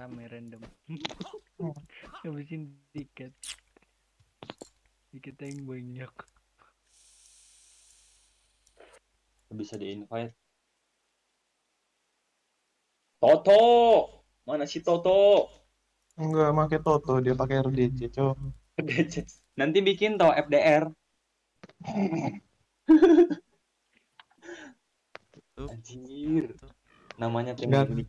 rame random ngabisin tiket tiket yang banyak Bisa di invite. Toto, mana si Toto? Enggak pakai Toto, dia pakai RDC, cok. DC. Nanti bikin tau FDR. Anjir. Namanya Enggak. pemilik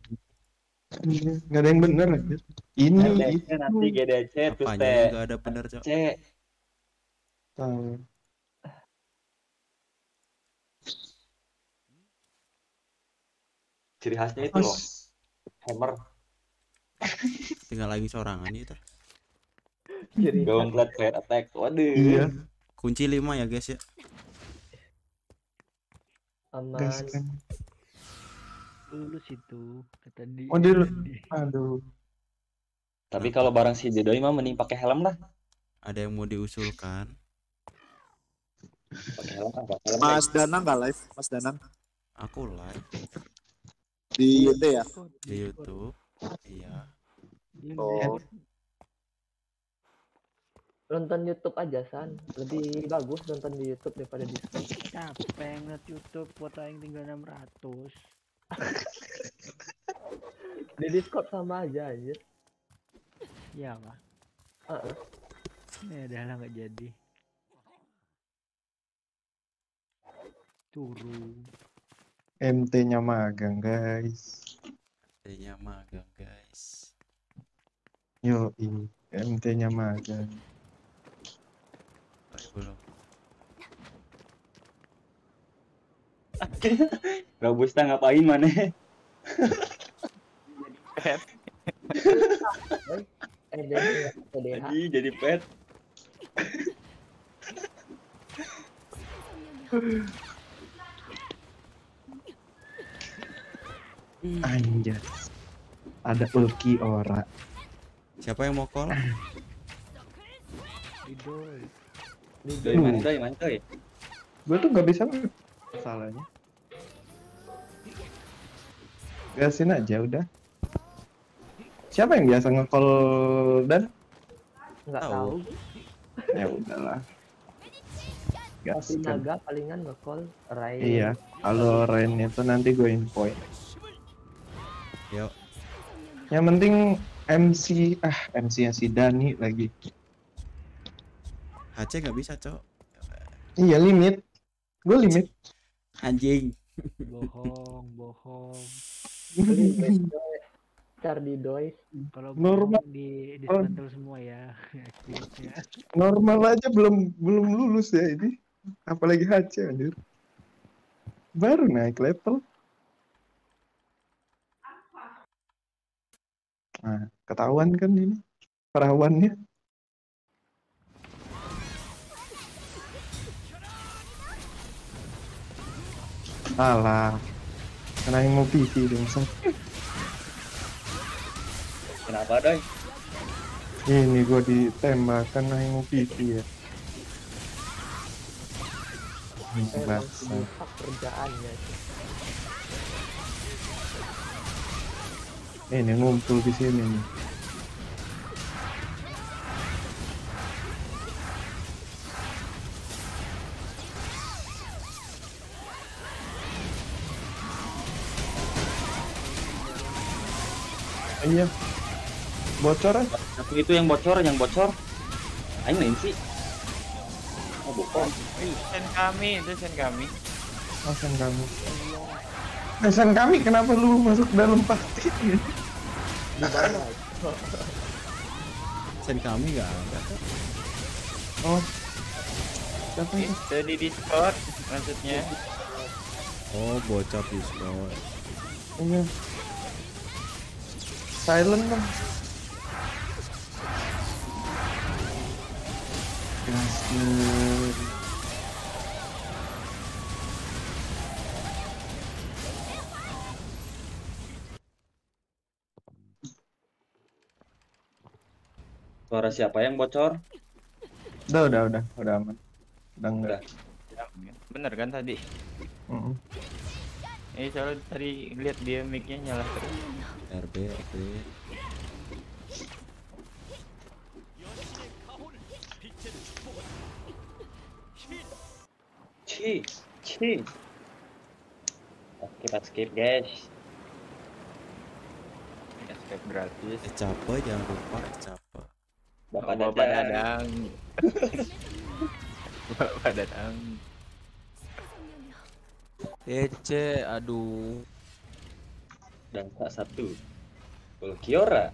Enggak ada yang bener anjir. Ini nanti GDC terus Apanya T nggak ada bener cok C. Tahu. Ciri khasnya itu loh. Hammer. tinggal lagi sorangan itu Jadi Gauntlet Fire Attack. Waduh. iya, kunci lima ya guys ya aman. Lulus itu kata di Oh, dia- di- Aduh. Tapi kalau barang si Jedoi mah mending pakai helm lah. ada yang mau diusulkan Pakai helm apa? Helm Mas Danang nggak live? Mas Danang aku live di YT ya? di YouTube iya Oh. Nonton YouTube aja San. Lebih bagus nonton di YouTube daripada di Discord. capek ngeliat YouTube kuota yang tinggal 600 Di Discord sama aja anjir. ya lah Heeh. ya udah lah nggak jadi turun MT-nya magang, guys. Adanya magang guys Yo, MT-nya magang. Baik, belum Robusta ngapain mana? EDH, EDH. Jadi jadi pet. Anjir. Ada ulki ora. siapa yang mau call idol Doi mantai mantai. Gue tuh gak bisa masalahnya. Gasin aja udah. Siapa yang biasa nge-call dan? Nggak Tahu. tahu. Ya udahlah. Gaskan. naga palingan nge-call Rai. Iya, kalau Ren itu nanti gue infoin. yuk Yang penting MC ah MC nya si Dani lagi. HC nggak bisa cok Iya limit. Gue limit. anjing bohong bohong Ntar di doi. kalau Normal. bohong di dismantle semua ya Normal aja belum belum lulus ya ini. Apalagi HC anjir. Baru naik level. Nah, ketahuan kan ini perawannya. Alah, karena yang mau PC dong. San. Kenapa doi? Ini gua ditembak karena yang mau PC ya. Hak kerjaannya. Ini ngumpul di sini nih. Iya. Bocor ah. Tapi itu yang bocor, yang bocor. Aing lain sih. Oh bukan. Sen kami, itu sen kami. Pesan kamu. Pesan kami kenapa lu masuk dalam pasti? sen kami nggak ada Oh. Siapa itu? Itu di Discord maksudnya. oh bocor discord Iya. Silent kan? Gasir. Suara siapa yang bocor? Udah, udah, udah, udah aman. Udah enggak. Ya, bener kan tadi? Mm-mm. Eh soalnya tadi lihat dia mic-nya nyala terus. RB RB. Cheese Cheese. Oke, pas skip guys. Kita skip gratis. Eh, capek jangan lupa eh, capek. Bapak, oh, Bapak dadang. dadang. Bapak dadang. Ece, aduh. Dan tak satu. Full Kiora.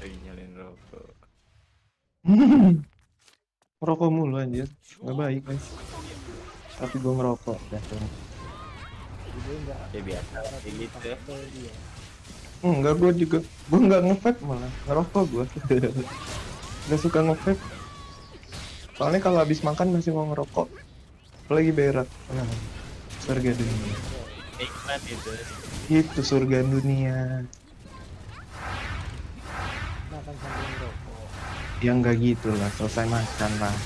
Lagi nyalin rokok. Merokok mulu anjir. Nggak baik guys. Tapi gue ngerokok. Ya, Jadi enggak Ya biasa gitu. dia. Enggak, gue juga. Gue nggak nge-vape malah. Ngerokok gue. Nggak suka nge-vape. Soalnya kalau habis makan masih mau ngerokok. Apalagi berak. Nah, surga dunia. Nikmat itu. Itu surga dunia. Makan sambil ngerokok. Ya nggak gitu lah. Selesai makan lah.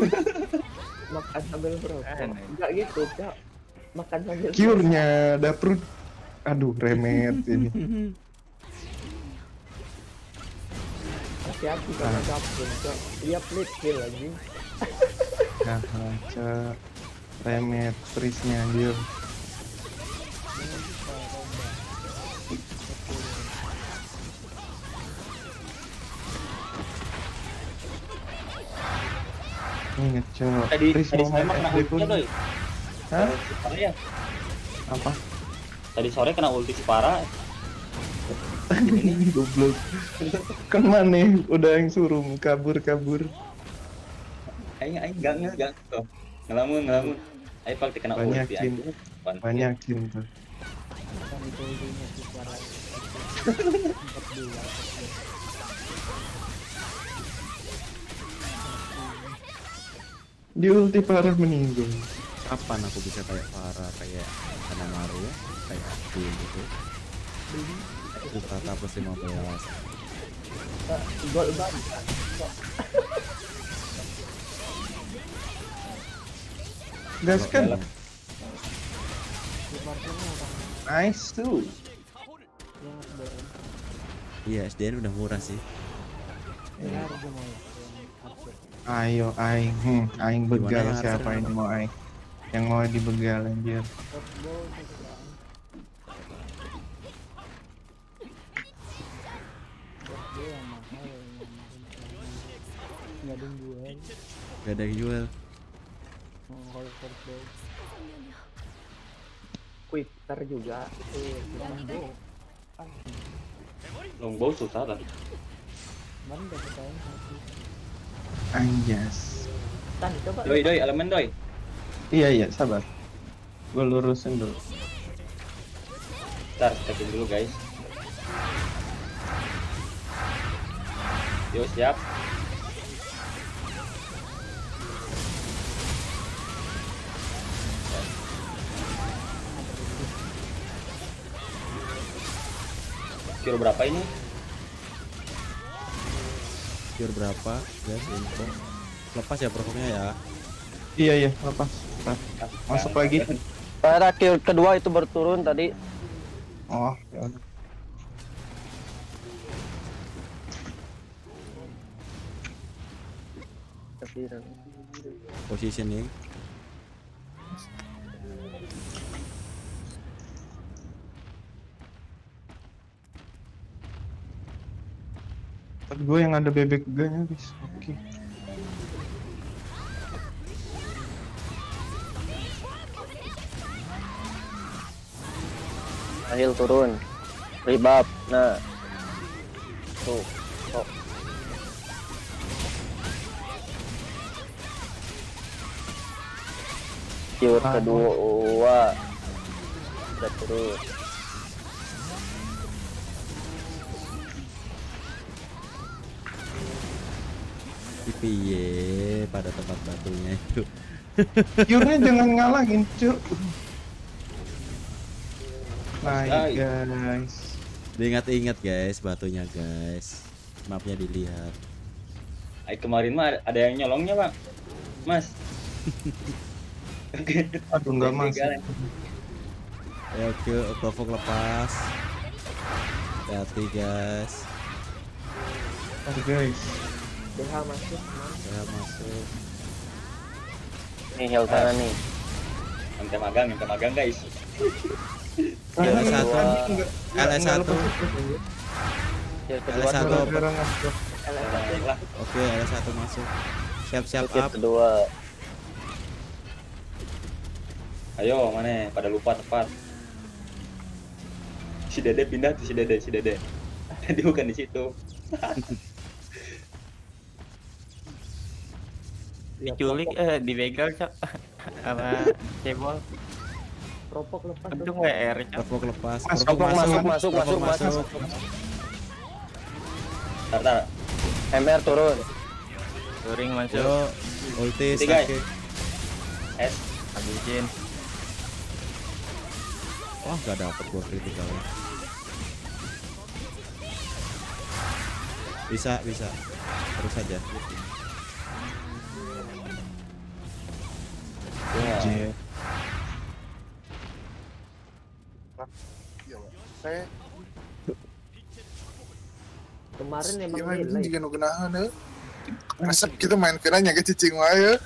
Makan sambil merokok. Aneh. Enggak gitu, Cak. Makan sambil Cure-nya dapur. Aduh, remet ini. hati-hati sama dapur, Cak. Dia pelit kill anjing. Nah, ngaca. Remet, frisnya anjir. Ini ngecok. Tadi Fris tadi mau sore kena ultinya doi. Hah? Ya. Apa? Tadi sore kena ulti si Parah. Goblok. Kan mana udah yang suruh kabur kabur. Aing aing enggak enggak. Tuh. Ngelamun ngelamun. Aing pasti kena Banyak, ulti. Pan- Banyak tuh. Kan bulan. Di ulti parah meninggal. Kapan aku bisa kayak Farah, kayak Kanamaru, kayak aku gitu. Itu tata plus 15. Gol banget. Gas kan? Yalah. Di parkirnya orang Nice tuh. yang. Iya, SDN udah murah sih. Ya. yang. Ayo aing, hmm, aing begal yang siapa ini mau aing. Yang mau dibegal anjir. Yang yang ada yang jual. Gak ada yang jual. Softball Quicker juga. itu longbow. Ah, Longbow susah lah. kemarin dapat tahun satu. Anjas. Tan, coba. Doi doi elemen doi. Iya iya sabar. Gue lurusin dulu. Ntar stepin dulu guys. Yo siap. Kilo berapa ini? Cure berapa? Guys, info. Lepas ya pokoknya ya. Iya iya lepas. Ntar. Masuk lagi. Para kill kedua itu berturun tadi. Oh ya udah. Positioning. Gue yang ada bebek ganya guys. Oke. Ahil turun. Ribab. Nah. Tuh. Tuh. Cure Ah, kedua. Udah turun. Piye pada tempat batunya itu. Cure-nya jangan ngalahin, Cur. Baik Guys. Diingat-ingat guys batunya guys. Mapnya dilihat. Ay, kemarin mah ada yang nyolongnya bang. Mas. Aduh nggak masuk. Begal. Ayo ke provok lepas. Hati guys. Aduh guys. BH masuk. Saya masuk. Nih heal tangan nih. Minta magang, minta magang guys. LS satu Enggak, LS enggak satu lepas itu. Heal kedua LS satu Gara-gara ngasih. Lah, oke LS satu masuk siap siap heal up kedua. ayo mana? Pada lupa tepat. Si Dede pindah tuh si Dede, si Dede. Tadi bukan di situ. Diculik eh dibegal cok sama cebol. Propok lepas. Untung Propok. WR cok. Kerupuk lepas Masuk, masuk, masuk masuk, masuk, Tar, tar. MR turun. Touring masuk. yo ulti. Sasuke. S. Habisin. wah gak dapet gua kritikal bisa bisa terus aja Ya. Anjir. Saya Kemarin emang kira ini juga nu geunaheun euy. Resep kita main kira nya cicing wae.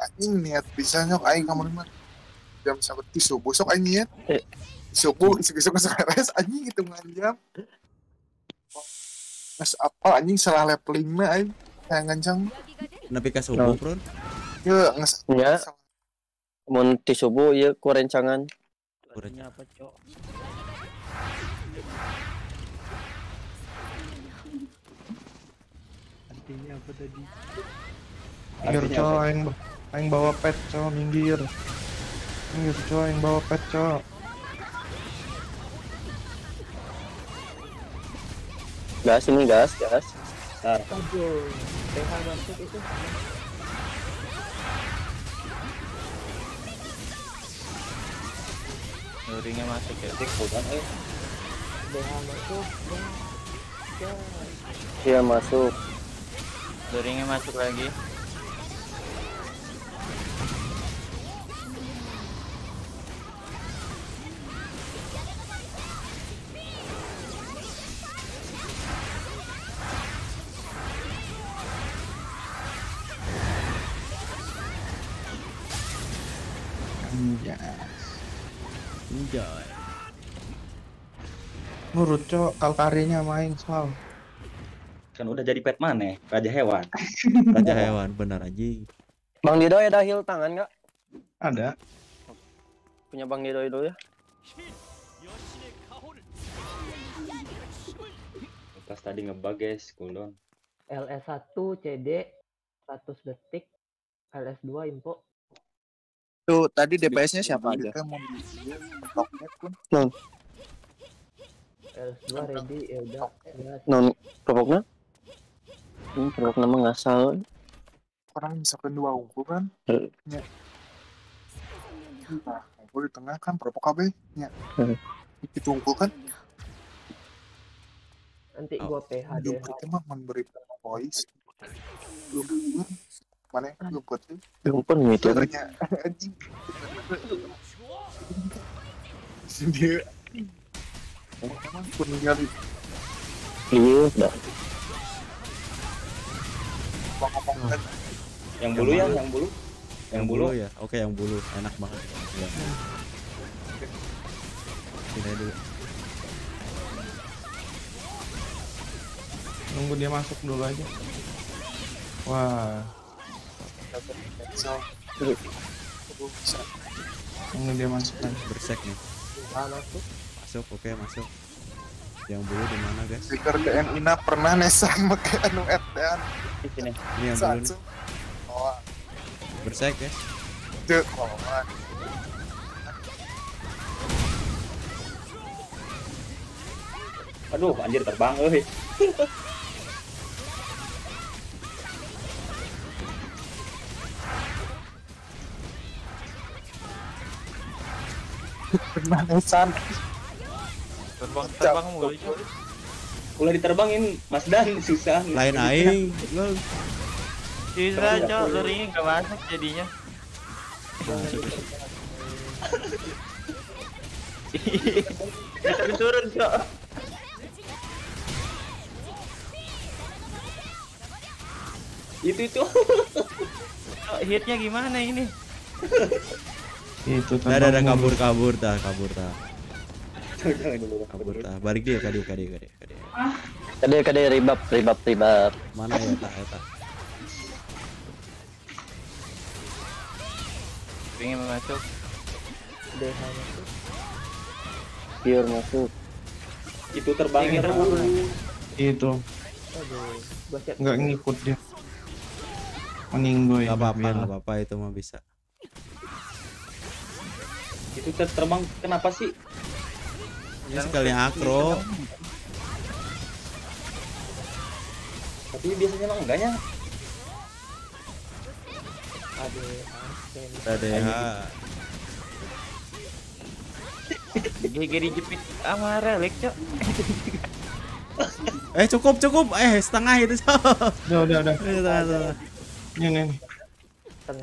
Anjing niat bisa nyok aing kamar mah. Jam sakit subuh sok aing niat. Eh. Subuh isuk-isuk sekeres anjing hitungan jam. Mas apa anjing salah leveling na aing. Saya ngancang. Nepi ke subuh bro Ya nges. Ya. Mun ti subuh ieu ku rencangan. Apa, Cok? Artinya apa tadi? Minggir apa? aing aing bawa pet cowok minggir. Minggir cowok aing bawa pet cowok. Gas ini gas, gas. Tar. Aduh, PH masuk itu. Touringnya masuk ya. Tik, bukan, eh. BH masuk. Ya. Dia masuk. Touringnya masuk lagi. Enjoy Nurut cowok kalkarinya main soal. Kan udah jadi pet mana? Raja hewan. raja hewan benar anjing Bang Dido ada heal tangan nggak? Ada. Punya Bang Dido dulu ya. Pas tadi ngebug guys, cooldown. LS1 CD 100 detik. LS2 info. Tuh tadi DPS-nya siapa aja? Kita mau di toknya pun LS2 ready ya udah. Ya, Non keropoknya? Ini keropok nama ngasal. orang misalkan dua unggul kan. Ya. Nah, unggul di tengah kan berapa KB nya. Hmm. Itu unggul kan. nanti Oh. gua PH deh. Hidup itu mah memberi voice. Belum mana buat sih. Lumpun gitu. Caranya anjing. Dia emang pun nyari Iya, dah. ngomong kan Yang bulu ya, yang bulu. Yang bulu. ya oke yang bulu enak banget ya. Sini dulu Nunggu dia masuk dulu aja. Wah, bisa nunggu dia masuk kan. bersek nih Ah, masuk. masuk oke masuk yang bulu di mana guys Jika DN Ina pernah nesang make anu edan Di sini. ini yang bulu nih. Oh, bersek guys cek kawan. Aduh, anjir terbang euy. Terbang terbang mulu. Ulah diterbangin Mas Dan susah. lain aing Bisa cok, touringnya nggak masuk jadinya. Bisa turun cok. Itu itu. Hitnya gimana ini? Itu Dah, dah, dah, kabur, kabur, dah, kabur, dah, Jangan dulu. kabur, dah. Balik dia, kadi, kadi, kadi, kadi. Kade ribab ribab ribab. Mana ya, tak, ya, tak. Pengen masuk. DH masuk. Pure masuk. Itu Iya. terus. Itu siap. nggak ngikut dia. Meninggoy. Gak apa-apa, Bela. gak apa-apa itu mah bisa. Itu ter- terbang kenapa sih? Ini sekali akro. Tapi biasanya emang enggaknya. Udah deh, ha. GG dijepit sama relik, Cok. Eh cukup cukup eh setengah itu Cok. Udah udah udah. Setengah. Ini.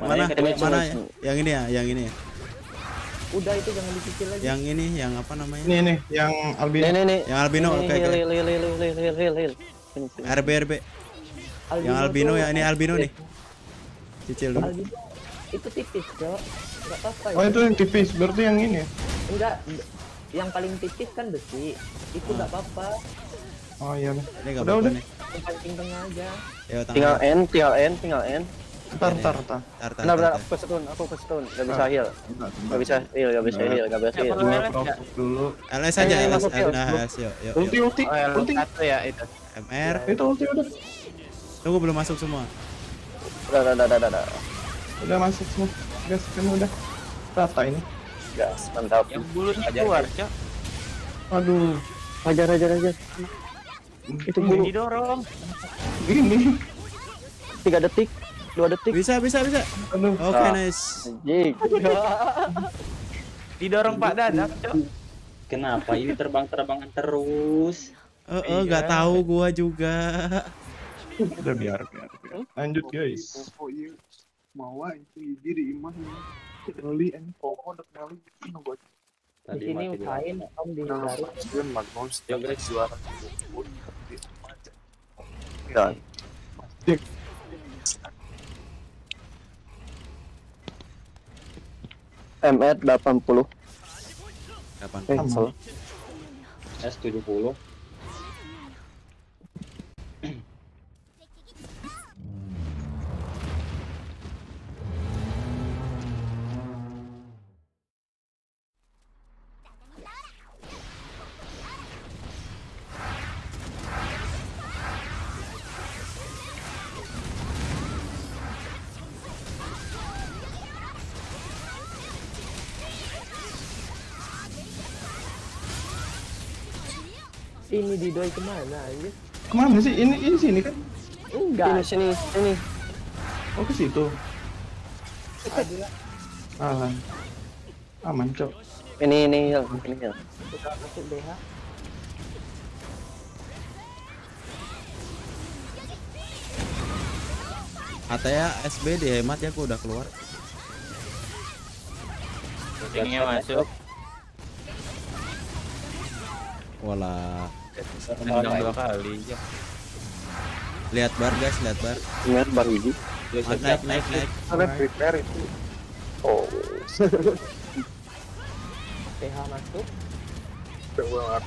Mana yang kedua, mana ya? Yang ini ya, yang ini ya. Udah itu jangan dicicil lagi. Yang ini yang apa namanya? Ini nih yang albino. nih nih. Yang albino oke Hil oke. hil hil hil hil hil hil hil. Sini, sini. RB RB. Yang albino ya, ini albino nih. Cicil dulu. Albino itu tipis, Cok. Enggak apa-apa. Oh itu yang tipis, berarti yang ini ya? Enggak, yang paling tipis kan besi. Itu enggak apa-apa. Oh iya. Ini enggak Udah, apa-apa udah. nih. Tengah aja. Ya Tinggal. N, tinggal N, tinggal N. Tar tar tar. Tar, tar, Benar benar tar, aku ke stun, aku ke stun. Gak bisa heal. Gak bisa heal, gak bisa heal, gak bisa Ya, heal. LS ya? propok dulu. LS aja, Eh, LS. masuk, yuk. Nah, yuk, yuk, yuk. Ulti ulti Oh, yang ulti. satu ya itu. MR. Itu ulti udah. Tunggu belum masuk semua. Udah, udah, udah, udah, udah. Udah masuk semua. Gas kan udah. Rata ini. Gas, mantap. Yang bulunya keluar, Cok. Aduh. Hajar, hajar, hajar. Itu bulu. Didorong. Ini. Tiga detik, dua detik. Bisa, bisa, bisa. Oke, Ah. nice. Anjing. Didorong Pak Cok. Kenapa ini terbang-terbangan terus? Eh, eh, nggak tahu gua juga. Udah biar biar. biar. Lanjut guys. Mau itu diri imah. Kali ini pokok udah kali Di Tadi sini usahain Om dihindari. Kemudian Magnus guys. juara. Dan. MR 80 Kapan? Eh, salah. S70. Ini didoi ke mana aja? Ke mana sih? Ini ini sini kan? Enggak. sini, sini. Oh ke situ. Alah. Aman cok. Ini, ini heal, ini heal. Suka masuk DH. Katanya SB dihemat ya, gua udah keluar. Tingnya masuk. Walah. Tendang dua kali, Cok. Lihat bar guys, lihat bar. Ingat baru ini. Naik, naik, naik. Karena prepare itu. Oh. DH masuk. Coba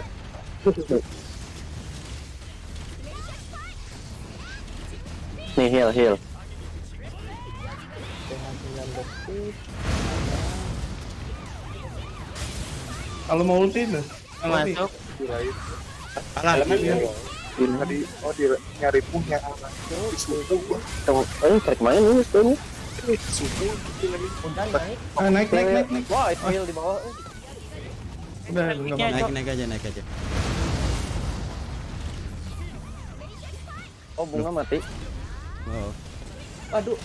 Nih heal, heal. DH 9 detik. Kalau mau ulti. Ulti. Masuk. Alah, Tadi oh di nyari punya anak. Di suku gua. Eh, tarik main ini, stun. Di suku lagi. Udah naik. Ah, naik naik naik naik. Wah, itu di bawah. Udah enggak apa. naik, naik aja, naik aja. Oh, bunga mati. Oh. Aduh.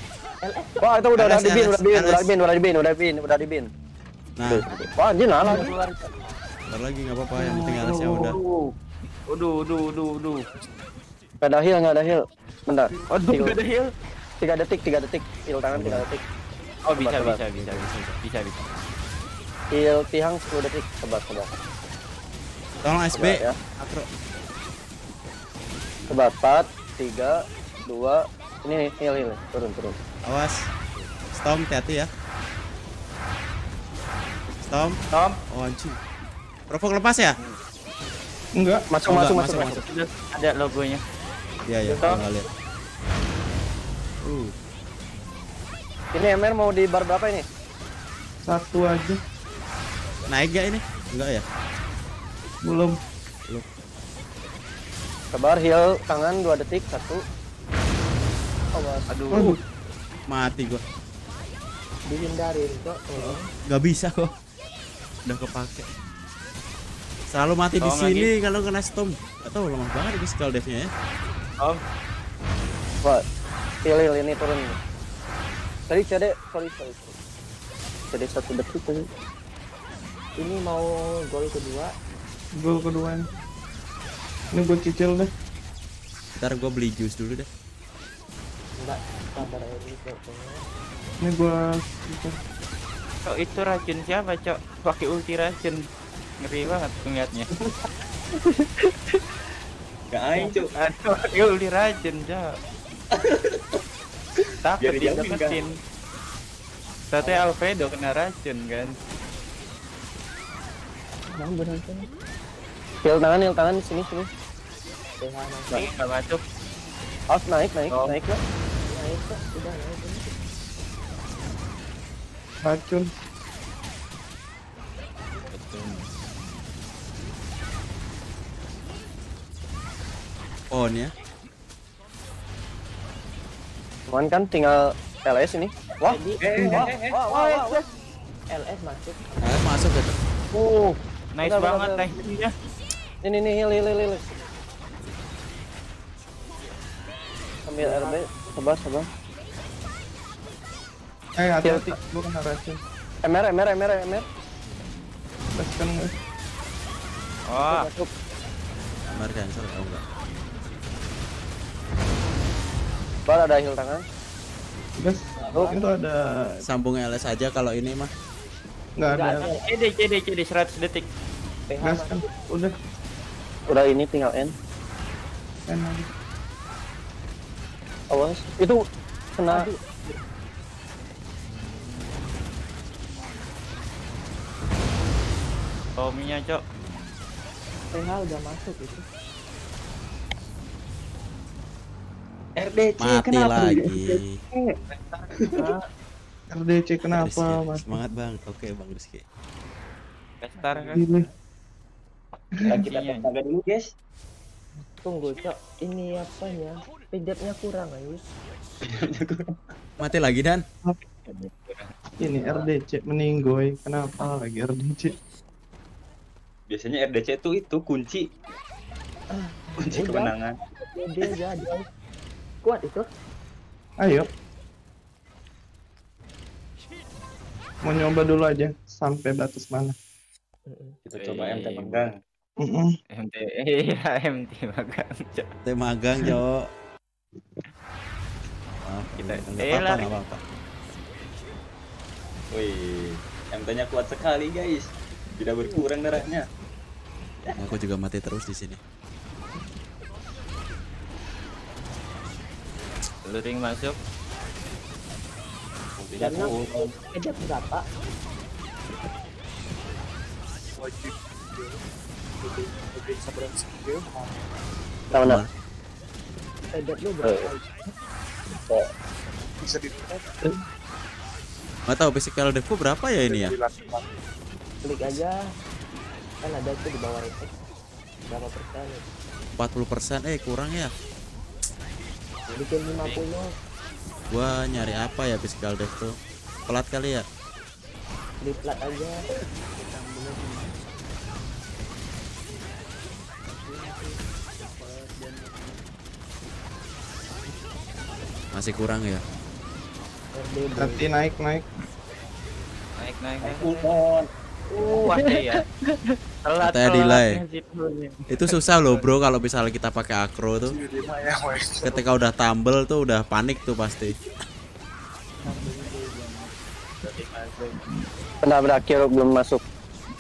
LS. Wah, itu udah udah di bin, udah di bin, udah di bin, udah di bin, udah di bin, udah di bin. Nah, Wah, anjir nah lagi. ntar lagi nggak apa-apa yang penting LS-nya udah. Uduh, uduh, uduh, uduh. Gak ada heal, gak ada heal. Bentar. Aduh, Heal. gak ada heal. Tiga detik, tiga detik. Heal tangan tiga detik. Oh, bisa, Sabar, bisa, bisa, bisa, bisa, bisa. Heal tihang 10 detik. Sabar, sabar. Tolong SB. Sabar ya. Akro. Sabar, 4, 3, 2, Ini heal heal turun turun. Awas. Storm hati-hati ya. Storm. Tom, Oh anjing. Provok lepas ya? Enggak. Masuk Oh, masuk masuk masuk. udah ada logonya. Iya ya, Tom. enggak lihat. Uh, Ini MR mau di bar berapa ini? Satu aja. naik gak ini? Enggak ya? Belum. Sabar heal tangan 2 detik satu. Awas. Aduh, Waduh. Mati gua. Dihindarin kok. tolong. Gak bisa kok. Udah kepake. Selalu mati di sini kalau kena storm. Atau lemah banget ini skill dev-nya ya. Tom, Wah. Heal ini turun. Tadi CD sorry sorry. sorry. CD satu detik tadi. Ini mau gol kedua. Gol kedua ini. Ini gue cicil deh. Ntar gua beli jus dulu deh. Enggak sabar aja dulu. Ini gue cicil. Cok itu racun siapa, Cok? Pakai ulti racun. Ngeri banget ngeliatnya. Gak aing cuk. Aduh, pakai ulti racun, Cok. Takut dijauhin, didapetin. Tapi Alfredo kena racun kan. Nah, bener kan. Heal tangan heal tangan sini sini. Ini nggak masuk. Awas naik naik Oh. naik lah. Naik kok. Udah naik. Racun. On ya. Cuman kan tinggal LS ini. Wah. Jadi, Wah, wah, wah, wah, wah. LS masuk. Nah, masuk gitu. Uh, Nice benar, banget naiknya. ini nih heal heal heal. heal. Ambil RB, sabar sabar. Eh hati-hati. Gue kena racun. MR MR MR MR. Lepaskan gue. Oh, Masuk. Kamar cancel atau enggak? Bar ada heal tangan. Guys. Itu ada. Sambung LS aja kalau ini mah. Nggak ada. CD, CD, CD 100 detik. Masuk. kan. Udah. Udah ini tinggal N. Kan aja. Awas. Itu kena Tominya, Cok. PH udah masuk itu. RDC Mati kenapa? lagi. RDC kenapa mas? Semangat bang. Oke bang Rizky. Pestar kan. Gini. Nah, kita tenaga dulu guys. Tunggu, Cok. Ini apanya? Pijatnya kurang aja. Mati lagi dan. Ini RDC meninggoy. Kenapa lagi RDC? Biasanya RDC itu itu kunci. Kunci Udah. kemenangan. Dia jadi. Kuat itu. Ayo. Mau nyoba dulu aja sampai batas mana. Kita coba. MT Menggang. Mm-mm. MT, iya MT magang. Teh magang Jo. Kita- eh, nggak apa-apa. Wih, MT-nya kuat sekali guys. Tidak berkurang darahnya. Aku juga mati terus di sini. Luring masuk. Full. Pijat berapa? Lu berapa? Bisa di Nggak tahu physical devku berapa ya ini ya? Klik aja. Kan ada itu di bawah itu. Berapa persen? 40% eh kurang ya. Bikin 50 Gua nyari apa ya physical dev tuh? Pelat kali ya? di plat aja. Masih kurang ya? RD Nanti naik naik. Naik, naik, naik. On. Uh, ada ya. Telat, Katanya delay. Itu susah loh bro kalau misalnya kita pakai akro tuh. ya. Ketika udah tumble tuh udah panik tuh pasti. Benar Kiro belum masuk.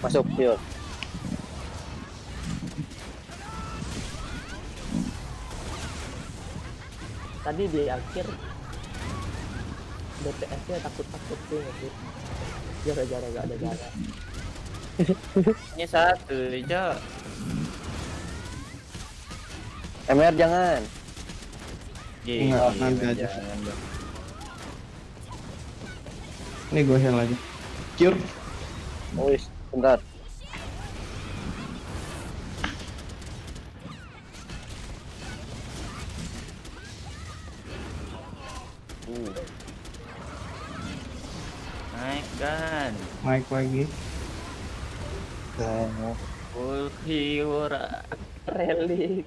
Masuk Kiro. tadi di akhir DPS-nya takut-takut tuh ngasih gara-gara gak ada darah Ini satu, Cok. MR jangan. Gini, Enggak, nanti aja. jangan. Ini gue heal aja. Cure. Oh, bentar. Naik kan. Naik lagi. Ultiura. relik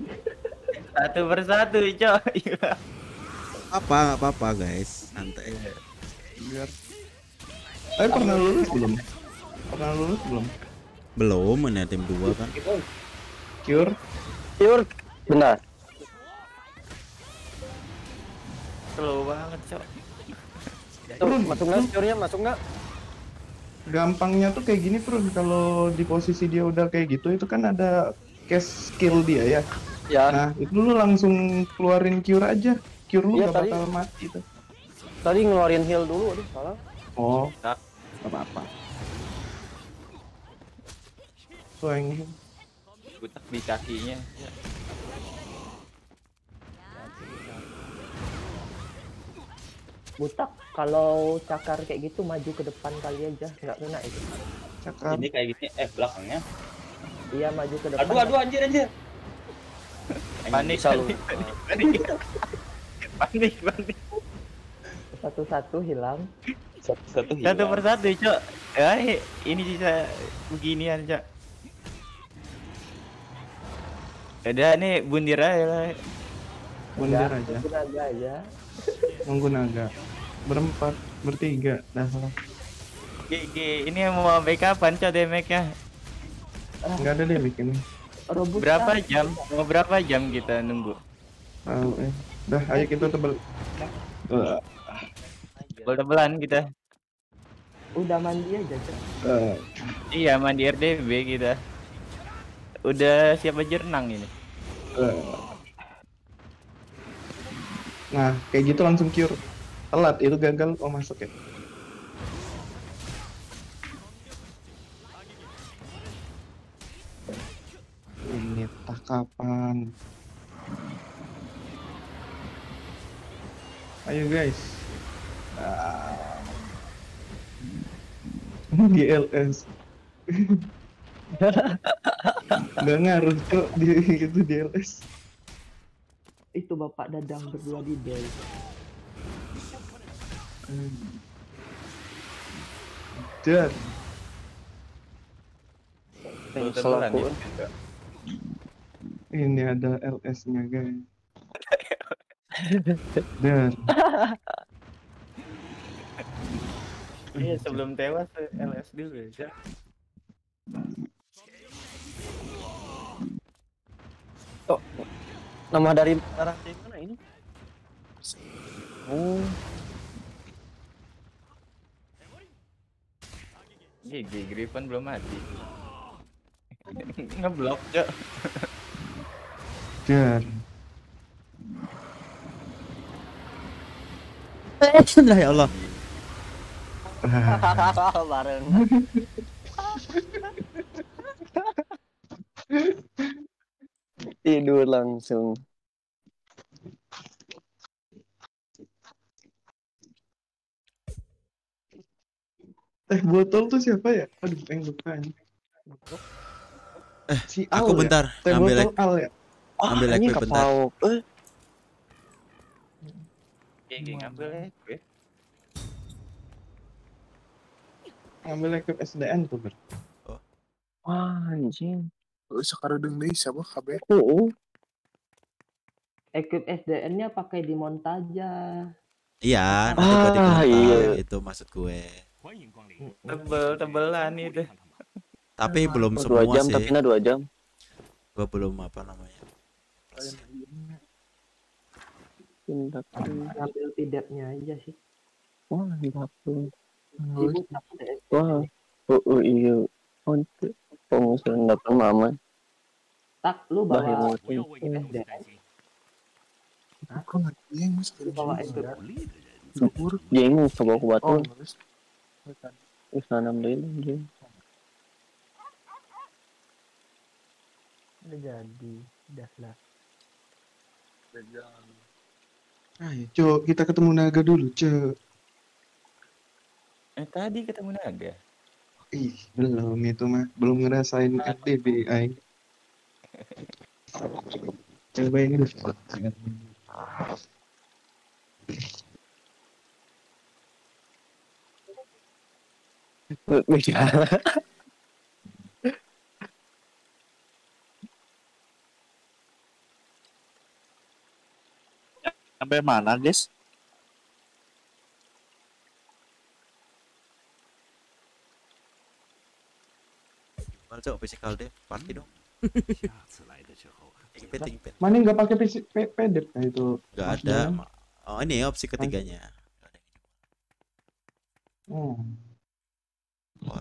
Satu persatu, Cok. Iya. Apa nggak apa-apa guys, santai. Biar. Eh pernah lulus belum? Pernah lulus belum? Belum ini tim dua kan. Cure. Pure, bentar. Slow banget, Cok. Tuh, masuk nggak? Pure-nya masuk nggak? Gampangnya tuh kayak gini Prun kalau di posisi dia udah kayak gitu itu kan ada cast skill dia ya. Ya, Nah itu lu langsung keluarin cure aja. Cure lu Iya, gak tadi- bakal mati tuh. tadi ngeluarin heal dulu, aduh salah. Oh, Tak. gak apa-apa. Tuh yang Butak di kakinya. butak kalau cakar kayak gitu maju ke depan kali aja nggak kena itu cakar. Ini kayak gini, eh belakangnya. iya maju ke depan Aduh, aduh, anjir, anjir. Panik, Bisa lu. panik, panik. Panik, satu-satu hilang Satu, satu Satu hilang. persatu, Cok. Eh, ini bisa beginian, Cok. Udah nih bundir aja lah. Mundur aja. tenaga aja Nunggu naga. Berempat, bertiga. Dah salah. GG, ini mau sampai kapan, Cok, damage-nya? Nggak ada deh bikin. Robusta. Berapa jam? Mau berapa jam kita nunggu? Tahu eh. Dah, ayo kita tebel. Tebel-tebelan kita. udah mandi aja Cok. eh. Iya, mandi RDB kita. Udah siapa jernang ini? Eh. Nah, kayak gitu langsung cure. Telat, itu gagal. Oh, masuk ya. Ini tak kapan. Ayo guys. Ah. GLS. Nggak ngaruh cok di itu DLS. itu bapak dadang berdua di bel Dan Selaku. ini ada LS-nya guys. Dan Iya, sebelum tewas LS dulu ya, Cok. Nama dari arah dari mana ini? Oh, GG Griffin belum mati. Ngeblok, Cok. dan lah ya Allah. ah, bareng. Tidur langsung. Teh botol tuh siapa ya? Aduh, yang lupa ini. Eh, si Aku Al ya? bentar Teh ngambil botol Al ya? Ah, Ambil ini bentar. Eh, GG ngambil ya. gue. Ngambil equip SDN tuh ber. wah, anjing. Lu sekarang deui siapa KB? Oh, equip SDN-nya pakai di montaja Iya, nanti Ah, gua dikontak, iya. itu maksud gue. Tebel-tebelan itu. Tapi belum dua semua jam sih. tapi nah dua jam. Gua belum apa namanya. Tindak. ngambil tidaknya aja sih Wah, ibu takut Wah. Oh, oh iya. Untuk pengusulan dapat mama. tak lu Bahaya bawa Aku nggak kirim Bawa itu. Dapur. Jeng, coba aku batu. Oh, nulis. Wis nanam deui anjing. Udah jadi. Udah lah. Ayo, Cok, kita ketemu naga dulu, Cok. Eh tadi ketemu naga. Ih, belum itu mah. Belum ngerasain FDB, aing. Cobain dulu. Beda. Sampai mana, guys? Cok physical deh, party dong. Mana nggak pakai PC P- pedep nah itu? Gak Mas ada. Oh ini opsi ketiganya. Hmm.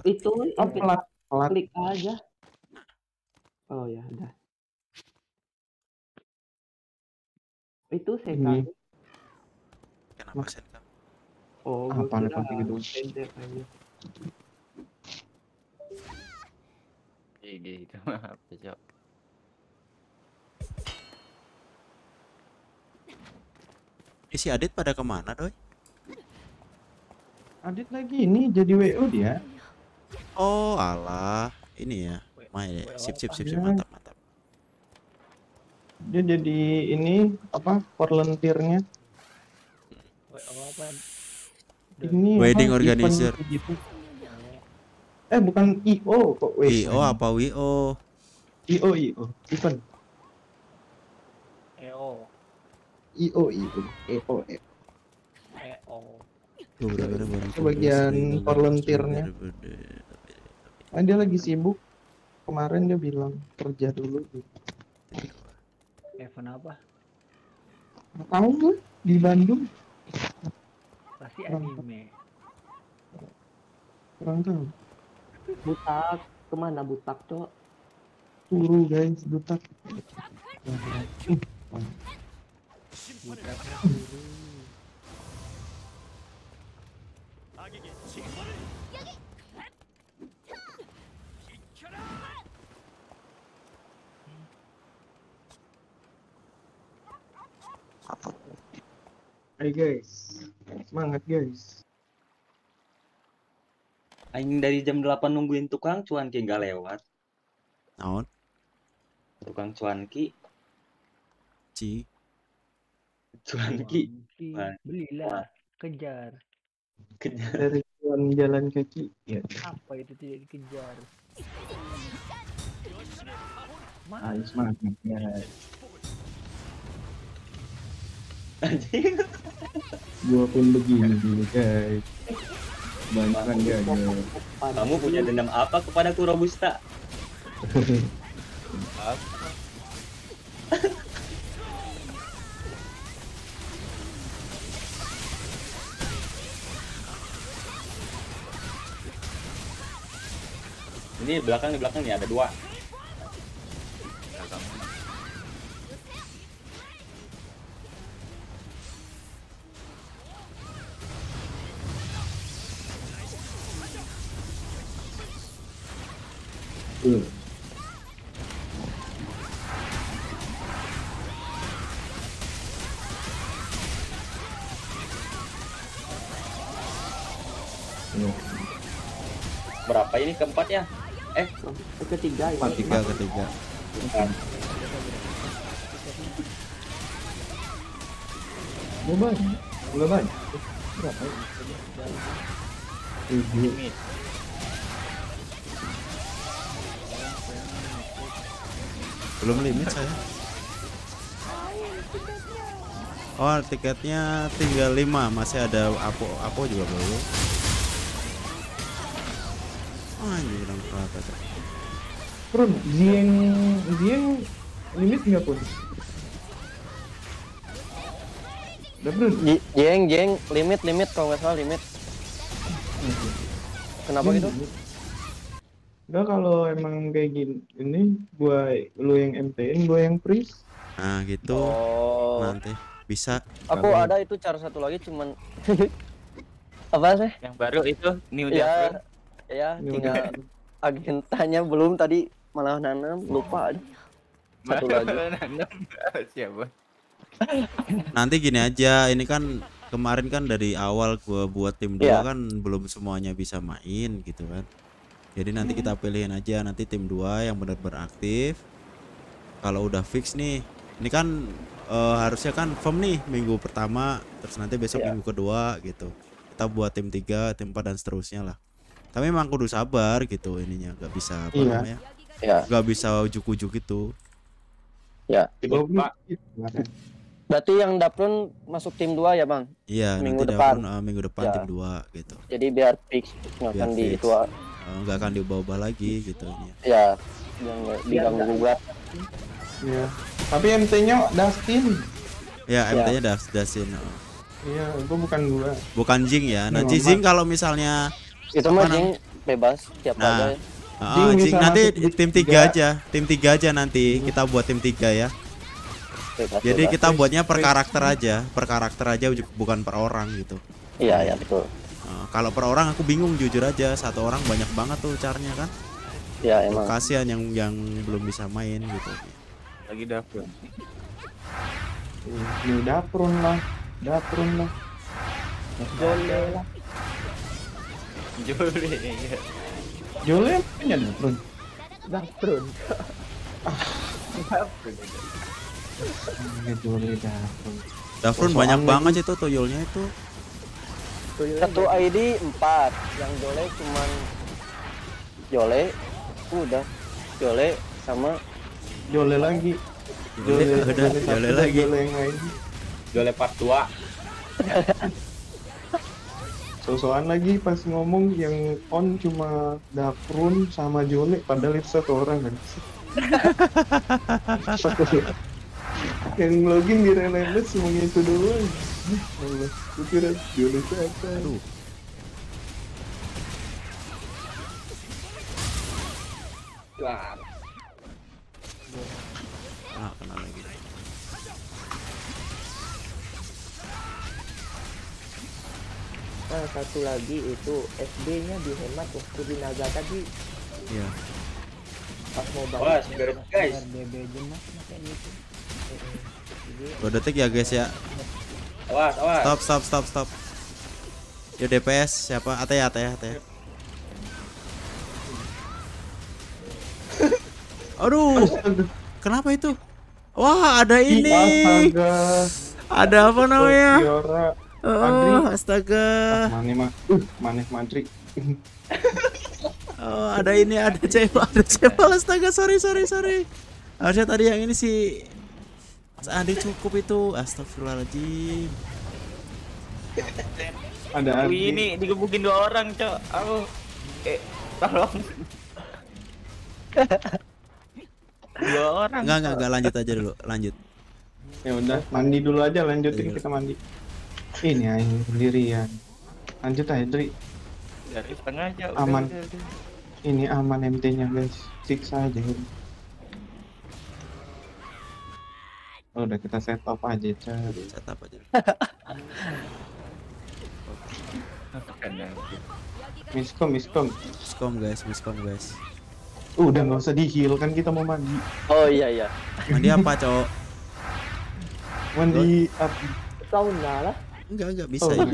Itu Oh, pelat, pelat. klik aja. Oh ya, udah. Itu saya Ini. Kenapa sen kamu? Oh, Apa nih gitu? pendek aja. Kayak gitu maaf cok. Eh, si Adit pada ke mana doi? Adit lagi ini jadi WO dia. Oh alah, ini ya. Main ya. Sip sip sip sip Iya. mantap mantap. Dia jadi ini apa volunteernya Oh, apa? ini Wedding apa, event organizer. gitu. Eh bukan IO kok wait. WO apa WO? IO IO event EO. IO IO EO E. EO. Tuh, barang Itu bagian volunteernya. Nah, dia lagi sibuk. Kemarin dia bilang kerja dulu. gitu. Event apa? Tahu gue di Bandung Pasti anime. kurang tahu. Butak, ke mana butak, Cok? Turu guys, dutak. Hai guys, semangat guys. Aing dari jam 8 nungguin tukang cuanki nggak lewat. Naon? Tukang cuanki, Ci. cuanki. Ki, Wah. Belilah. Kejar. Kejar. Dari jalan jalan kaki. Ya, Apa itu tidak dikejar? ayo semangat guys. Anjing. Gua pun begini dulu guys. Banyak kan ya, Kamu punya dendam apa kepada Robusta? Ini belakang di belakang nih ada dua. Berapa ini keempat ya? Eh, Ketiga ini. Ketiga ketiga. bukan. Gua banyak. Gua banyak. Berapa ya? Tujuh. Belum limit saya. Oh tiketnya tinggal 5 masih ada apo apo juga belum. Oh, anjir bilang kelapa tuh. Prun, Zieng, Zieng limit nggak pun? Udah jeng, limit, limit kalau nggak salah limit. Kenapa gitu? Enggak kalau emang kayak gini, ini gua lu yang MTN, gua yang freeze. Nah gitu Oh, nanti. bisa Aku ada itu cara satu lagi cuman apa sih? Yang baru itu New Ya, ya Ini tinggal agentanya belum tadi malah nanam lupa. Satu lagi. Siapa? nanti gini aja ini kan kemarin kan dari awal gua buat tim dua Iya. kan belum semuanya bisa main gitu kan jadi nanti kita pilihin aja nanti tim dua yang benar-benar aktif kalau udah fix nih ini kan eh, harusnya kan firm nih minggu pertama terus nanti besok Iya. minggu kedua gitu kita buat tim 3 tim 4 dan seterusnya lah tapi emang kudu sabar gitu ininya nggak bisa apa Iya. namanya Ya, nggak bisa ujuk-ujuk gitu Goblok gitu. berarti yang Daprun masuk tim 2 ya, Bang? iya Minggu nanti depan. Eh, minggu depan Ya. tim 2 gitu Jadi biar fix nggak Biar akan di fix. itu Eh, nggak akan diubah-ubah lagi gitu ini ya yang diganggu gugat. Iya. Tapi MT-nya Dustin. Ya, Ya. MT-nya Dasin. oh. Iya, gua bukan gua. Bukan Jing ya. Nah, Memang, Jing kalau misalnya Itu mah Jing bebas tiap Nah. ah, Jing Jing nanti tim tiga. 3 aja. Tim 3 aja nanti kita buat tim 3 ya. Bebas, Jadi bebas. kita buatnya per karakter aja, per karakter aja bukan per orang gitu. Iya, ya betul. Nah, kalau per orang aku bingung jujur aja, satu orang banyak banget tuh caranya kan. Ya emang. Kasihan yang yang belum bisa main gitu. Lagi dapur. New Daprun lah. Daprun lah. Jole lah. Jole. iya. Jole punya Daprun. Daprun. Iya, Jole banyak banget itu tuyulnya itu. Satu ID 4, yang Jole cuman Jole udah Jole sama Jole lagi. Jole, udah, satu Jole dan lagi. Jole yang lain. Jole part 2. Sosokan lagi pas ngomong yang on cuma Daprun sama Jole padahal itu satu orang kan. yang login di Relentless semuanya itu doang. Allah, gue kira Jole siapa? Aduh. Wah, Ah, kena lagi. Nah, satu lagi itu SD-nya dihemat waktu di Naga tadi Iya. pas mau Wah, balik. spirit guys. RDB jenak makanya itu. Dua detik ya guys ya. Awas, awas. Stop, stop, stop, stop. Yo DPS siapa? Ate ya, Ate ya, Ate ya. Aduh, kenapa itu? Wah, ada ini. Astaga. Ada apa namanya? Oh, astaga. Maneh mah. Uh, mantri. Oh, ada ini, ada cewek, ada cewek. Astaga, sorry, sorry, sorry. Harusnya tadi yang ini sih Andi cukup itu. Astagfirullahaladzim. Ada Aku ini digebukin dua orang, Cok. Aku eh tolong. dua orang. Enggak, enggak, enggak lanjut aja dulu. Lanjut. Ya udah, mandi dulu aja lanjutin Iya. kita mandi. Ini aing sendirian. Lanjut aja, Dri. Dari setengah aja. udah, Aman. udah, udah. Ini aman MT-nya, guys. Siksa aja. Oh, udah kita set up aja, Cah. Setup aja. Karena Miskom, miskom. Miskom guys, miskom guys. Uh, udah nggak usah di heal kan kita mau mandi. Oh iya iya. Mandi apa, Cok? Mandi up. Sauna lah. Enggak, enggak bisa Oh, ini.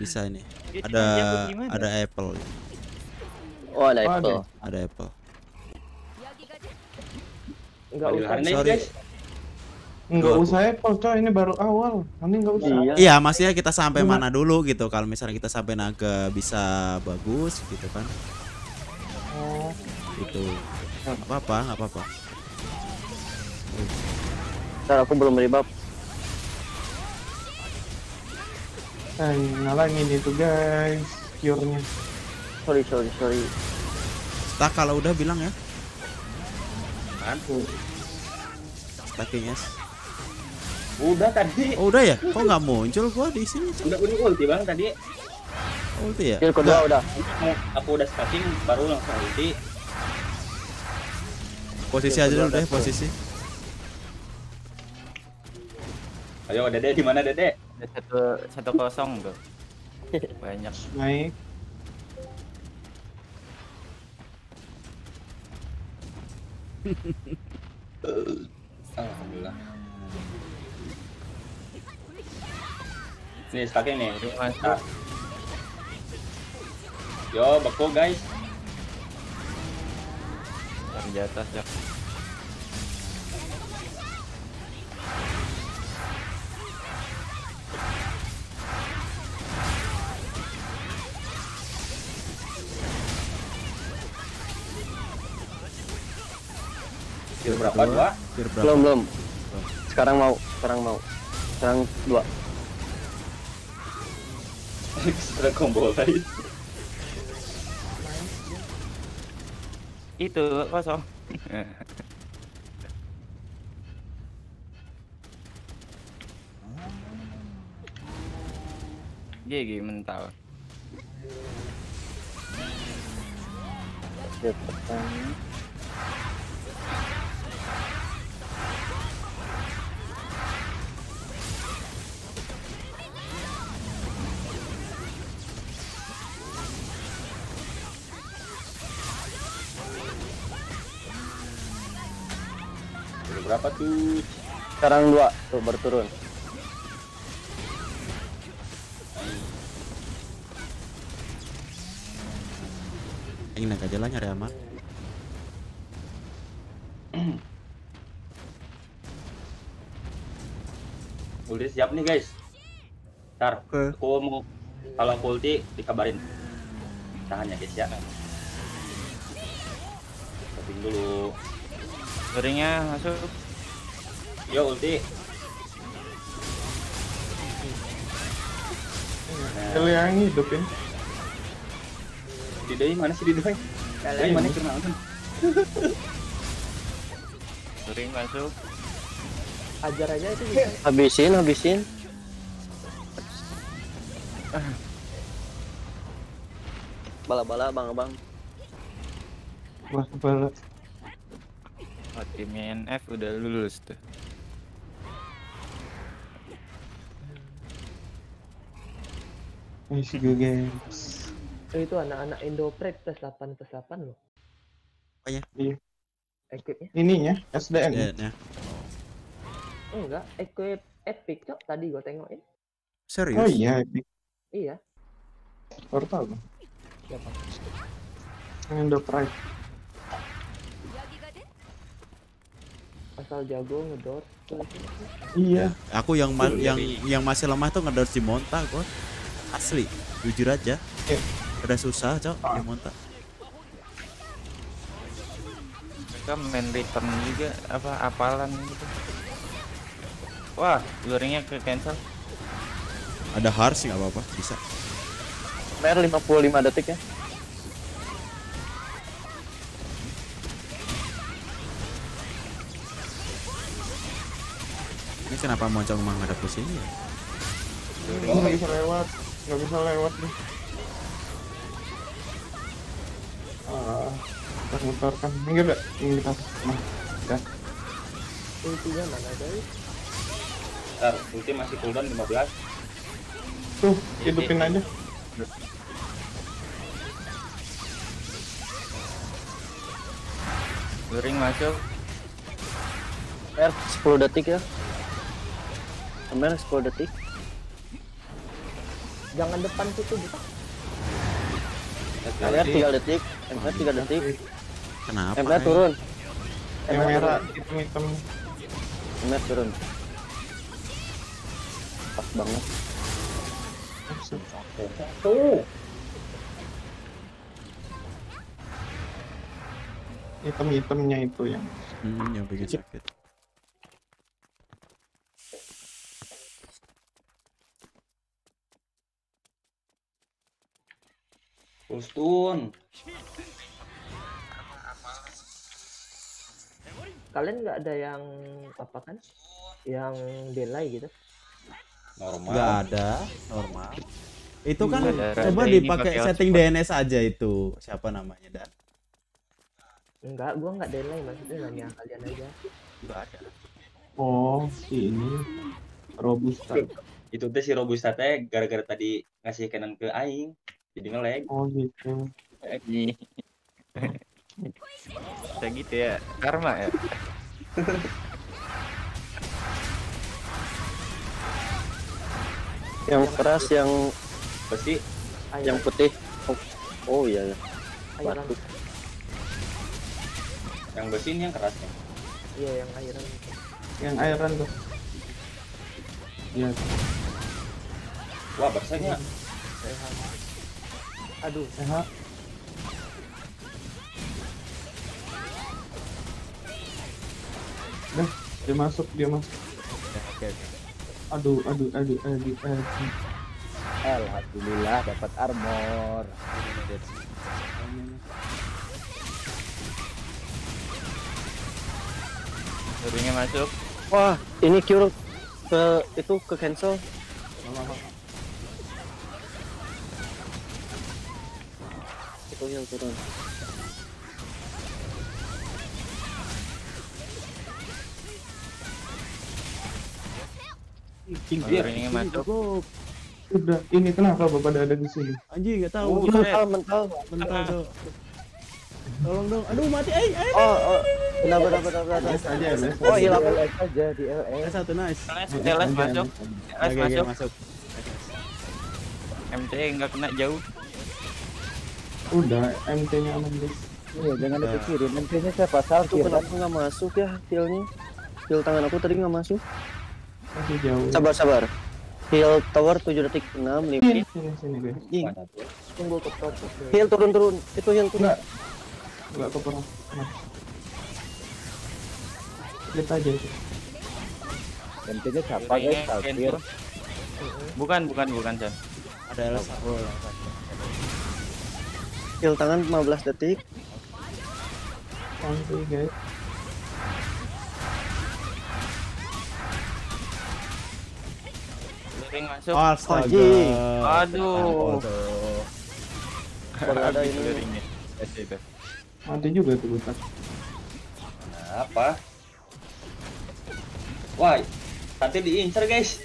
Bisa ini. Ada apa ada apple, Oh ada itu. ada. apple. Enggak usah. Sorry. guys. Nggak Dua. usah Apple, coy. Ini baru awal. Nanti nggak usah. Iya. Iya, maksudnya kita sampai Cuma- mana dulu gitu. Kalau misalnya kita sampai naga bisa bagus gitu kan. Oh, Gitu. Nggak apa-apa, nggak apa-apa. Ntar aku belum ribab. eh, ngalangin itu, guys. Cure-nya. Sorry sorry sorry. Stuck kalau udah bilang ya. Kan? Stacking yes. Udah tadi. Oh udah ya? Kok nggak muncul gua di sini? Udah udah ulti bang tadi. Ulti ya? Kill kedua udah. Aku, aku udah starting baru langsung ulti. Posisi aja dulu deh, posisi. Ayo Dede di mana Dede? Ada satu satu kosong tuh. Banyak. Naik. Alhamdulillah. Nih stacking nih. Nah. Yo, beku guys. Dari di atas ya. Berapa? Dua? Berapa? Belum belum. Sekarang mau, sekarang mau. Sekarang dua. Sudah combo lain. Itu kosong. GG mental. Dia berapa tuh? Sekarang dua, tuh berturun. Ini naik aja lah nyari aman. Ulti siap nih guys. Ntar, Oke. aku mau kalau aku ulti dikabarin. Tahan ya guys ya. Setting dulu. Ringnya masuk. Yo ulti. Nah, Kalau yang hidupin. di Doi mana sih di Doi? Doi mana kena nonton? Ring masuk. Ajar aja itu bisa. Habisin, habisin. Bala-bala, bang-abang. Wah, kepala. Oh, timnya NF udah lulus tuh. Nice go guys. Eh, itu anak-anak Indoprek plus 8 plus 8 loh. Apanya? Iya. Equipnya? Ininya SDN. Ya, ya. Enggak, equip epic cok tadi gua tengokin. Serius? Oh iya, Epic. Iya. Baru tahu. Siapa? Yang Indo Pride. Asal jago ngedor. Iya. Aku yang ma- Dulu yang yang masih lemah tuh ngedor si Monta, God. Asli, jujur aja. Iya. Udah susah, Cok, di Monta. Mereka main return juga apa apalan gitu. Wah, luringnya ke cancel. Ada harus nggak apa-apa, bisa. Mer 55 detik ya. Ini kenapa Moncong menghadap ke sini ya? Nggak bisa lewat. Nggak bisa lewat nih. Ah, mutar kan. Minggir gak? Ini kita. Nah, udah. Ultinya mana guys? Ntar, ulti masih cooldown 15. Tuh, hidupin aja. Luring masuk. Mer 10 detik ya. Mer 10 detik. Jangan depan situ bisa. Mer 3 detik. Mer 3 detik. Kenapa? Mer eh? turun. MR merah, turun. hitam-hitam. Mer turun. Pas banget. Tuh. Hitam-hitamnya itu yang. Hmm, yang bikin sakit. Full stun. Kalian nggak ada yang apa kan? Yang delay gitu? Normal. Nggak ada, normal. Itu kan Ada coba rada ini dipakai pakai setting hotspot. DNS aja itu. Siapa namanya dan? Enggak, gua nggak delay maksudnya nanya kalian aja. Enggak ada. Oh, si ini. robusta. Itu teh si Robusta teh gara-gara tadi ngasih kanan ke aing. Jadi nge-lag. Oh gitu. Ih. Kayak gitu ya. Karma ya. Yang keras, yang Pasti yang putih. Oh, oh iya ya. Airan. Batu. yang besi ini yang kerasnya. Iya yang airan. Yang airan tuh. Iya. Wah, bahasanya Sehat. Aduh, Sehat. Dah, dia masuk, dia masuk. Oke oke. Aduh, aduh, aduh, aduh, aduh. Alhamdulillah dapat armor. Luringnya masuk. Wah, ini cure ke itu ke cancel. Itu yang turun. Luringnya masuk. Udah, ini kenapa bapak ada di sini? Anjing nggak tahu. Oh, Gimana? Mental, mental. Mental tuh. Tolong dong. Aduh mati. Eh, eh. Oh, oh. Benar, benar, benar, benar. Biasa aja. Oh, hilang. LS aja di LS. Eh, satu nice. LS, LS masuk. LS masuk. masuk. MT nggak kena jauh. Udah, MT-nya aman guys. Iya, jangan Udah. dipikirin. Nantinya siapa Tuh salkir kan? kenapa nggak masuk ya healnya? Heal tangan aku tadi nggak masuk. Masih jauh. Sabar, sabar. Heal tower 7 detik 6 Sini, 5. sini, sini tuh? tunggu ke pojok. Heal turun turun. Itu heal turun. Enggak. Enggak keperang. Nah. Lihat aja itu. Nantinya siapa guys? Luringnya Salkir. cancel. Bukan bukan bukan Chan. Ada LS aku. Heal tangan 15 detik. Santai guys. Masuk. Oh, astaga. Anjing. Aduh. Baru ada ini. Mati juga tuh butak. Apa? Wah, nanti diincar guys.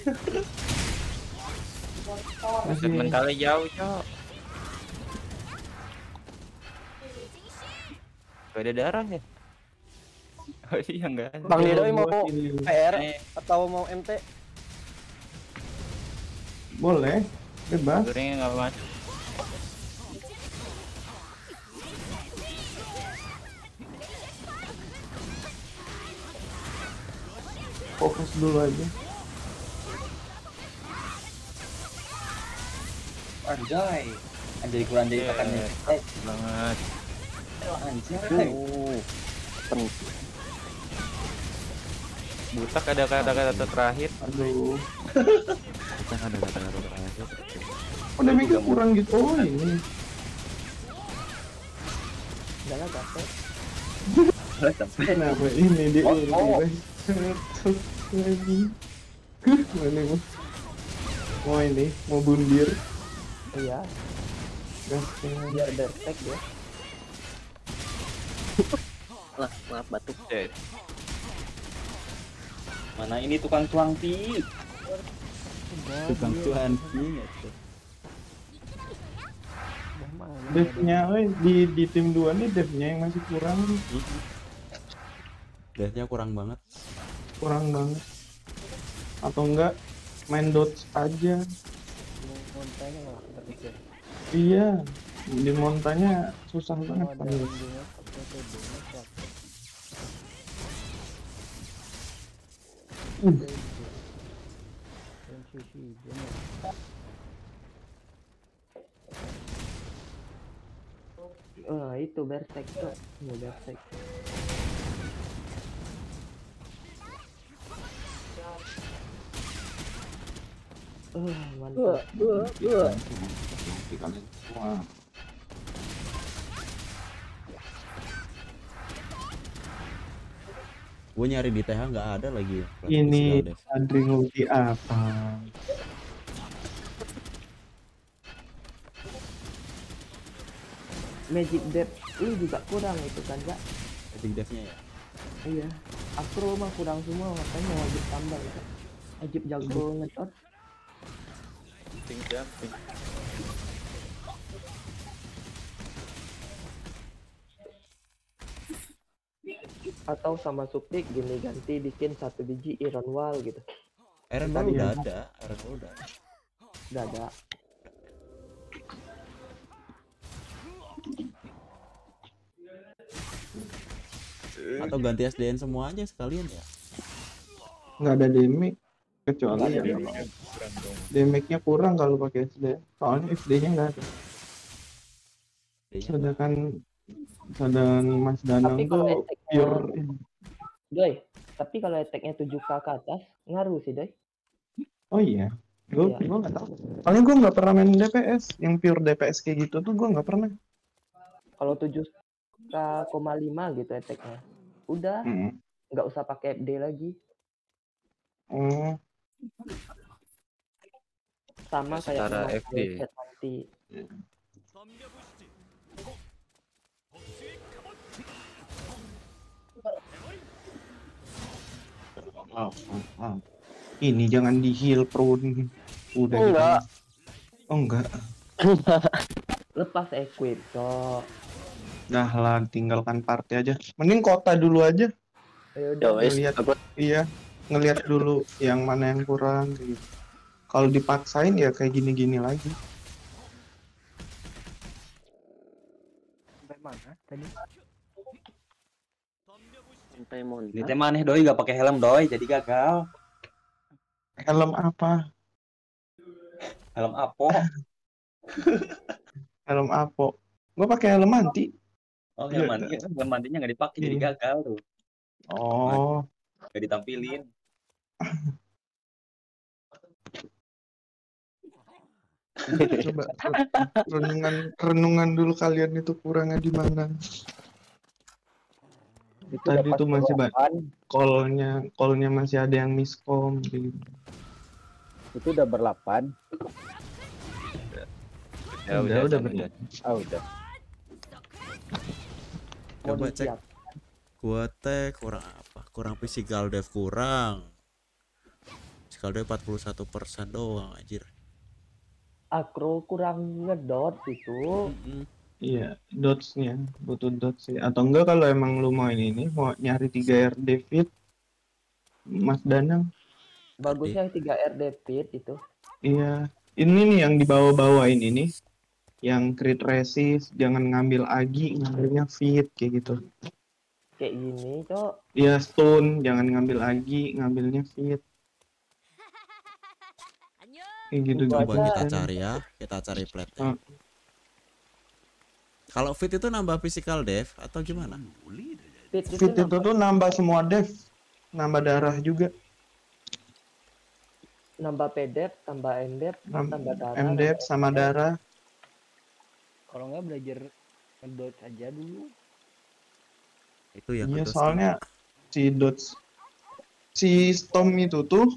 Mentalnya jauh, Cok. Gak ada darah ya? Oh iya enggak ada. Bang Nidoy mau. PR Eh, atau mau MT? Boleh. Bebas. luringnya nggak masuk. Fokus dulu aja. Anjay. Anjay kurang anjay Iya. tekannya. Eh, Banget. Anjay. Uh, pen Butak ada kata-kata terakhir. Aduh. Kita ada kata-kata terakhir. Udah mikir kurang gitu. Oh ini. Enggak lah capek. Kenapa ini di Oh, ini oh. guys? lagi. Mana mau? Mau ini, mau bundir. Iya, Gasnya. biar bertek ya. lah, maaf batuk. Dead. Mana ini tukang tuang ti? Tukang cuan. Ingat tuh. Udah mana? Devnya, oi, di di tim 2 nih devnya yang masih kurang, Deathnya kurang banget. kurang banget. Atau enggak main dots aja. Montanya. Iya, di montanya susah banget Oh, ada panggil. ujungnya, pakai ujungnya, siap. Uh. Dan sushi, bener. Oh, itu tuh. Iya, bertek. Uh, Gue nyari di TH nggak ada lagi. ya. ini. Adri ngulti apa? Magic Death ini juga kurang itu kan, Kak? Epic deathnya ya. Iya. Astro mah kurang semua, makanya wajib tambah itu. Ajib jago. Jumping jumping. Atau sama Supik gini ganti bikin satu biji Iron Wall gitu. Iron Ball udah ada, Iron Ball udah. ada. Udah ada. Atau ganti SDN semua aja sekalian ya. nggak ada damage kecuali ya damage-nya kurang kalau pakai SD soalnya SD-nya nggak ada SD-nya. sedangkan sedangkan Mas Danang Tapi kalau tuh attack-nya- pure Doi, tapi kalau attack-nya 7k ke atas ngaruh sih, Doi. oh iya gue Iya. gue nggak tahu soalnya gue nggak pernah main DPS yang pure DPS kayak gitu tuh gue nggak pernah Kalau 7k,5 gitu attack-nya. Udah, Hmm. nggak usah pakai FD lagi. oh Sama kayak Secara sama FD. nanti. Oh, oh, oh. ini jangan di heal prune udah gitu. Enggak. oh enggak Lepas equip, so. dah lah tinggalkan party aja mending kota dulu aja Ya Ya udah, wes, Lihat. iya ngelihat dulu yang mana yang kurang gitu. kalau dipaksain ya kayak gini-gini lagi Sampai mana tadi? Sampai Ini monta. teh maneh doi gak pakai helm doi jadi gagal. helm apa Helm apo. helm apo gue pakai helm anti Oh, Iya. helm mandi, helm mandinya gak dipakai jadi Iya. gagal tuh. oh Gak ditampilin. coba renungan renungan dulu kalian itu kurangnya di mana Tadi tuh masih ba- berlapan, callnya callnya masih ada yang miskom gitu. Itu udah berlapan. Ya Udah, udah, udah. Ah udah. Coba mau cek gua teh kurang apa? Kurang physical dev kurang. Physical dev 41% doang anjir. Akro kurang ngedot itu. Mm-mm. Iya, dots-nya butuh dots sih. Atau enggak kalau emang lu mau ini nih, mau nyari 3 R David Mas Danang. Bagusnya 3R David itu. Iya, ini nih yang dibawa-bawa ini nih. Yang crit resist, jangan ngambil agi, ngambilnya fit kayak gitu. Kayak gini, Cok. Iya, stone, jangan ngambil agi, ngambilnya fit. Kayak gitu Itu Coba kita cari ya, kita cari plate Hmm. Kalau fit itu nambah physical dev atau gimana? Fit itu, Fit itu nambah, tuh nambah semua dev, nambah darah juga, nambah PDEP, tambah MDEP, Nam- tambah darah. Nambah sama darah. Kalau nggak belajar ngedodge aja dulu. Itu yang Iya, soalnya si dots si storm itu tuh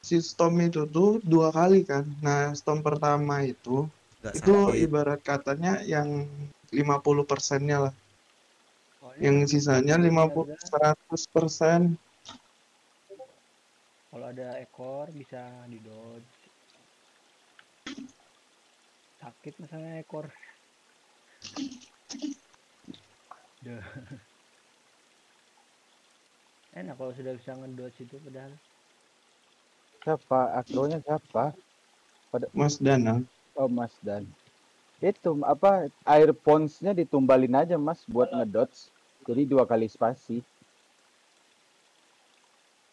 si storm itu tuh dua kali kan. Nah, storm pertama itu nggak itu sakit. ibarat katanya yang 50 persennya lah. Soalnya Yang sisanya 50 ada- 100 persen. Kalau ada ekor bisa di dodge. Sakit misalnya ekor. Duh. Enak kalau sudah bisa ngedodge itu padahal. Siapa? Akronya siapa? Mas Danang. Oh Mas Dan. Itu apa air ponsnya ditumbalin aja Mas buat ngedodge. Jadi dua kali spasi.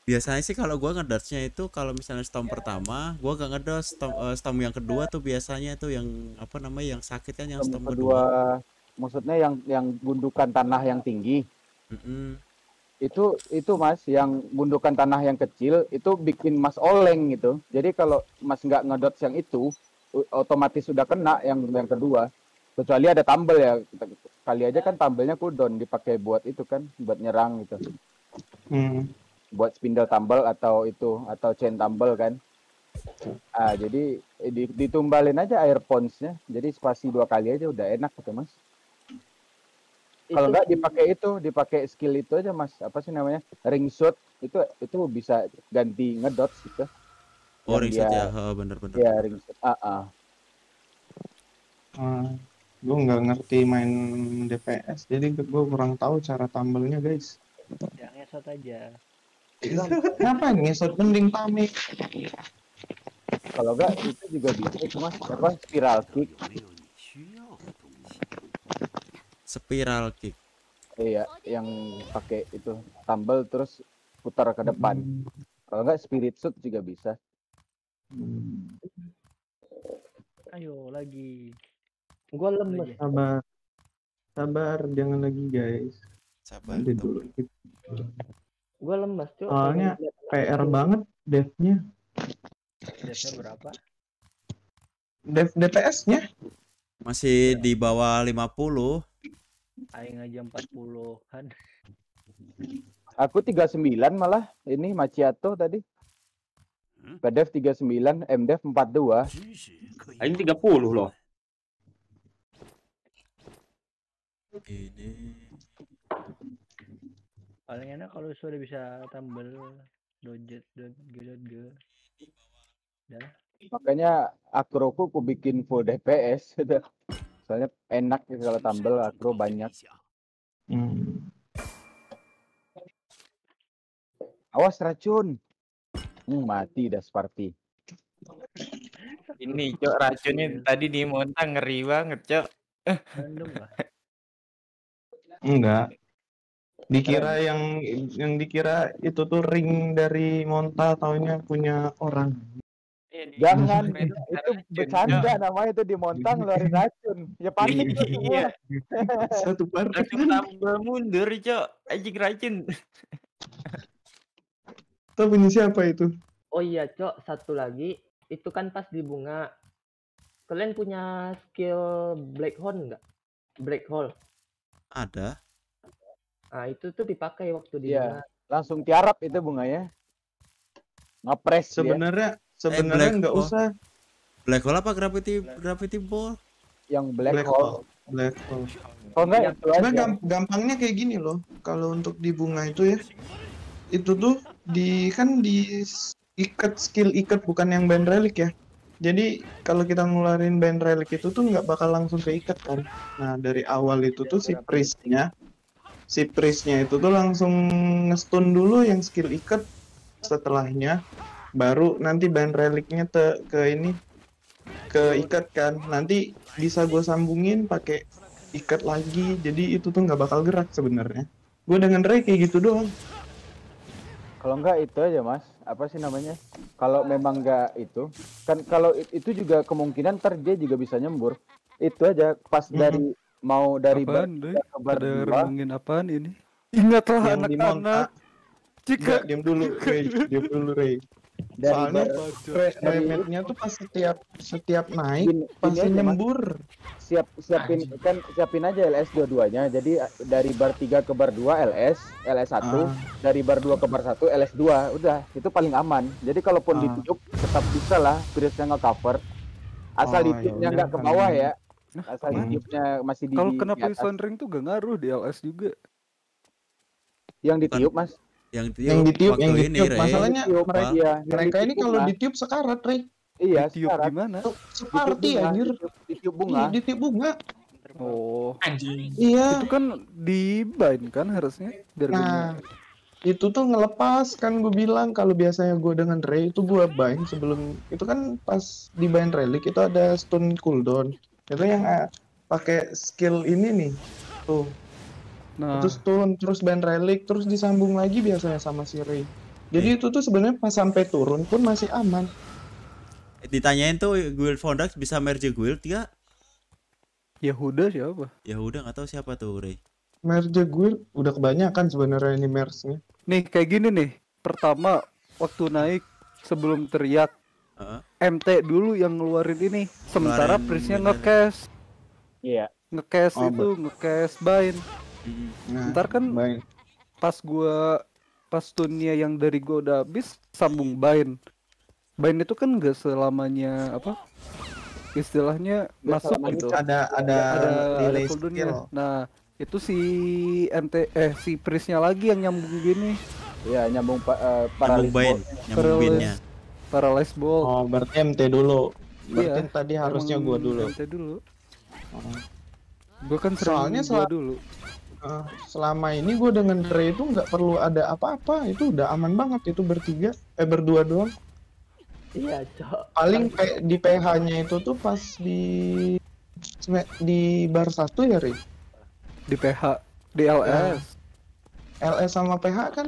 Biasanya sih kalau gua ngedodge-nya itu kalau misalnya storm pertama, gua gak ngedodge storm, storm yang kedua tuh biasanya tuh yang apa namanya yang sakit kan yang Yang storm kedua, kedua. maksudnya yang yang gundukan tanah yang tinggi. Mm-mm. Itu itu Mas yang gundukan tanah yang kecil itu bikin Mas oleng gitu. Jadi kalau Mas nggak ngedodge yang itu otomatis sudah kena yang yang kedua. Kecuali ada tumble ya. Kali aja kan tumblenya cooldown dipakai buat itu kan buat nyerang gitu. Hmm. buat spindle tumble atau itu atau chain tumble kan ah jadi eh, di- ditumbalin aja air ponsnya jadi spasi dua kali aja udah enak gitu mas kalau nggak dipakai itu dipakai skill itu aja mas apa sih namanya ring shot itu itu bisa ganti ngedot gitu Oh, ring set dia- ya, oh, bener-bener. Iya, ring set. Ah, ah. Ah, gue nggak ngerti main DPS, jadi gue kurang tahu cara tumble-nya guys. Yang ngesot aja. Ngapain ngesot mending pamit? Kalau enggak itu juga bisa itu mas apa spiral kick. Spiral kick. Iya, yang pakai itu tumble terus putar ke depan. Kalau enggak spirit shoot juga bisa. Ayo lagi. Gua lemes. Sabar, sabar, jangan lagi guys. Sabar. Nanti dulu. Gua lemes, Cuk. Soalnya PR banget devnya, Biasanya berapa? dev DPS-nya. Masih di bawah 50. Aing aja 40-an. Aku 39 malah ini Maciato tadi. Pedev 39, MDev 42. Aing 30 loh. Ini Paling enak kalau sudah bisa tambal dojet dot g dot g. Dah. Makanya akroku aku bikin full DPS. Soalnya enak gitu kalau tumble akro banyak. Hmm. Awas racun. Hmm, mati dah Sparty. Ini cok racunnya tadi di Montang ngeri banget cok. Enggak. Dikira yang yang dikira itu tuh ring dari Monta taunya punya orang. Jangan Main itu bercanda namanya itu di montang ngeluarin racun. Ya panik. Iya. Satu part Racun tambah mundur cok. Anjing racun. Tahu punya siapa itu? Oh iya, Cok, satu lagi. Itu kan pas di bunga. Kalian punya skill Black Horn nggak? Black Hole. ada. Nah, itu tuh dipakai waktu di Iya. bunga. Langsung tiarap itu bunganya. Ngepres dia. Sebenarnya sebenarnya Black nggak Hole. usah Black hole apa gravity gravity ball? yang black, Black hole. Hole. Black Hole. Kalau enggak Sebenarnya gam- gampangnya kayak gini loh. Kalau untuk di bunga itu ya, itu tuh di kan di ikat skill ikat bukan yang band relic ya. Jadi kalau kita ngeluarin band relic itu tuh nggak bakal langsung keikat kan. Nah dari awal itu tuh si priestnya, si priestnya itu tuh langsung ngestun dulu yang skill ikat. Setelahnya baru nanti band relicnya te ke ini ke ikat kan. Nanti bisa gue sambungin pakai ikat lagi jadi itu tuh nggak bakal gerak sebenarnya gue dengan Ray kayak gitu doang Kalau enggak itu aja mas. Apa sih namanya? Kalau memang enggak itu, kan kalau itu juga kemungkinan ntar dia juga bisa nyembur. Itu aja pas Mhm. dari mau dari Apaan, ke bar Pada dua, renungin apaan ini? Ingatlah anak-anak. Jika diam dulu Ray diam dulu Ray dari soalnya remetnya tuh pas setiap setiap naik gini pasti nyembur siap siapin kan siapin aja LS dua-duanya. Jadi dari bar 3 ke bar 2 LS, LS 1, Ah. dari bar 2 ke bar 1 LS 2. Udah, itu paling aman. Jadi kalaupun Ah. ditiup tetap bisa lah spiritnya nge-cover. Asal Oh, ditiupnya ya nggak ke bawah ya. Nah, Asal Hmm. ditiupnya masih di kalau kena poison ring tuh gak ngaruh di LS juga. yang ditiup, Mas. Yang ditiup, yang ditiup waktu yang ini, ditiup. Ray. masalahnya Ditiup, mereka iya, yang mereka ini ditiup kalau ditiup sekarat Ray Iya, Ditiup sekarat. gimana? Tuh, Ditiup seperti bunga, anjir. ditiup, ditiup bunga. Ih, ditiup bunga. Oh, iya. Itu kan di bind kan harusnya biar Nah, itu tuh ngelepas kan gue bilang kalau biasanya gue dengan Ray itu gue bind sebelum itu kan pas di bind relic itu ada stun cooldown. Itu yang eh, pakai skill ini nih tuh Nah, itu stun terus bind relic terus disambung lagi biasanya sama si Ray jadi itu tuh sebenarnya pas sampai turun pun masih aman Ditanyain tuh guild Fondax bisa merge guild ya? Yahuda siapa? Ya udah nggak tahu siapa tuh Ray. merge guild udah kebanyakan sebenarnya ini merge-nya Nih kayak gini nih. Pertama waktu naik sebelum teriak Heeh. MT dulu yang ngeluarin ini. Sementara Prisnya nge-cash, Iya. nge-cash Oh, itu, nge-cash bind. Nah, Ntar kan baik. pas gua pas tunnya yang dari gua udah habis sambung bind. Bind itu kan gak selamanya apa? Istilahnya masuk gitu. ada ada, ada ada cooldownnya. skill Nah, itu si MT eh si Prisnya lagi yang nyambung gini. Iya, nyambung pa, eh, Nyambung ball. nyambung binnya. paralyze ball. Oh, berarti MT dulu. Berarti Iya, tadi harusnya gua dulu. MT dulu. Oh. Gua kan sering Soalnya gua dulu. Eh, selama ini gue dengan Dre itu nggak perlu ada apa-apa, itu udah aman banget itu bertiga, eh berdua doang. Iya, Cok. Paling P- di PH-nya itu tuh pas di di bar satu ya, Ri? Di PH, di LS. LS sama PH kan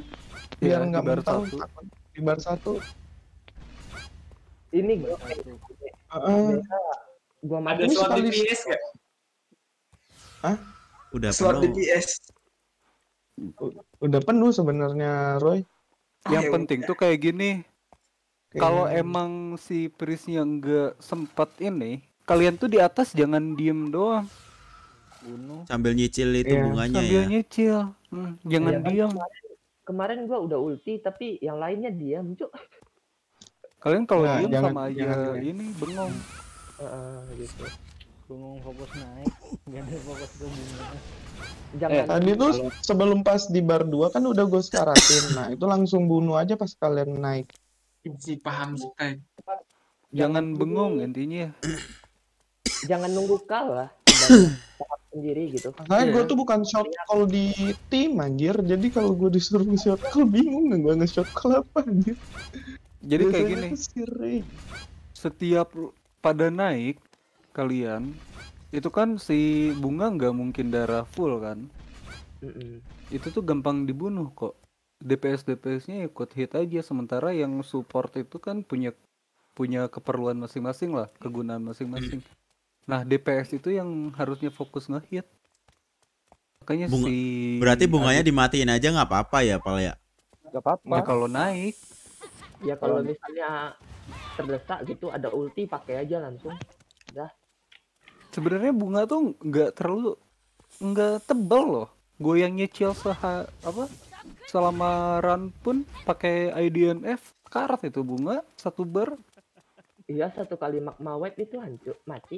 Iya, biar nggak bar mental satu. takut di bar satu. Ini gue gua Ada mati sekali. DPS nggak? Hah? Udah Slot penuh. DPS. Udah penuh sebenarnya, Roy. Yang ya penting tuh kayak gini. Kalau Kayak- emang si Prisnya nggak sempat ini, kalian tuh di atas jangan diem doang. Bunuh. Sambil nyicil itu Iya, bunganya Sambil ya. nyicil. Hmm, jangan Iya, kan diam. Kemarin, kemarin gua udah ulti tapi yang lainnya diam, Cuk. Kalian kalau Nah, diem jangan- sama aja jangan diam. ini bengong. Heeh, gitu. Bengong fokus naik. Gak ada fokus ke bunga. Jangan Eh, tadi tuh sebelum pas di bar 2 kan udah gue sekaratin. Nah, itu langsung bunuh aja pas kalian naik. Si paham sekali. Jangan bengong intinya. jangan nunggu kalah sendiri gitu. Nah, gue Iya. tuh bukan shot call di tim anjir. Jadi kalau gue disuruh shot call bingung gue nge-shot call apa anjir. Jadi kayak gini. Setiap pada naik kalian itu kan si bunga nggak mungkin darah full kan. Mm-mm. Itu tuh gampang dibunuh kok. DPS DPS-nya ikut hit aja sementara yang support itu kan punya punya keperluan masing-masing lah, kegunaan masing-masing. Nah, DPS itu yang harusnya fokus ngehit. Makanya Bunga- si Berarti bunganya dimatiin aja nggak apa-apa ya, Pal ya? Gak apa-apa. Ya kalau naik Ya kalau misalnya terdesak gitu ada ulti pakai aja langsung. Sebenarnya bunga tuh nggak terlalu nggak tebel loh. Gue yang nyicil seha apa selama run pun pakai IDNF karat itu bunga satu bar. Iya satu kali magma wave itu hancur mati.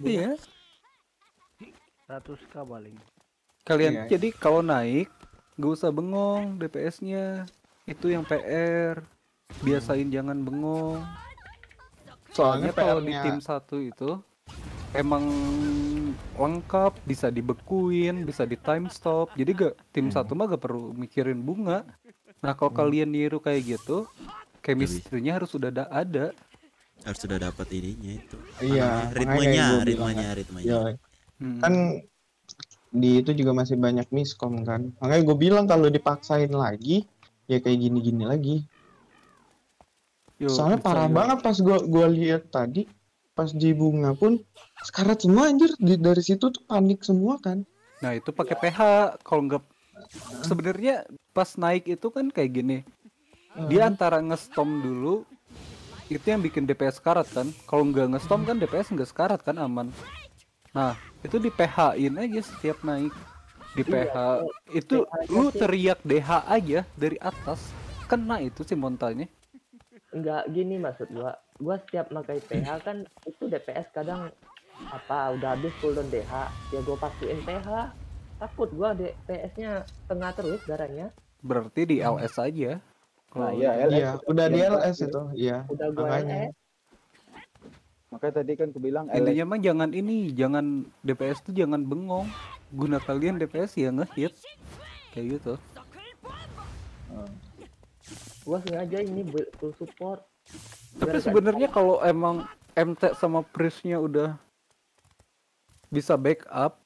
Iya. 100k paling. Kalian Iya. jadi kalau naik gak usah bengong DPS-nya. Itu yang PR. Biasain jangan bengong. Soalnya Soalnya kalau di tim satu itu emang lengkap, bisa dibekuin, bisa di time stop. Jadi gak tim satu mah gak perlu mikirin bunga. Nah kalau kalian niru kayak gitu, chemistry-nya harus udah ada. ada. Harus sudah dapat ininya itu. Iya, Ritmenya, gua bilang ritmenya, kan. ritmenya. Iya. Hmm. Kan di itu juga masih banyak miskom kan. Makanya gue bilang kalau dipaksain lagi ya kayak gini-gini lagi. Yo, Soalnya parah percaya. banget pas gua gua lihat tadi pas di bunga pun sekarat semua anjir. Di, dari situ tuh panik semua kan. Nah itu pakai PH kalau nggak sebenarnya pas naik itu kan kayak gini. Dia antara ngestom dulu itu yang bikin DPS karat kan. Kalau nggak ngestom kan DPS nggak sekarat kan aman. Nah itu di PH in aja setiap naik. Di Iya, PH itu lu teriak DH aja dari atas. Kena itu si montanya Enggak gini maksud gua. Gua setiap pakai PH kan itu DPS kadang apa udah habis cooldown DH ya gua pastiin PH takut gua DPS-nya tengah terus darahnya berarti di LS aja Nah, Kalau iya, LS. Iya, udah di LS itu. Iya. udah gua Makanya. LS Makanya tadi kan aku bilang LS. intinya mah jangan ini jangan DPS tuh jangan bengong guna kalian DPS ya ngehit kayak gitu gua sengaja ini build full support Tapi sebenarnya kalau emang MT sama Prisnya udah bisa backup,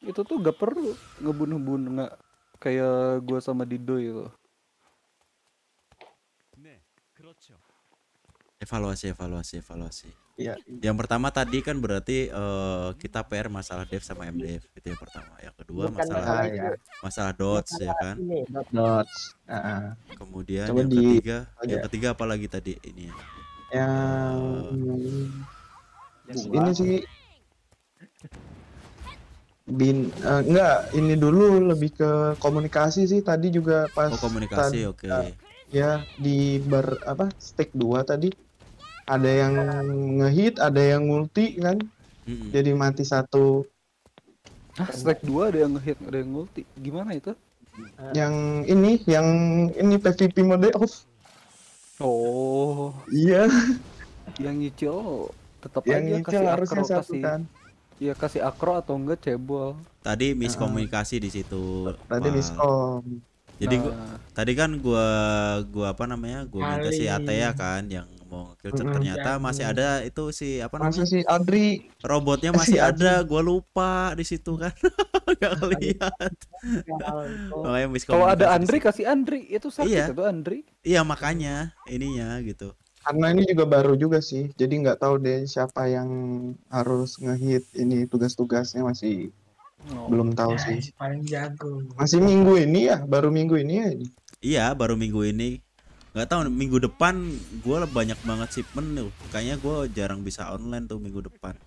itu tuh gak perlu ngebunuh-bunuh nggak kayak gua sama Dido itu. Evaluasi, evaluasi, evaluasi. Iya. Yang pertama tadi kan berarti eh, kita PR masalah dev sama MDF itu yang pertama. Yang kedua Bukan masalah masalah Ah, ya. masalah dots ya kan. ini dot Dots. Heeh. Kemudian Coba yang di- ketiga, yang aja. ketiga apa lagi tadi ini? Yang Eh, ini sih bin eh, enggak ini dulu lebih ke komunikasi sih tadi juga pas Oh komunikasi, oke. ya di bar apa stick 2 tadi ada yang ngehit ada yang multi kan Mm-mm. jadi mati satu Hah, stack 2 ada yang ngehit, ada yang multi. Gimana itu? yang ini yang ini PVP mode off Oh, Iya. yang nyicil tetap Yang aja nyicil kasih harusnya akro satu kasih. kan. Iya kasih akro atau enggak cebol. Tadi miskomunikasi di situ. Tadi Pak. miskom. Jadi gua, Nah. tadi kan gua gua apa namanya? Gua minta si. Atea kan yang mau kill Mm-mm. ternyata masih ada itu si apa namanya? si Adri Robotnya si masih Adri. ada, gua lupa di situ kan. Gak lihat. Kalau ada Andri kasih Andri itu sakit Iya. itu Andri. Iya makanya ininya gitu. karena ini juga baru juga sih. Jadi nggak tahu deh siapa yang harus ngehit ini tugas-tugasnya masih Oh. belum tahu Ya, sih. si paling jago. Masih minggu ini ya, baru minggu ini ya ini. Iya, baru minggu ini. Nggak tahu minggu depan gua banyak banget shipment tuh. Kayaknya gua jarang bisa online tuh minggu depan.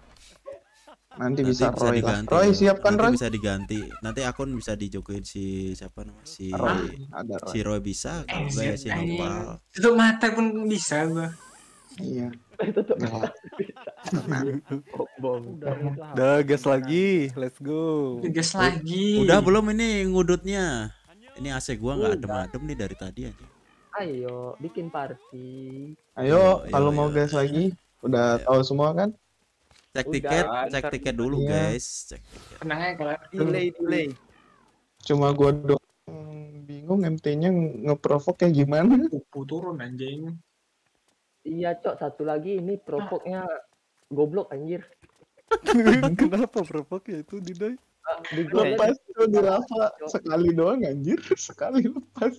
Nanti, bisa, Roy lah. diganti. Roy ya. siapkan Nanti Roy. bisa diganti. Nanti akun bisa dijokoin si siapa namanya si Roy, ada Roy. si Roy bisa, Eh, ya si. Nopal. Tutup mata pun bisa gua. Iya. Tutup. Udah itu lah. Udah gas lagi, let's go. Gas lagi. Udah belum ini ngudutnya? Ini AC gua nggak adem-adem nih dari tadi aja. Ayo bikin party. Ayo, Yo, kalau mau gas lagi, udah tahu semua kan? Cek Udah, tiket, cek tiket dulu Iya. guys. Cek tiket. Tenang aja kalau Delay delay. Cuma gua doang bingung MT-nya nge-provoke kayak gimana. kupu turun anjing. Iya cok satu lagi ini provoknya goblok anjir. Kenapa provok ya itu Didai? Ah, Lepas tuh di Rafa sekali doang anjir, sekali lepas.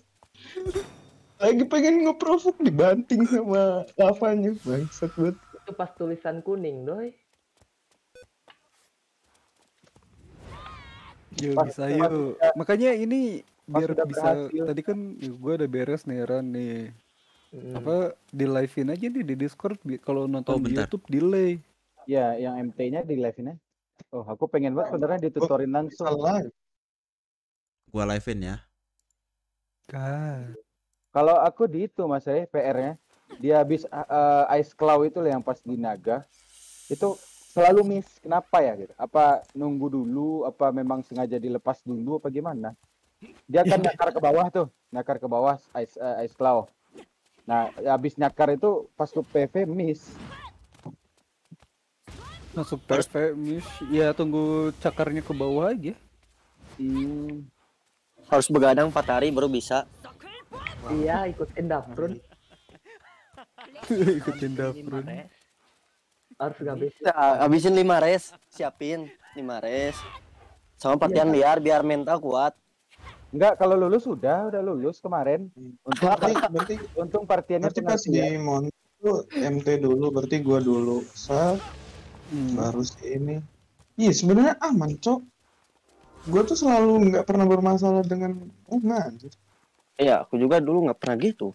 Lagi pengen nge-provoke dibanting sama Rafanya, bangsat banget. itu pas tulisan kuning doi. Yo Pas- bisa pas yuk. udah- Makanya ini pas biar udah bisa berhasil. tadi kan gue udah beres nih Ran nih. Hmm. Apa di live-in aja nih di Discord kalau nonton Oh, di bentar. YouTube delay. Ya, yang MT-nya di live-in Oh, aku pengen banget sebenarnya ditutorin langsung. Salah. Gua live-in ya. Kan. Kalau aku di itu Mas ya, PR-nya. Dia habis uh, Ice Claw itu loh yang pas di naga. Itu selalu miss. Kenapa ya gitu? Apa nunggu dulu, apa memang sengaja dilepas dulu apa gimana? Dia kan nyakar ke bawah tuh, nyakar ke bawah Ice uh, Ice Claw. Nah, habis nyakar itu pas ke PV miss. Masuk PV miss. Ya tunggu cakarnya ke bawah aja. Hmm. Harus begadang 4 hari baru bisa. Iya ikutin dafrun. Ikutin. Mares. Harus. Nah, habisin 5 res, siapin 5 res. Sama partian liar biar mental kuat. Enggak, kalau lulus sudah, udah lulus kemarin. Untung Berarti, berarti, untung partiannya berarti pas di. Mon itu MT dulu, berarti gua dulu. Set, Hmm. baru si ini. Iya, sebenarnya aman, Cok. Gua tuh selalu nggak pernah bermasalah dengan bunga anjir. Iya, aku juga dulu nggak pernah gitu.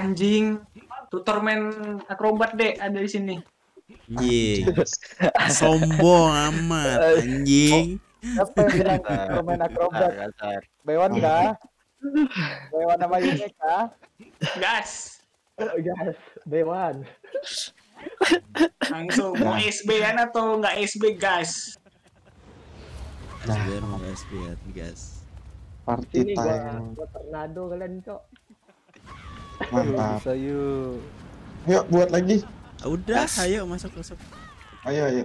Anjing. Tutor main akrobat deh ada di sini. Anjing. Sombong amat anjing. Siapa yang bilang pemain akrobat? Bewan kah? Bewan sama Yume kah? Gas. Gas. Dewan. Langsung mau SB an atau nggak SB gas? SBR mau SBR gas. Party Ini gua, time. gua tornado kalian cok. Mantap. Bisa yuk. Yuk, buat lagi. Ah, Udah, ayo masuk masuk. Ayo, ayo.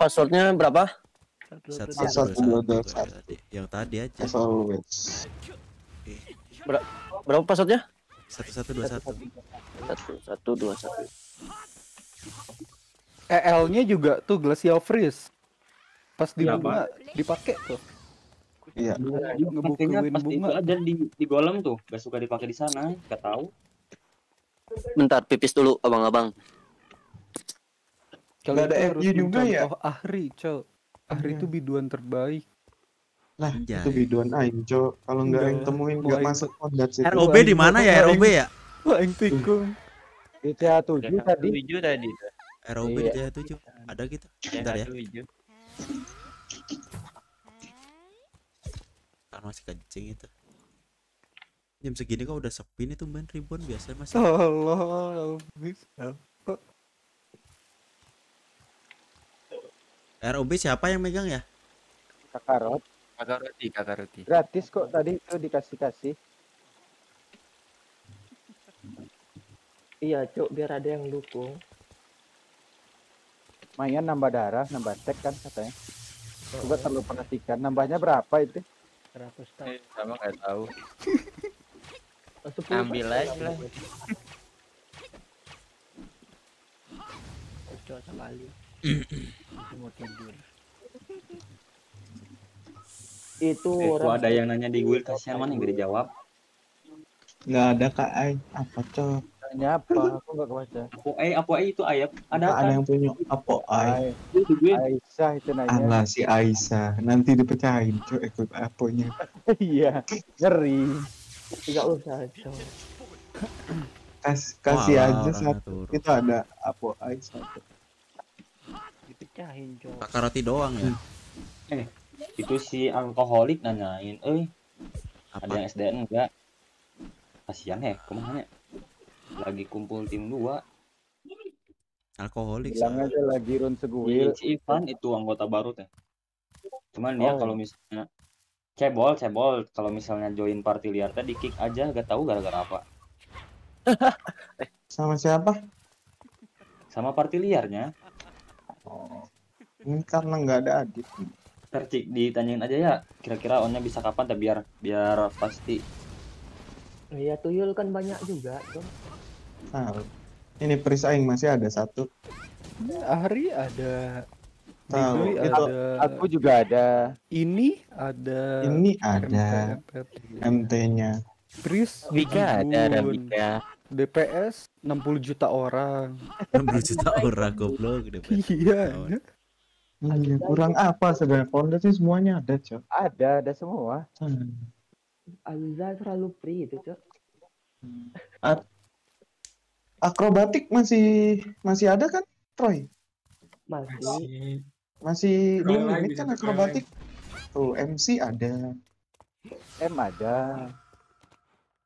Passwordnya berapa? Satu Satu, dua dua, satu. Yang tadi aja. As always. Berapa passwordnya? Satu satu dua satu. Satu, satu, dua, satu. EL-nya juga tuh Glacial Freeze. Pas di Iya, bunga dipakai tuh. Iya. Ngebukuin bunga. aja di di golem tuh, gak suka dipakai di sana, gak tahu. Bentar, pipis dulu, abang-abang. Kalian ada FU juga ya? mencontoh Ahri, Cok. Ahri Iya. itu biduan terbaik. Anjay. itu biduan aing, Cok. Kalau nggak Enggak. aing temuin nggak masuk kondat sih. ROB di mana ya ROB ya? Wah, yang tikung. GTA 7 tadi. Tujuh tadi. ROB di Iya. Jaya 7. Ada gitu. Bentar ya. Kan masih kencing itu. Jam segini kok udah sepi nih tuh main ribuan biasanya masih. Allah, bisa. ROB siapa yang megang ya? Kakarot. kakak roti kakak roti Gratis kok tadi itu dikasih-kasih. Iya, Cuk, biar ada yang dukung. Lumayan nambah darah, nambah tek kan katanya. Coba terlalu perhatikan. Nambahnya berapa itu? 100 tak. Eh, sama nggak tahu Sepuluh ambil tak, aja lah Kocok sekali. Masih mau tidur. Itu Eh, orang ada yang nanya di guild kasihan mana yang gak dijawab Nggak ada kak Aing. Apa cok? Tanya apa? Aku nggak kebaca. Apo eh Apo eh itu ayat ada Nggak ada yang punya apa Aing. Ai- Aisyah itu nanya. Alah si Aisyah. Nanti dipecahin cok ikut aponya. Iya, ngeri. Tidak usah, Cuk. Kas kasih aja satu. Itu ada apa Aisyah. Dipecahin, Cok. kakak roti doang ya eh itu si alkoholik nanyain eh ada apa yang SDN enggak kasihan ya ke mana ya lagi kumpul tim dua alkoholik Bilang aja lagi run Iya, seguil. si Ivan itu anggota baru teh cuman dia Oh. kalau misalnya cebol cebol kalau misalnya join party liar teh di kick aja gak tahu gara-gara apa Sama siapa? sama party liarnya Oh. Ini karena nggak ada adit. tercik ditanyain aja ya kira-kira onnya bisa kapan teh biar biar pasti Iya, tuyul kan banyak juga, Cuk. Tahu. Ini Pris Aing masih ada satu. Ahri ada. Tahu. Itu ada. Aku juga ada. Ini ada. ini ada MT. MT-nya. Pris Vika ada ada. Vika DPS 60 juta orang. 60 juta orang goblok deh Iya. Iya, kurang apa sebenarnya? Founder sih semuanya ada, Cok. Ada, ada semua. Hmm. Alza terlalu free itu, Cuk. At- Akrobatik masih masih ada kan, Troy? Masih. Masih belum limit kan akrobatik? Tuh, MC ada, M ada.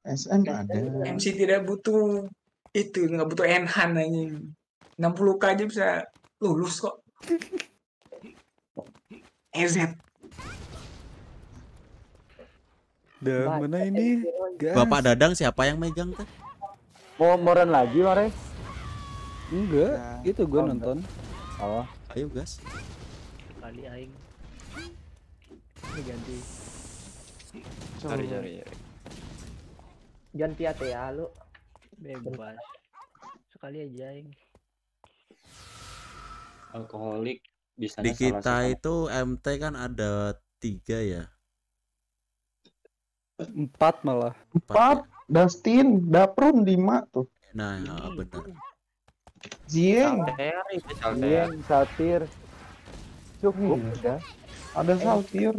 SM ada. MC tidak butuh itu nggak butuh enhan anjing 60k aja bisa lulus kok EZ Baca mana ini? Gas. bapak dadang siapa yang megang teh Mau moran lagi, Mare? Enggak, itu gue Oh, nonton. Oh, ayo gas Kali aing. Ini ganti. sorry sorry sorry. Jangan piate ya, lu. Bebas. Sekali aja aing. alkoholik bisa di kita itu MT kan ada tiga ya Empat malah. Empat, Dustin, Daprun lima tuh. nah ya, Salter itu salter Yen, Satir. Cukup udah. ada Saltir.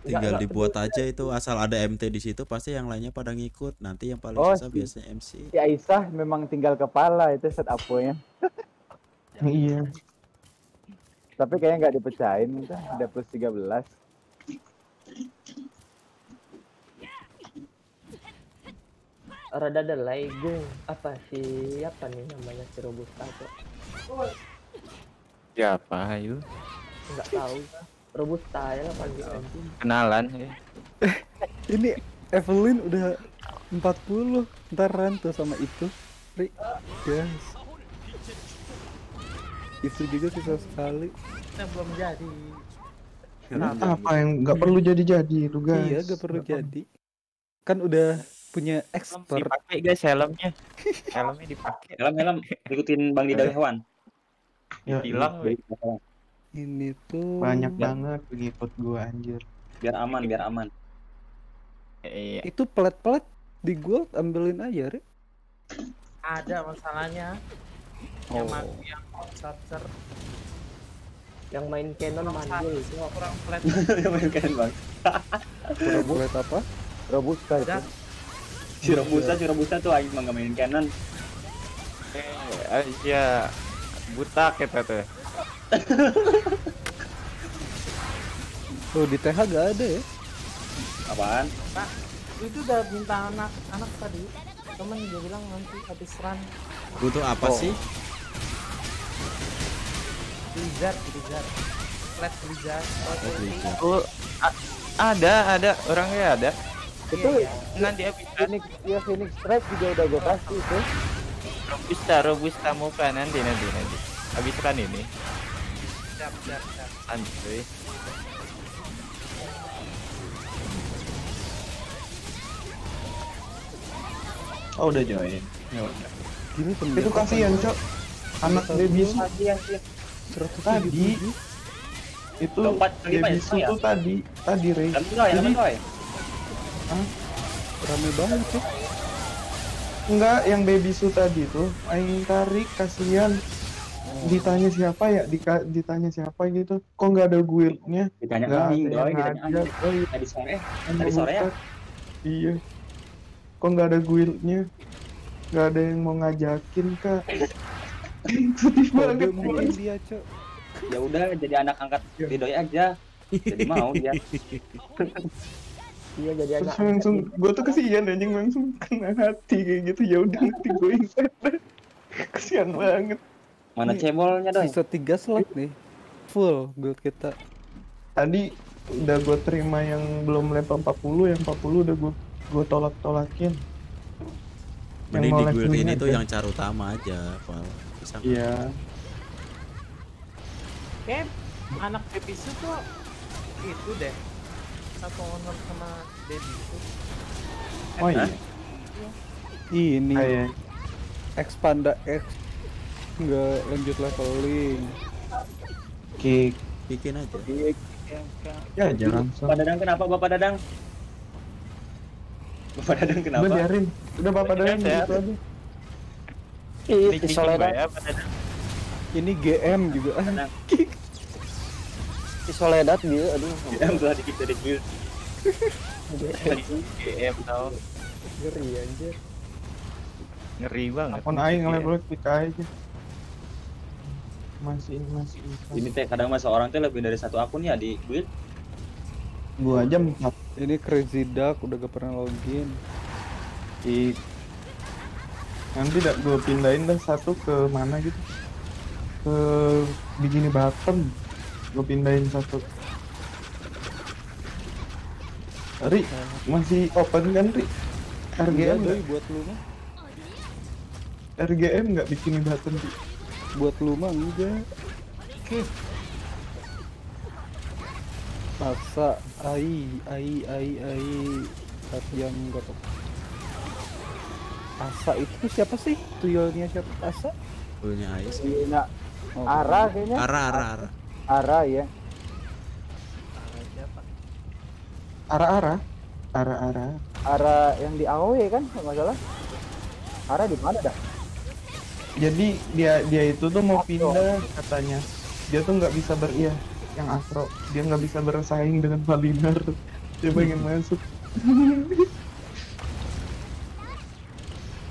tinggal dibuat aja itu asal ada MT di situ pasti yang lainnya pada ngikut nanti yang paling Oh, susah si- biasanya MC Si Aisyah memang tinggal kepala itu set aponya. Iya. Tapi kayaknya nggak dipecahin, udah udah plus 13. Rada delay, Gung. Apa sih? Apa nih namanya si Robusta, Cuk? siapa ayo Enggak tahu. Robusta ya lah panggil anjing. kenalan ya. Ini Evelyn udah 40 ntar tuh sama itu Ri guys itu juga susah sekali Kita belum jadi. Apa yang nggak perlu jadi-jadi itu guys? iya gak perlu jadi kan udah punya expert. dipakai guys helmnya. Helmnya dipakai. Helm helm. Ikutin bang Dida hewan. Ya, ini tuh banyak banget pengikut gua anjir. biar aman biar aman. Iya. Itu pelet-pelet di gold ambilin aja Ri Ada masalahnya. Yang Oh. ma- yang starter Yang main Canon mandul, kurang flat. mainkan bang pelet apa? Robusta itu. Si Robusta tuh aing mah main canon. Eh Asia buta kita tuh tuh di TH gak ada ya? Apaan? Pak, itu udah minta anak anak tadi. Temen dia bilang nanti habis run. Butuh apa Oh. sih? Blizzard blizzard. Flat blizzard. Oh, blizzard. oh Ada, ada. Orangnya ada. Itu Nanti habis Phoenix ya Phoenix Strike juga udah gue kasih itu. Robusta, Robusta muka nanti nanti nanti. Habis kan ini. Siap, siap, siap. Santuy. Oh udah join. Ya udah. Gini Itu kasihan cok. Anak baby su Kasihan sih. tadi itu baby ya, ya? tuh tadi tadi Ray. Temen Temen Roy. Rame banget sih. Enggak, yang baby su tadi tuh aing tarik kasihan. Ditanya siapa ya? Dika, ditanya siapa gitu. Kok nggak ada guildnya? Ditanya Nggak anjing, ada yang. Oh iya. Tadi sore, Yang tadi sore ya. Iya. Kok nggak ada guildnya? Nggak ada yang mau ngajakin kak. Sedih banget boy. dia, Cok. Ya udah jadi anak angkat Ridoy aja. Jadi mau dia. Iya jadi Terus anak. langsung gue tuh kesian anjing langsung kena hati kayak gitu ya udah nanti gue insert kesian banget Mana Nih, cebolnya Doy? Sisa tiga slot nih. Full build kita. tadi udah gue terima yang belum level 40 yang 40 udah gue gue tolak tolakin Mending mau di guild ini tuh yang cara utama aja, Val. Bisa iya Kayak anak su tuh itu deh. Satu owner sama baby su. oh iya Ini kayak Expanda X nggak lanjut leveling. kick Bikin aja. ya aja langsung Bapak Dadang kenapa Bapak Dadang? Bapak Dadang kenapa? udah biarin udah bapak aja. gitu aja Ih, Ini Soledad. ya, Dadang. Ini GM juga. Dadang. Si Soledad dia, aduh. Yang telah dikit dari guild. GM tau. Ngeri anjir. Ngeri banget. akun aing level kick aja masih masih Ini teh kadang mah seorang teh lebih dari satu akun ya di guild. gua aja empat Ini Crazy Duck udah gak pernah login. kick nanti gue pindahin dah satu ke mana gitu ke bikini bottom gue pindahin satu Ri masih open kan Ri Enggak RGM doi buat lu mah. RGM nggak bikini bottom Ri Buat lu mah enggak. Masa ai ai ai ai saat jam berapa? Asa itu siapa sih? Tuyulnya siapa? Asa? Punya Ais. Oh, Ara kayaknya. Ara, ara, ara. Ara ya. ara-ara ara-ara Ara yang di AOE kan nggak salah. Ara di mana dah? jadi dia dia itu tuh mau pindah katanya dia tuh nggak bisa ber iya yang Astro dia nggak bisa bersaing dengan Valinar dia pengen masuk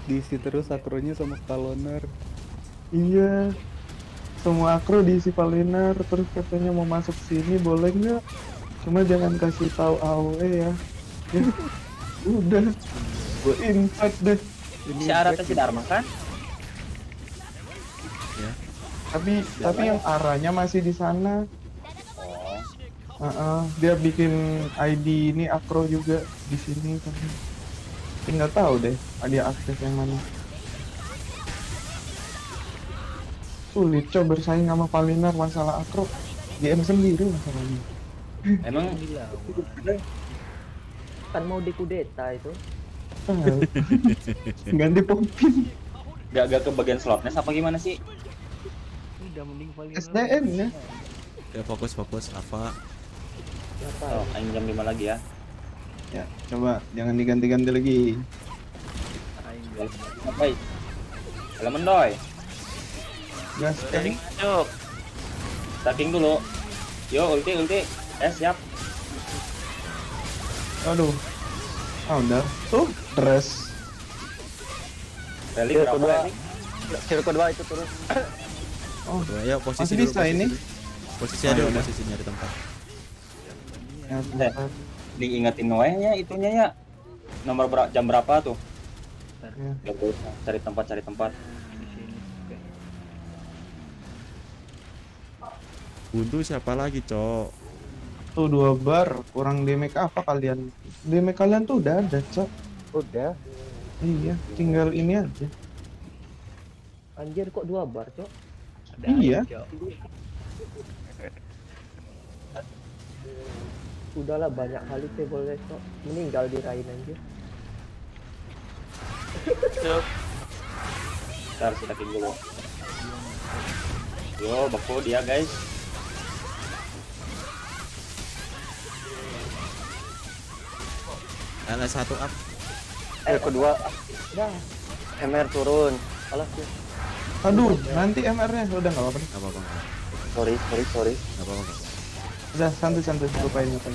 Diisi terus akronya sama Kaloner. iya semua akro diisi Valinar terus katanya mau masuk sini boleh nggak cuma jangan kasih tahu AOE ya Ya, udah gue invite deh Si Ara teh si Dharma kan? tapi tapi yang arahnya masih di sana Oh. Heeh, dia bikin ID ini akro juga di sini kan. Tapi nggak tahu deh dia akses yang mana. Sulit coba bersaing sama Valinar masalah akro. GM sendiri masalahnya. Emang Kan mau dikudeta itu. Ganti pompin gak gak ke bagian slotnya apa gimana sih? Udah mending paling SDM ya. Ya fokus fokus apa? Oh, aing jam 5 lagi ya. Ya, coba jangan diganti-ganti lagi. Baik. Elemen doy. Gas Stacking masuk. Stacking dulu. Yo ulti ulti. Eh siap. Aduh. Ah udah. Tuh, dress. Rally berapa kedua. rally? Kill kedua itu turun. Oh, ya posisi Masih dulu, bisa posisi ini? dulu. Posisi Oh, ada yaudah. posisi nyari tempat. Ya, diingetin Noe nya itunya ya. Nomor ber- jam berapa tuh? Ya. Ya, cari tempat cari tempat. Buntu siapa lagi, Cok? satu dua bar kurang damage apa kalian damage kalian tuh udah ada cok Udah. iya tinggal ini aja Anjir kok dua bar, Cok? iya Udahlah banyak kali table Cok. Meninggal di Rain anjir. Ntar kita dulu. Yo, baku dia guys. LS1 up. Eh kedua Dah. MR turun. Alah sih. aduh nanti MR nya udah nggak apa-apa deh. Gak apa-apa. Sorry, sorry, sorry. Gak apa-apa. nggak apa-apa. udah santai santai lupain lupain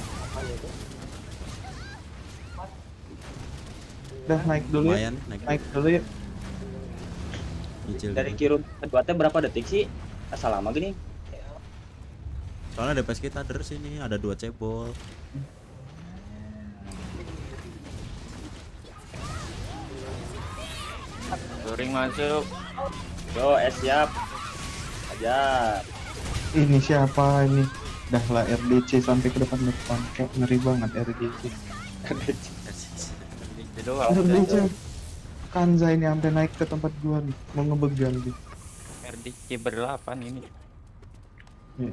udah naik dulu ya Lumayan, naik naik dulu ya Dari. Kirun kedua teh berapa detik sih? Asal lama gini. Soalnya DPS kita der sini ada dua cebol. Luring masuk. Yo, es siap. Ajar. ini siapa ini? Dah lah RDC sampai ke depan depan. Kayak ngeri banget RDC. RDC Kanza ini sampai naik ke tempat gua nih. Mau ngebegal dia. RDC berdelapan ini. ya,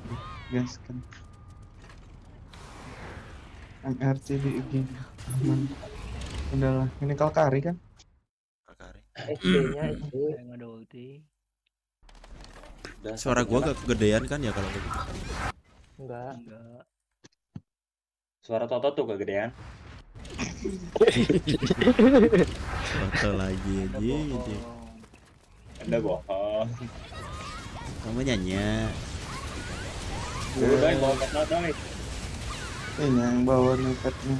gas kan. MRC di IG aman. Udahlah ini kalkari kan SD-nya SD. Yang ada ulti. Suara gua gak kegedean kan ya kalau gitu. Enggak. Enggak. Suara Toto tuh kegedean. Foto lagi aja gitu. Anda bohong. Kamu nyanyi. Bawa dong. ini yang bawa nepetnya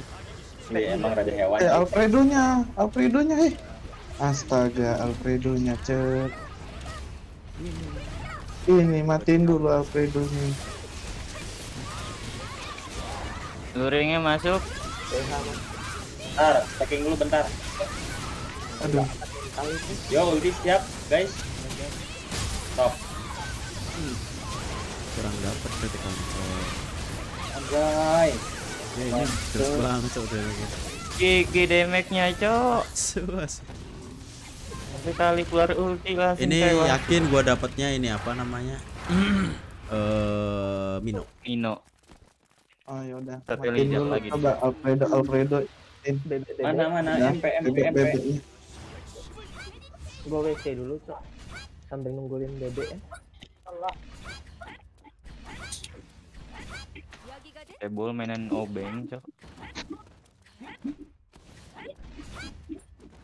Iya, emang raja hewan. eh Alfredonya Alfredonya eh astaga Alfredonya cet ini matiin dulu Alfredonya Luringnya masuk. Bentar, stacking dulu bentar. aduh Yo, ulti siap, guys. Stop. Kurang dapet critical control. Anjay. Ya ini terus banget cok lagi. GG damage-nya, Cok. Suas. Sekali keluar ulti langsung Ini tewas. yakin gua dapetnya ini apa namanya? Eh Mino. Mino. oh yaudah Satu dulu lagi. coba Alfredo Alfredo Mana mana Udah, MP MP bebek MP. bebeknya Gua WC dulu, Cok. Sambil nungguin bebek ya. Tebol mainan obeng, Cok.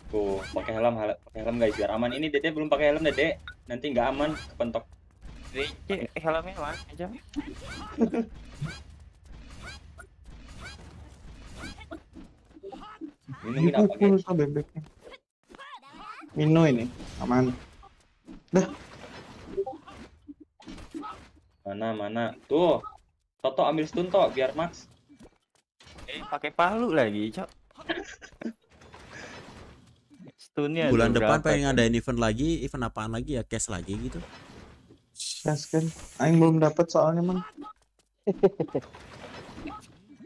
Tuh, pakai helm, hel- pakai helm guys biar aman. Ini Dede belum pakai helm, Dede. Nanti nggak aman kepentok. DC helmnya mana, Cok? Minum Ini apa, guys? bebeknya Mino ini aman Mana mana. Tuh. Toto ambil stun toh biar max. Eh, pakai palu lagi, Cok. Stunnya Bulan depan pengen Cok? ngadain event lagi, event apaan lagi ya? Cash lagi gitu. gas kan Aing belum dapat soalnya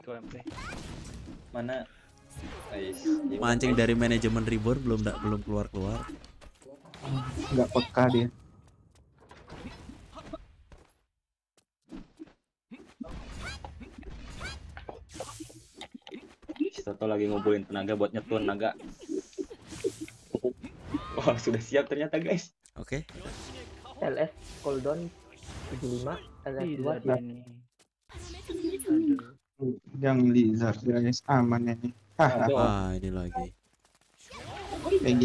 MP. Mana? Mancing dari manajemen Reborn belum da- belum keluar-keluar. nggak peka dia Toto lagi ngumpulin tenaga buat nyetun naga. Wah, sudah siap ternyata, guys. Oke. LS cooldown 75, LS 2 Lizard siap. ini. Aduh. yang lizard guys aman ini hahaha Ah, ini lagi. PG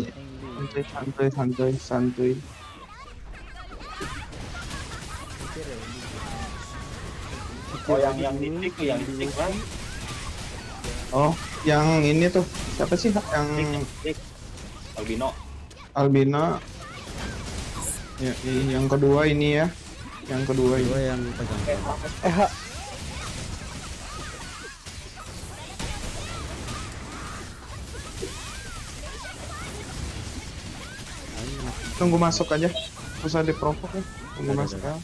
santuy santuy santuy santuy Oh, yang yang titik yang titik kan? oh yang ini tuh siapa sih yang. Albino. albino ya, yang kedua ini ya yang kedua ini yang pegang. eh ha- tunggu masuk aja usah diprovok ya tunggu Ada, masuk ada. ya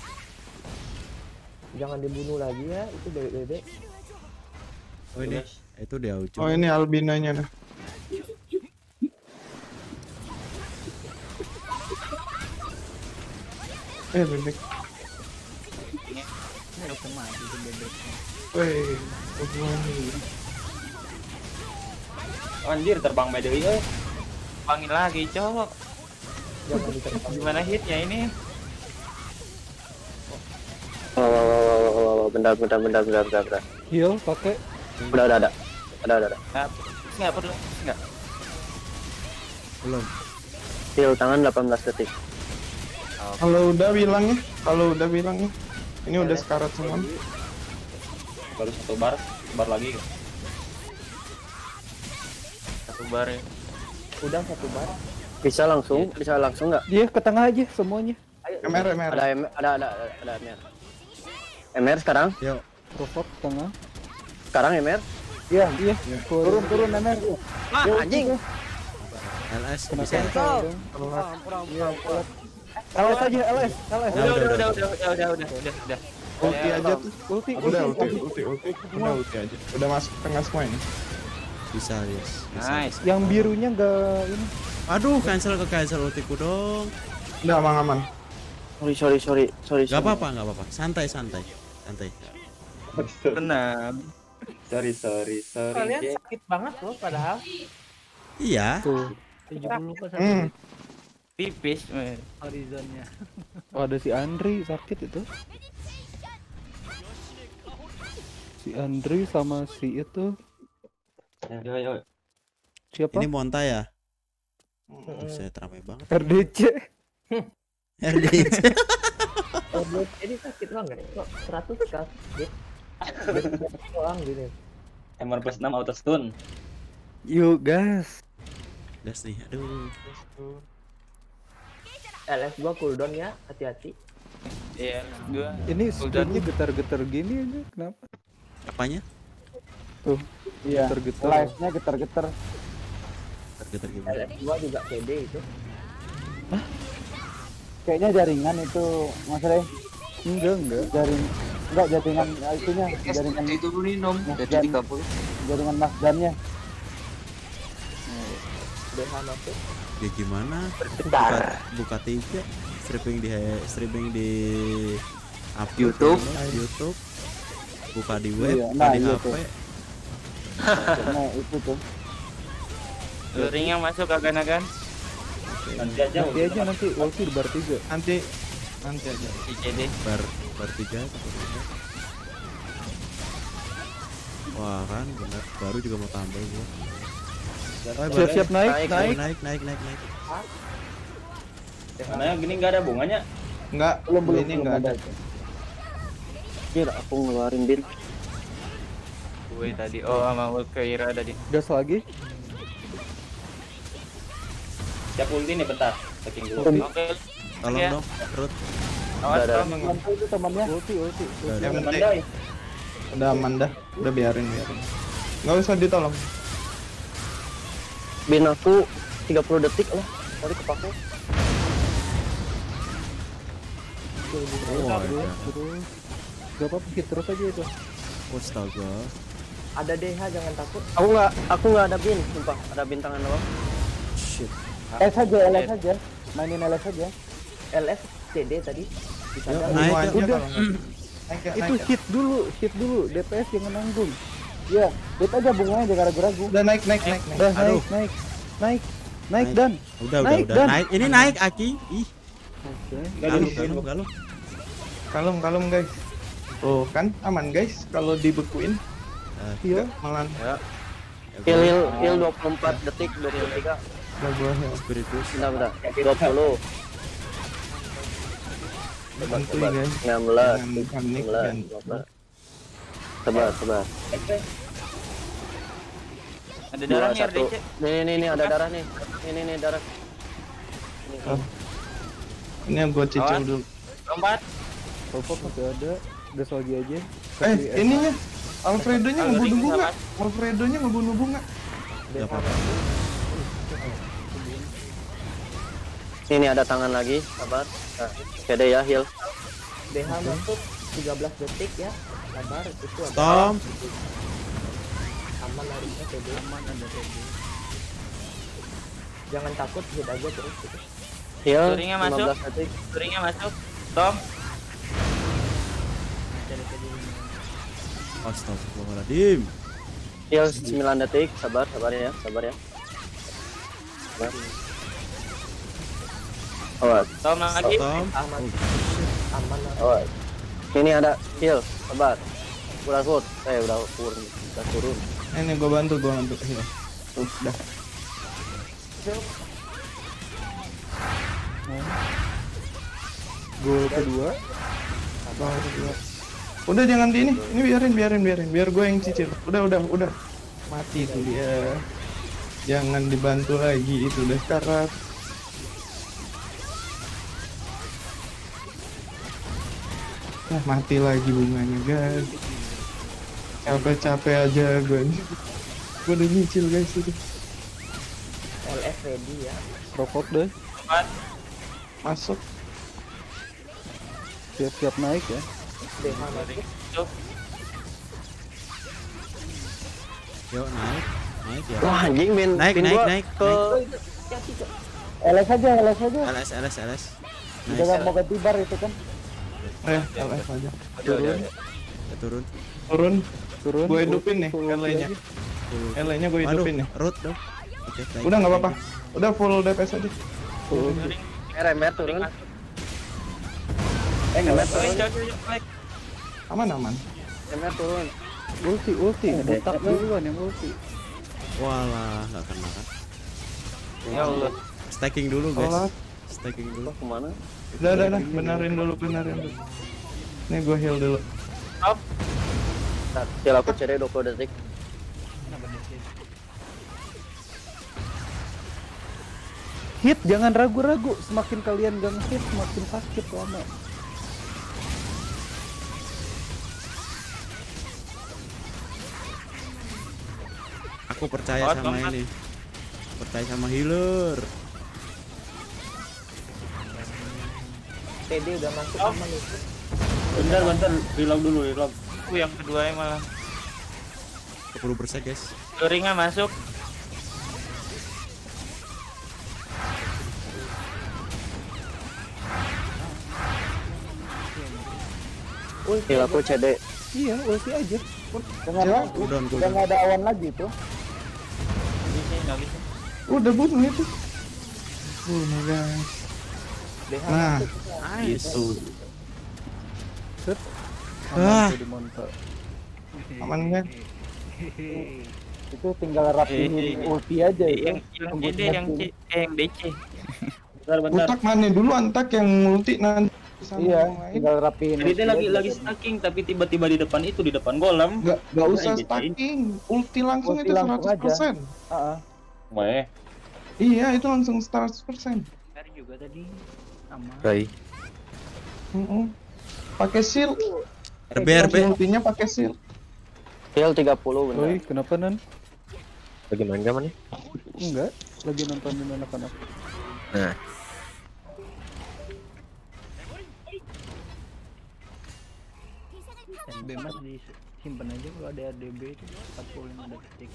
Jangan dibunuh lagi ya, itu bebek-bebek. Oh ini itu dia ujung. Oh ini albinanya dah. Eh bebek. Ini udah mati tuh bebeknya. Weh. Anjir terbang by the way, eh. Panggil lagi, cowok. Gimana hitnya ini? Wah, wah, wah, wah, wah, wah, wah, bentar, bentar, bentar, bentar, bentar, bentar. Heal pakai. Udah, udah, ada. Ada, ada, ada. Nggak perlu, nggak. Belum. Heal tangan 18 detik. Kalau udah bilangnya, kalau udah bilangnya. Ini udah sekarat semua. Baru satu bar, bar lagi. Satu bar ya. Udah satu bar. Bisa langsung, bisa langsung nggak? Dia ke tengah aja semuanya. MR, MR. Ada, M- ada, ada, ada, ada MR. MR sekarang? Yuk. Profok tengah. Sekarang MR? Iya, iya. Turun, turun, MR. Ah, anjing. LS bisa. dong. Iya, LS aja, LS, LS. Udah, udah, udah, udah, udah, udah, udah, udah, udah. Ulti aja tuh. Ulti, udah, ulti, ulti, ulti. Udah ulti aja. Udah masuk tengah semua ini. Bisa, yes. Nice. Yang birunya enggak ini. Aduh, cancel ke cancel ultiku dong. enggak aman aman. Sorry, sorry, sorry, sorry. Gak apa-apa, gak apa-apa. Santai, santai, santai. Tenang. Sorry, sorry, sorry. Kalian sakit banget loh, padahal. Iya. Tuh. 70 ke 1. Tipis, men. horizonnya. Oh, ada si Andri sakit itu. Si Andri sama si itu Yo, yo. siapa? Ini Monta ya? Buset, ramai banget. RDC. RDC. Oh, buat ini sakit banget. Kok 100 kas? Dit. doang gini. MR plus 6 auto stun. Yuk, gas. Gas nih, aduh. LS gua cooldown ya, hati-hati. Iya, gua. Ini screennya getar-getar gini aja, kenapa? Apanya? Tuh, Iya. getar-getar. Live-nya getar-getar. Tergetar gimana? LS gua juga pede itu. Kayaknya jaringan itu, Mas Rey. Enggak, enggak. Jaring enggak jaringan eh, itunya, jaringan itu dulu nih nom jadi Dan. 30 jaringan Mas Dannya. DH masuk. Ya gimana? Bentar. Buka, buka tiga, streaming di streaming di upload YouTube. dulu, YouTube. Buka di web, Iya, buka nah, di iya HP. Nah, itu tuh. Luring yang masuk kagak nagan? Nanti aja. Nanti aja nanti di bar 3. Nanti nanti aja. ICD. Bar bar tiga, bar tiga. Wah kan bener baru juga mau tambah gua. Siap-siap naik, Naik, naik. Naik naik naik yang gini nggak ada bunganya? Enggak, Belum belum ini enggak ada. ada. Gila, aku ngeluarin bin. Gue tadi. Oh, sama Ulkaira tadi. Gas lagi. Siap ulti nih bentar. Checking dulu. Oke. Tolong Ya. dong, perut. Awas Bantu itu temannya. Ulti, ulti. Udah, Yang udah. penting udah biarin biarin. Enggak usah ditolong. Bin aku 30 detik lah. Tadi kepake. Oh. Terus. Gak apa-apa, hit terus aja itu. Astaga. Ada DH jangan takut. Aku nggak, aku nggak ada bin, sumpah. Ada bin tangan doang. Shit. LS aja, LS aja. Mainin LS aja. LS CD tadi. Bisa naik ya. Udah. ya, Itu ya. hit dulu, hit dulu. DPS yang menanggung. Iya, lihat aja bunganya jangan ragu-ragu. Udah naik naik naik. Udah naik naik. Naik. Naik, naik dan. Udah naik, udah udah. Naik. Ini naik Aki. Ih. Oke. Galum galum galum. Kalum kalum guys. oh kan aman guys kalau dibekuin. Eh, iya, malan. Ya. Kill il il 24 detik 23. Udah gua ya. Spiritus. Bentar bentar. 20. Bantuin guys. 16. 16. 16. Sabar, sabar. Ada darah nih. RDC. Nih, nih, nih, ada darah nih. Ini nih darah. Ini, ini yang gua cicil dulu. Lompat. Lompat masih ada. Udah lagi aja. Eh, eh ininya Alfredonya ngebunuh bunga. Alfredonya ngebunuh bunga. Enggak apa-apa. Ini ada tangan lagi, sabar. Nah, ya, heal. DH masuk. 13 detik ya. Sabar itu ada. Tom. aman harusnya PD aman ada PD jangan takut hit aja terus gitu Heal Turingnya masuk. 15 detik. Turingnya masuk. Tom. Astagfirullahaladzim. Heal 9 detik. Sabar, sabar ya, sabar ya. Sabar. Awas. Tom lagi. Tom. aman. Awas. Ini ada heal, sabar. Udah turun, eh udah turun, udah turun. Ini gue bantu, gue bantu. Iya. Udah. Gol kedua. Gol kedua. Udah jangan di ini, ini biarin, biarin, biarin, biar gue yang cicil. Udah, udah, udah. Mati tuh dia. Jangan dibantu lagi, itu udah karat. Nah, mati lagi bunganya, guys. Capek-capek aja gue. Gue udah nyicil, guys, itu. LF ready ya Rokok deh. Masuk. Siap-siap naik ya. DH masuk Masuk. Yuk naik. Naik ya. Wah anjing min Naik, min naik, naik, ke LS aja, LS aja. LS LS LS. Nice. Jangan mau ganti bar itu kan. Eh, LF aja. Turun. Ya, turun. Turun. Turun. Gue hidupin nih, Full LA-nya. lagi. LA-nya gue hidupin nih. root dong. Udah nggak apa-apa. Udah full DPS aja. RMR turun. Eh RMR turun. Aman aman. RMR turun. Ulti, ulti. Botak duluan yang ulti. Walah, nggak kena kan. Ya Allah. Stacking dulu, guys. Stacking dulu. Ke mana? Udah, udah, udah. Benerin dulu, benerin dulu. Nih gue heal dulu. Top. Nah, heal aku CD 20 detik. Hit, jangan ragu-ragu. Semakin kalian gak hit, semakin sakit lama. Aku percaya Oh, sama ini. Percaya sama healer. PD udah masuk aman itu Bentar, bentar. Reload dulu, reload. Aku yang kedua ya malah. 10% guys. Turingnya masuk. Heal aku CD. Iya, ulti aja. Jangan Ya, Udah cooldown. nggak ada awan lagi bisa. Udah bunuh itu. Bunuh guys. DH Nah, masuk itu. Set. Ah. Aman kan? Itu tinggal rapihin Eh, ulti aja itu. Yang yang yang C, eh, yang DC. Bentar, bentar. Utak mana dulu antak yang multi nanti sama Iya, yang lain. tinggal rapihin. Jadi dia ulti lagi lagi stacking tapi tiba-tiba di depan itu di depan golem. Nggak, nggak Udah, usah stacking. Ulti langsung Ulti itu langsung 100%. Ah, ah. Weh. Iya, itu langsung 100%. Cari juga tadi aman Baik. Mm-mm. Pakai shield. RB RB. Ultinya pakai shield. Heal 30 bener. Oi, kenapa Nan? Lagi main gak mana? Enggak, lagi nontonin anak-anak. Nah, SB mas disimpan aja kalau ada RDB itu 45 detik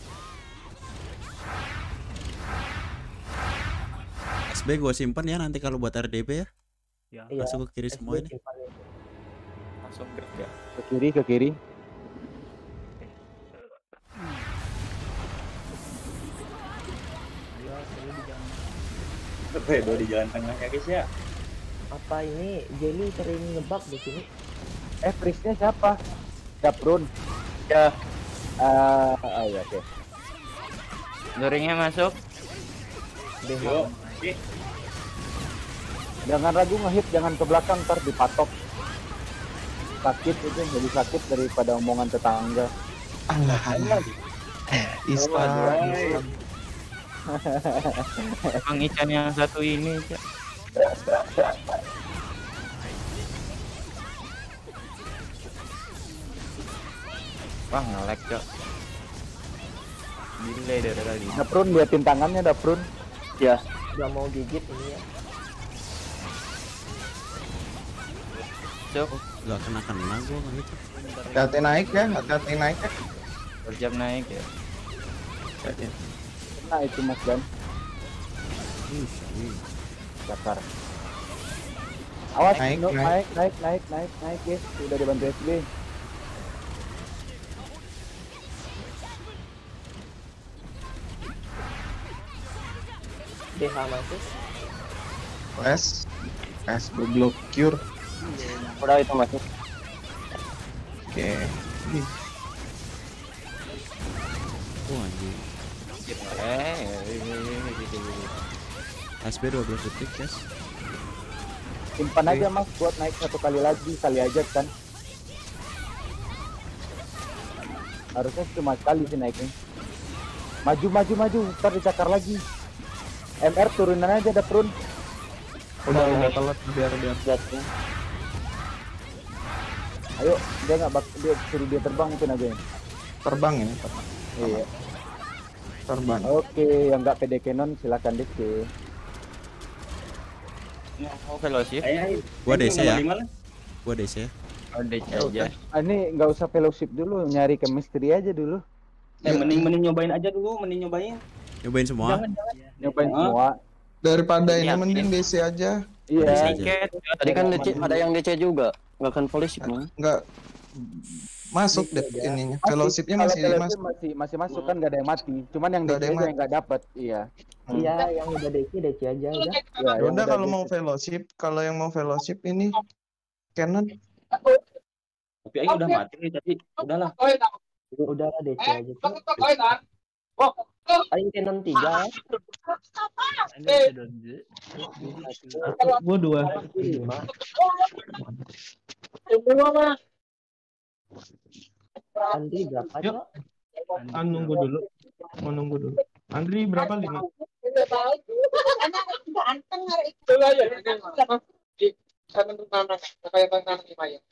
SB gue simpen ya nanti kalau buat RDB ya. ya Iya, Langsung ke kiri semua ini. itu. Langsung ya. Ke kiri, ke kiri. di jalan Redo di jalan tengah ya guys ya. apa ini Jelly sering ngebug di sini Eh, Prisnya siapa? Daprun. ya Ah, ah, iya, oke. Turingnya masuk. DH Jangan ragu ngehit, jangan ke belakang ntar dipatok. Sakit itu jadi sakit daripada omongan tetangga. Allah Allah. Islam. Bang Ican yang satu ini. Cak. Wah nge-lag cok. Delay dari tadi. Daprun liatin tangannya Daprun. ya. Udah mau gigit ini ya Cok. Gak kena kena gue gitu. Hati-hati naik ya, hati-hati naik ya. Berjam naik ya. Nah itu Mas wih. Dasar. Awas, Naik, no, naik. naik, naik, naik, naik, naik, guys. Udah dibantu SB. DH masuk. S S goblok cure Udah itu masuk. oke Ih, Oh. Eh. SB 12 detik, guys. Simpan aja Mas buat naik satu kali lagi, kali aja kan. Harusnya cuma sekali sih naiknya. Maju, maju, maju. Ntar dicakar lagi. MR turunan aja ada prun. udah udah telat biar biar Ayo, dia nggak bak dia suruh dia terbang mungkin aja. terbang ini terbang Iya. terbang Oke, yang nggak pede Canon silakan DC. Mau fellowship? Gua DC ya. Gua DC. Oh, DC aja. Ah, ini nggak usah fellowship dulu, nyari chemistry aja dulu. Eh, mending mending nyobain aja dulu, mending nyobain. Nyobain semua. Jangan jangan. Nyobain Ah. semua. daripada ini Yakin. mending DC aja Iya. Tadi kan DC ada yang DC juga. Nggak akan polisi mah. nggak masuk deh ininya fellowshipnya Kalau masih fellowship masuk masih masih masuk kan nggak ada yang mati. Cuman yang Nggak DC ada yang nggak dapat. Iya. Iya, yang udah DC DC aja udah. Ya, Ya udah kalau mau fellowship kalau yang mau fellowship ini Canon Tapi aing udah mati nih tadi. Udahlah. Udah lah DC aja tuh. Aing Canon 3 Ini sudah de- gua dua 5. Andri berapa, Yuk. Ah, nunggu dulu mau nunggu dulu Andri berapa lima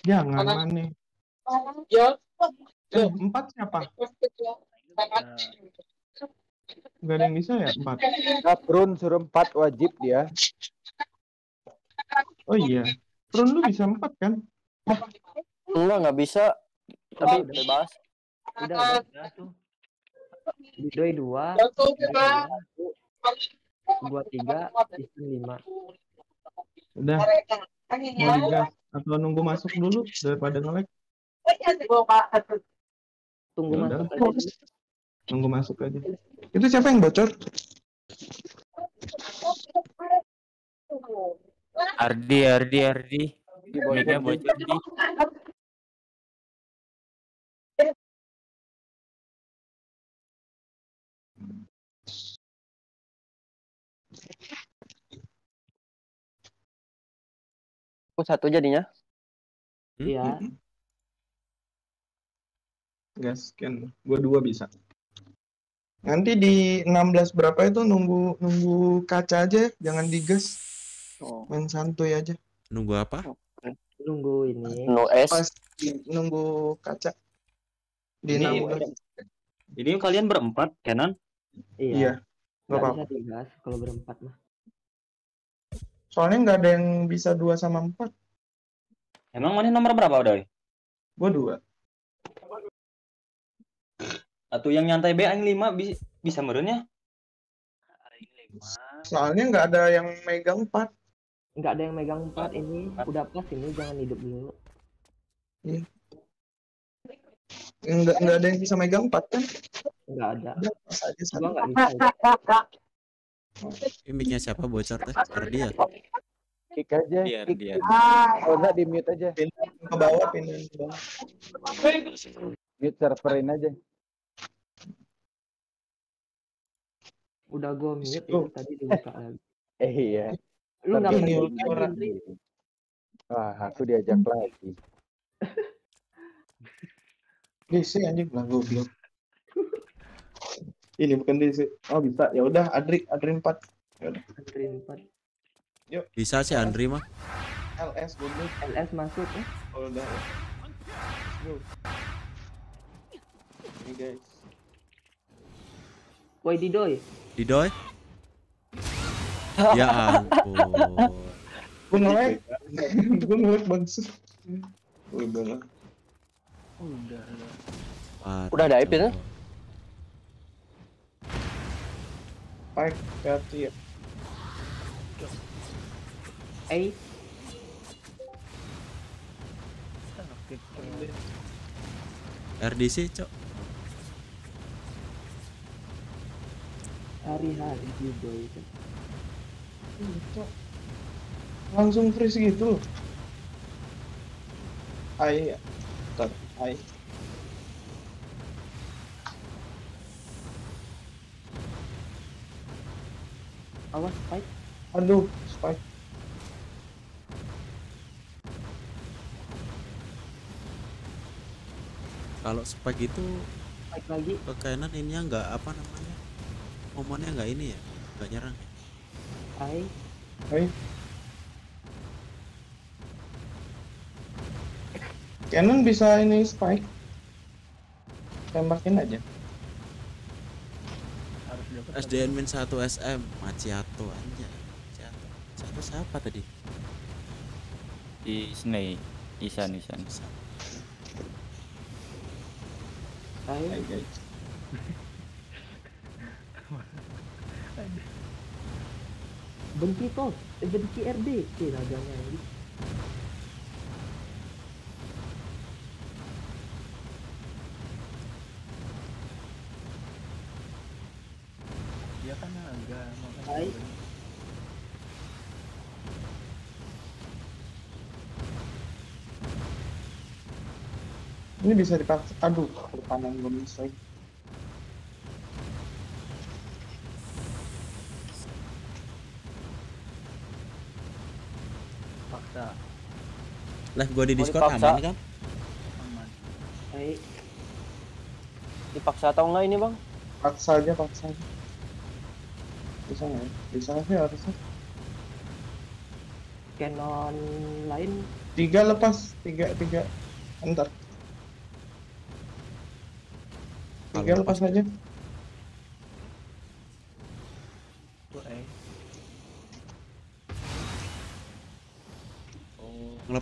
jangan mana eh, empat siapa nggak ada yang bisa ya empat Nah, prun suruh empat wajib dia. oh iya Run lu bisa empat kan Enggak, nggak bisa. Tapi bebas. Udah, udah, udah tuh. Doi 2, gua 3, Kristen 5. udah mau digas atau nunggu masuk dulu daripada nge-lag Tunggu Ya udah. masuk. Nunggu masuk aja itu siapa yang bocor Ardi, Ardi, Ardi. Mega bocor di. Aku satu jadinya. Hmm? Iya. gas kan gue dua bisa nanti di 16 berapa itu nunggu nunggu kaca aja jangan digas Oh. main santuy aja Nunggu apa? Nunggu ini. No S. pas di- nunggu kaca di Ini, 16 ini kalian berempat, Canon? Iya. iya Nggak apa-apa digas kalau berempat mah. soalnya nggak ada yang bisa dua sama empat Emang mana nomor berapa udah? gue dua Atau yang nyantai B aing 5 bi bisa meureun ya? soalnya nggak ada yang megang empat Nggak ada yang megang empat ini. Udah pas ini jangan hidup dulu. nggak nggak ada yang bisa megang empat kan Nggak ada. udah pas aja Gua satu nggak bisa. Ini mic-nya siapa bocor teh? Ardi ya? Kick aja. Biar kick. dia. Kalau nggak di mute aja. pindah ke bawah pindah ke bawah Mute serverin aja. Udah gua mute itu tadi dibuka lagi. Eh iya. Lu nggak aja, Indri. Wah, aku diajak lagi. DC anjing lah goblok ini bukan DC oh bisa ya udah Adri Adri empat ya Andri empat. Bisa sih Andri mah. LS goblok LS masuk ya. oh, udah ya. Ini guys Woi Didoy. Didoy. Ya ampun. gue ngelag gue ngelag bangsa udah lah Udah lah. Udah ada IP, kan? Spike, hati ya. Eh, RDC cok hari-hari juga itu. Cok. Langsung freeze gitu loh. Ai ya. Bentar, ai. Awas Spike. Aduh, Spike. kalau spike itu Spike lagi. ke kanan ininya nggak apa namanya momennya nggak ini ya nggak nyerang ya? Hai. Hai. Canon bisa ini Spike. Tembakin aja. harus dapat SDN min 1 SM Maciato aja Maciato Maciato siapa tadi Di Snake. Isan, Isan. Hai. Hai, guys. Benci tos, eh, benci RD. Eh, raganya ini. dia kan naga makanya Hai. Ini bisa dipaksa. Aduh, panan gue miss live gua di Mau discord dipaksa. aman kan aman. Dipaksa atau enggak ini bang? Paksa aja, paksa aja. Bisa nggak ya? Bisa sih harusnya. Canon lain Tiga lepas, tiga, tiga. Ntar. Tiga lepas aja.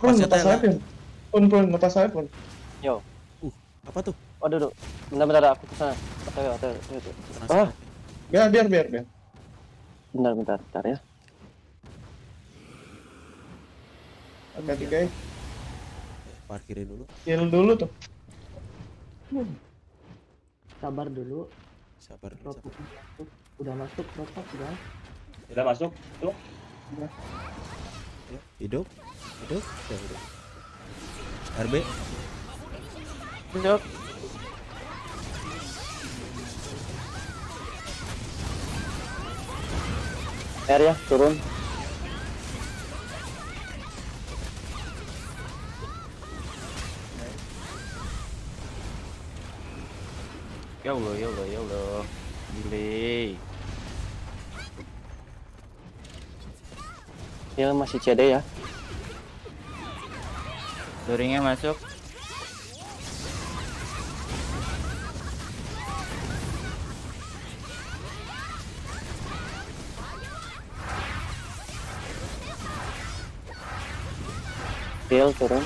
Pun ngelepasnya lepas Tela saya pun. Pun pun lepas saya pun. Yo. apa tuh Oh duduk. Bentar-bentar aku ke sana. Oke, oke, oke. oke. Ah, Biar, biar, biar, biar. bentar, bentar, bentar ya. Hati-hati guys. parkirin dulu Heal dulu tuh. sabar dulu. sabar dulu, sabar. masuk. Udah masuk protok udah. Udah masuk tuh. Hidup hidup ya udah RB Hidup. R ya, turun. Ya Allah, ya Allah, ya Allah. Delay. Ya masih CD ya. Luringnya masuk. Heal turun.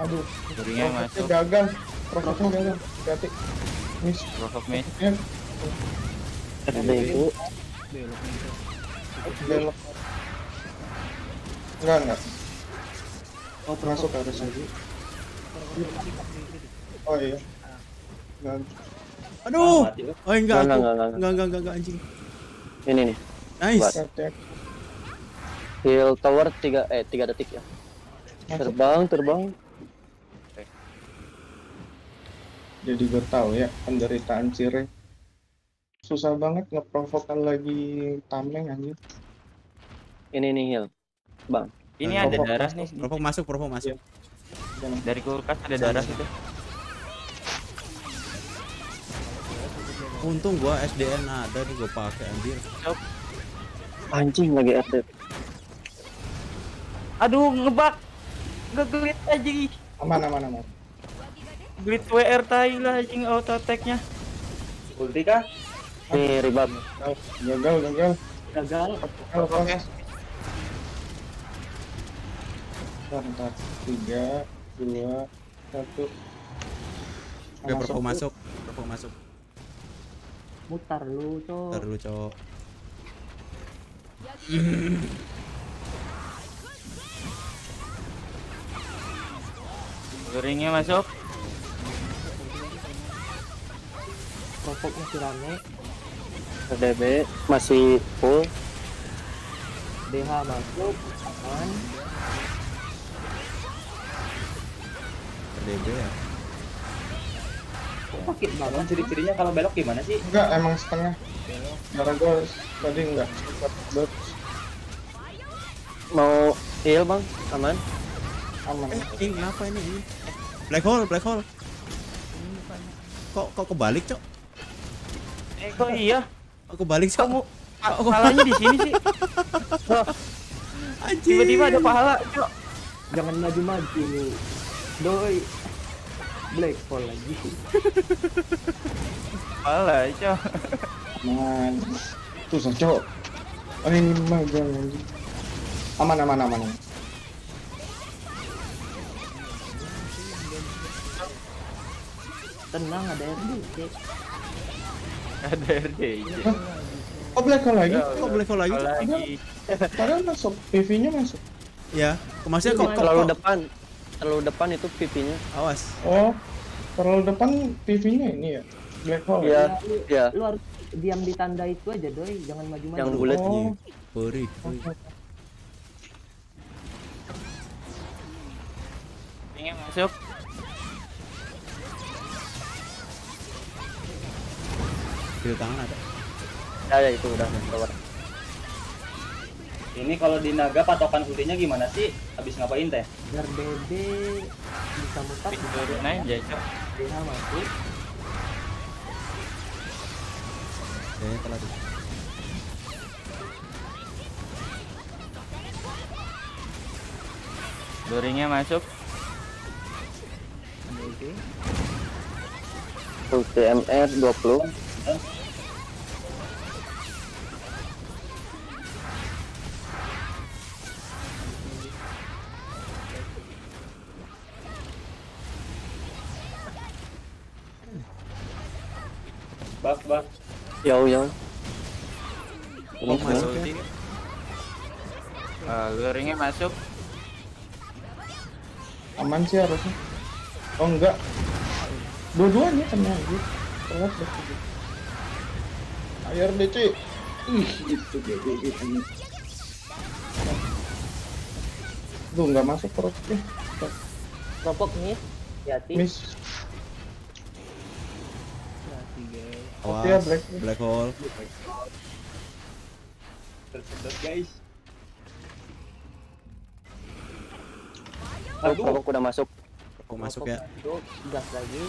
Aduh. Luringnya masuk. gagal. Profitnya gagal. Hati. Ya, RD itu. belok. Enggak, enggak. Oh, Masuk harus lagi. Oh iya. Enggak. aduh oh enggak Enggak, aku enggak, enggak, enggak enggak enggak enggak anjing Ini nih. nice. Heal tower 3 eh 3 detik ya. Terbang, terbang. Jadi gue tahu ya penderitaan Cire. Susah banget ngeprovokan lagi tameng anjir. Ini nih heal. Bang. Ini Provok ada darah nih. provok masuk provok masuk Jangan. Dari kulkas ada darah itu. untung gua SDN ada nih gua pakai anjir Anjing lagi RD. Aduh, ngebak. Ngegelit aja. Aman, aman, aman. Glit WR tai lah anjing auto attack-nya. Ulti kah? Nih ribab. Gagal, gagal. Gagal. Gagal, lepas. Ntar, ntar. Tiga, dua, satu. Oke, Provo masuk. Provo masuk. Mutar lu, cok. Ntar dulu, cowok. Luringnya masuk. Provok masih rame. RDB masih full. DH masuk. Aman. RDB ya. Sakit banget. Ciri-cirinya kalau belok gimana sih? Enggak, emang setengah. Karena gue tadi enggak sempat bet. Mau heal bang, aman. Aman. Eh, ini apa ini? Ini. Black hole, black hole. Kok kok kebalik, Cok? Eh kok iya? Kok kebalik, Cok? Kamu pahalanya di sini sih. Tiba-tiba ada pahala, Cok. Jangan maju-maju. Doi. Black hole lagi. Pahala, Cok. Aman. Tuh, cowok. Oh, ini mah jangan. Aman, aman, aman. aman. Tenang ada RDC. Ada RDC. Oh, black hole lagi? Kok black hole lagi? Padahal masuk. PV-nya masuk. Ya, maksudnya kok kok, terlalu kok- depan. Terlalu depan itu pipinya. awas. Oh, terlalu depan PV-nya ini ya? Black hole Iya, iya. lu harus diam di tanda itu aja, doi. Jangan maju-maju. Yang bulat. Oh, Perih. Luringnya masuk. Di tangan ada. Ya, ya itu udah keluar. Ini kalau di naga patokan ultinya gimana sih? Habis ngapain teh? RDB bisa mutar. bisa Turunin aja, Cok. DH masuk. Kayaknya telat. tuh. Luringnya masuk. Full TMR 20. Bak, bak. Yo yo. Oh, masuk ya. Ah, luringnya masuk. aman sih harusnya. Oh, enggak. Dua-duanya kena gitu. Telat deh. Ayo RDC. Ih, itu GG itu. Duh, nggak masuk perutnya. Provok nih. Hati. Miss. Hati, guys. Awas. ya, black. Black hole. Tersedot guys. Aduh. Provok udah masuk. Kok masuk ya? Masuk. Gas lagi.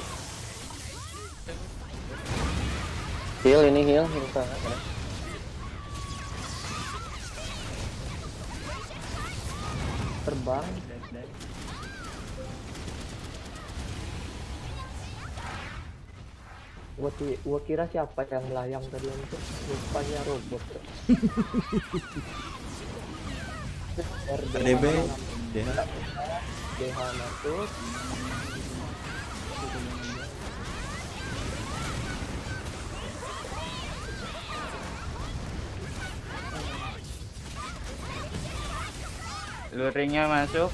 Heal ini heal. heal sana. Terbang. Gua, gua kira siapa yang melayang tadi itu rupanya robot RDB. DH. DH masuk Luringnya masuk.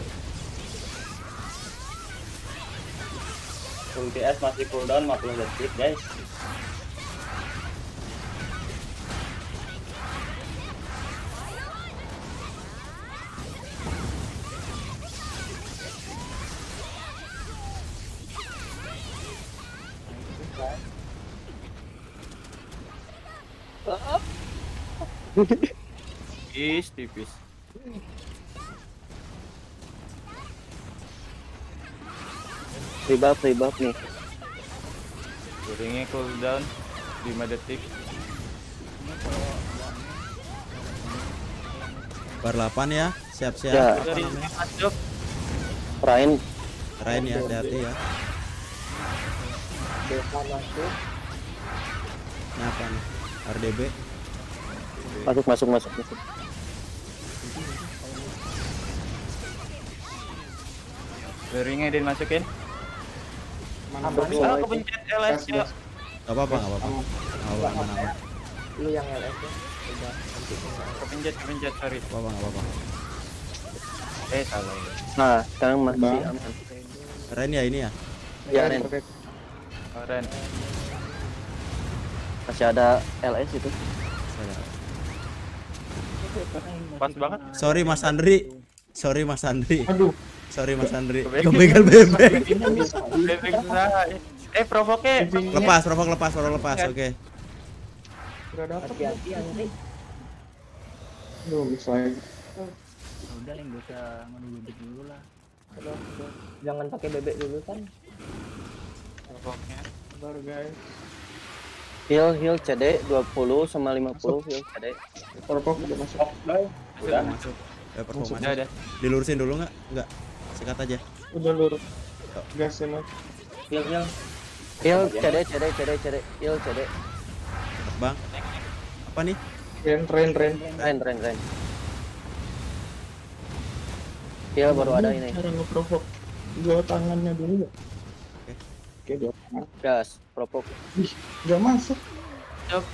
Ulti S masih cooldown 50 detik guys. Tipis, tipis. Rebuff, rebuff nih. Luringnya cooldown 5 detik. Bar 8 ya. Siap-siap. Ya. Rain Rain ya, hati-hati ya. DH masuk Ini apa nih? RDB. masuk masuk masuk masuk. Luringnya Din masukin. Aman. Ah, kepencet LS ya. Gak apa-apa, gak apa-apa. Aman, aman. Lu yang LS ya. Udah nanti. Kepencet, kepencet, sorry. Gak apa-apa, gak apa-apa. Eh, salah. Nah, sekarang masih aman. Ren ya ini ya? Ya, Ren. Keren. Masih ada LS itu. Pas banget. Sorry Mas Andri. Sorry Mas Andri. Aduh. Sorry Mas Andri. Kebegal. Bebek. Bebek. Eh, provoknya. Lepas, provok lepas, provok lepas. Oke. Gak dapet. Hati-hati Andri. Aduh, bisa lagi. udah yang gak usah ngadu dulu lah. Jangan pakai bebek dulu kan. Provoknya. Sabar guys. Heal heal CD 20 sama 50 heal CD. Udah masuk. Udah. masuk. Ya, provok Masuk. masuk. Udah, udah. Dilurusin dulu nggak? Nggak. Sikat aja. Udah lurus. Gasin aja. Heal heal. Heal CD CD CD CD heal CD. Cepet bang. Apa nih? Ren, ren, ren. Ren ren ren. Heal baru ada ini. Cara nge-provoke. Dua tangannya dulu ya. Oke, dua tangan. Gas, propok. Ih, gak masuk. Cok.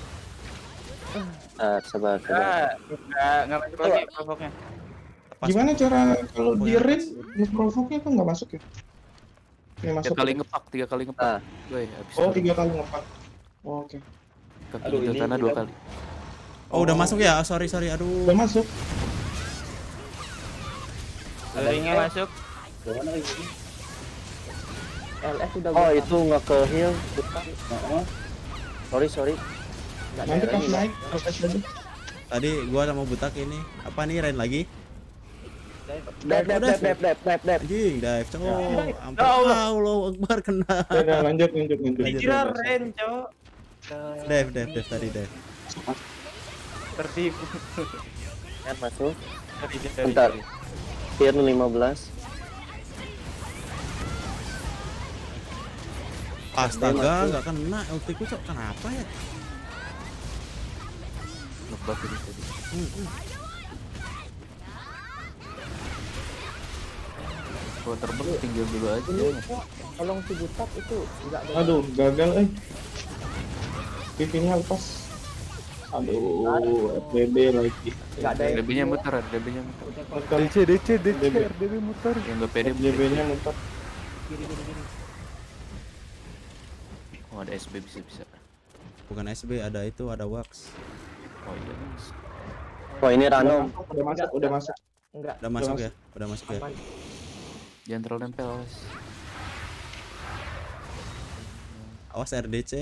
Ah, sabar, sabar. Ah, nggak nggak masuk lagi provoknya. Gimana cara kalau di ren nge-provoke-nya kok nggak masuk ya? Ini Tiga masuk. kali ngepak, tiga kali ngepak. Ah. Woi, habis Oh, itu tiga kali ngepak. Oh, Oke. kaki Aduh, ini tanah dua kali. Oh, udah masuk ya? Oh, sorry sorry. Aduh. Udah masuk. Luringnya masuk. LS udah Oh, itu nggak ke heal. Sorry, sorry. Nanti pas naik. Tadi gua sama butak ini. Apa nih Ren lagi? Dep, dep, dep, dep, dep, dep, dep. Anjing, dive. Cok. Ampun. Ya Allah. Allah Akbar kena. Udah, lanjut, lanjut, lanjut. Dikira. Ren, cowok. Dive, dive, dive tadi dive. Tertipu. Kan masuk. Bentar. Tier 15. Astaga, nggak kena ultiku cok. Kenapa ya? Ngebak ini tadi. Hmm, hmm. Kalau terbang tinggal dulu aja. Ini kok tolong si butak itu nggak ada. Aduh, gagal eh. Pipinya lepas. Aduh, FBB lagi. Nggak ada yang DB-nya muter, DB-nya muter. Muter. DC, DC, DC, DB. DB muter. Yang nggak pede FBB-nya muter. Oh, ada SB bisa-bisa. Bukan SB, ada itu, ada wax. Oh iya. Oh, ini random. Udah masuk, udah masuk. Enggak. Udah masuk ya? Udah masuk ya? Jangan terlalu nempel, awas. Awas RDC.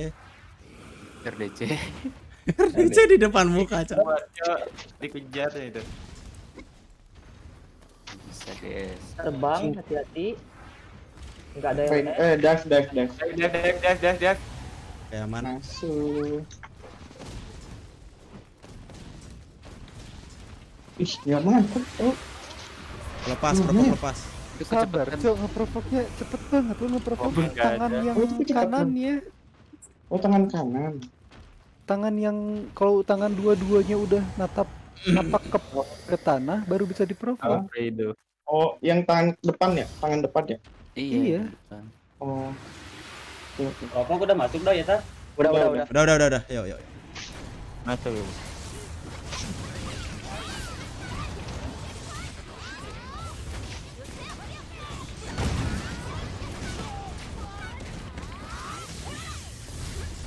RDC. RDC di depan muka cok. Dikejar ya itu. Bisa, guys. Terbang hati-hati. Enggak ada yang. Eh, dive, dive, dive. Dive, dive, dive, dive, dive. Kayak aman. Masuk. Ih, ya mantap. Oh, Lepas, Hmm, provok lepas. Sabar, Cok, ngeprovoknya cepet banget lu ngeprovok Oh, tangan ada. yang Oh, itu cepat, kanannya. oh tangan kanan. Tangan yang kalau tangan dua-duanya udah natap napak ke, ke tanah baru bisa diprovok. Alfredo. Oh, yang tangan depan ya? Tangan depan ya? Iya. Oh. Oke, oke. Rokok udah masuk dah ya, Ta? Udah, udah, Udah, udah. Udah, udah, udah, yuk. yuk. Masuk.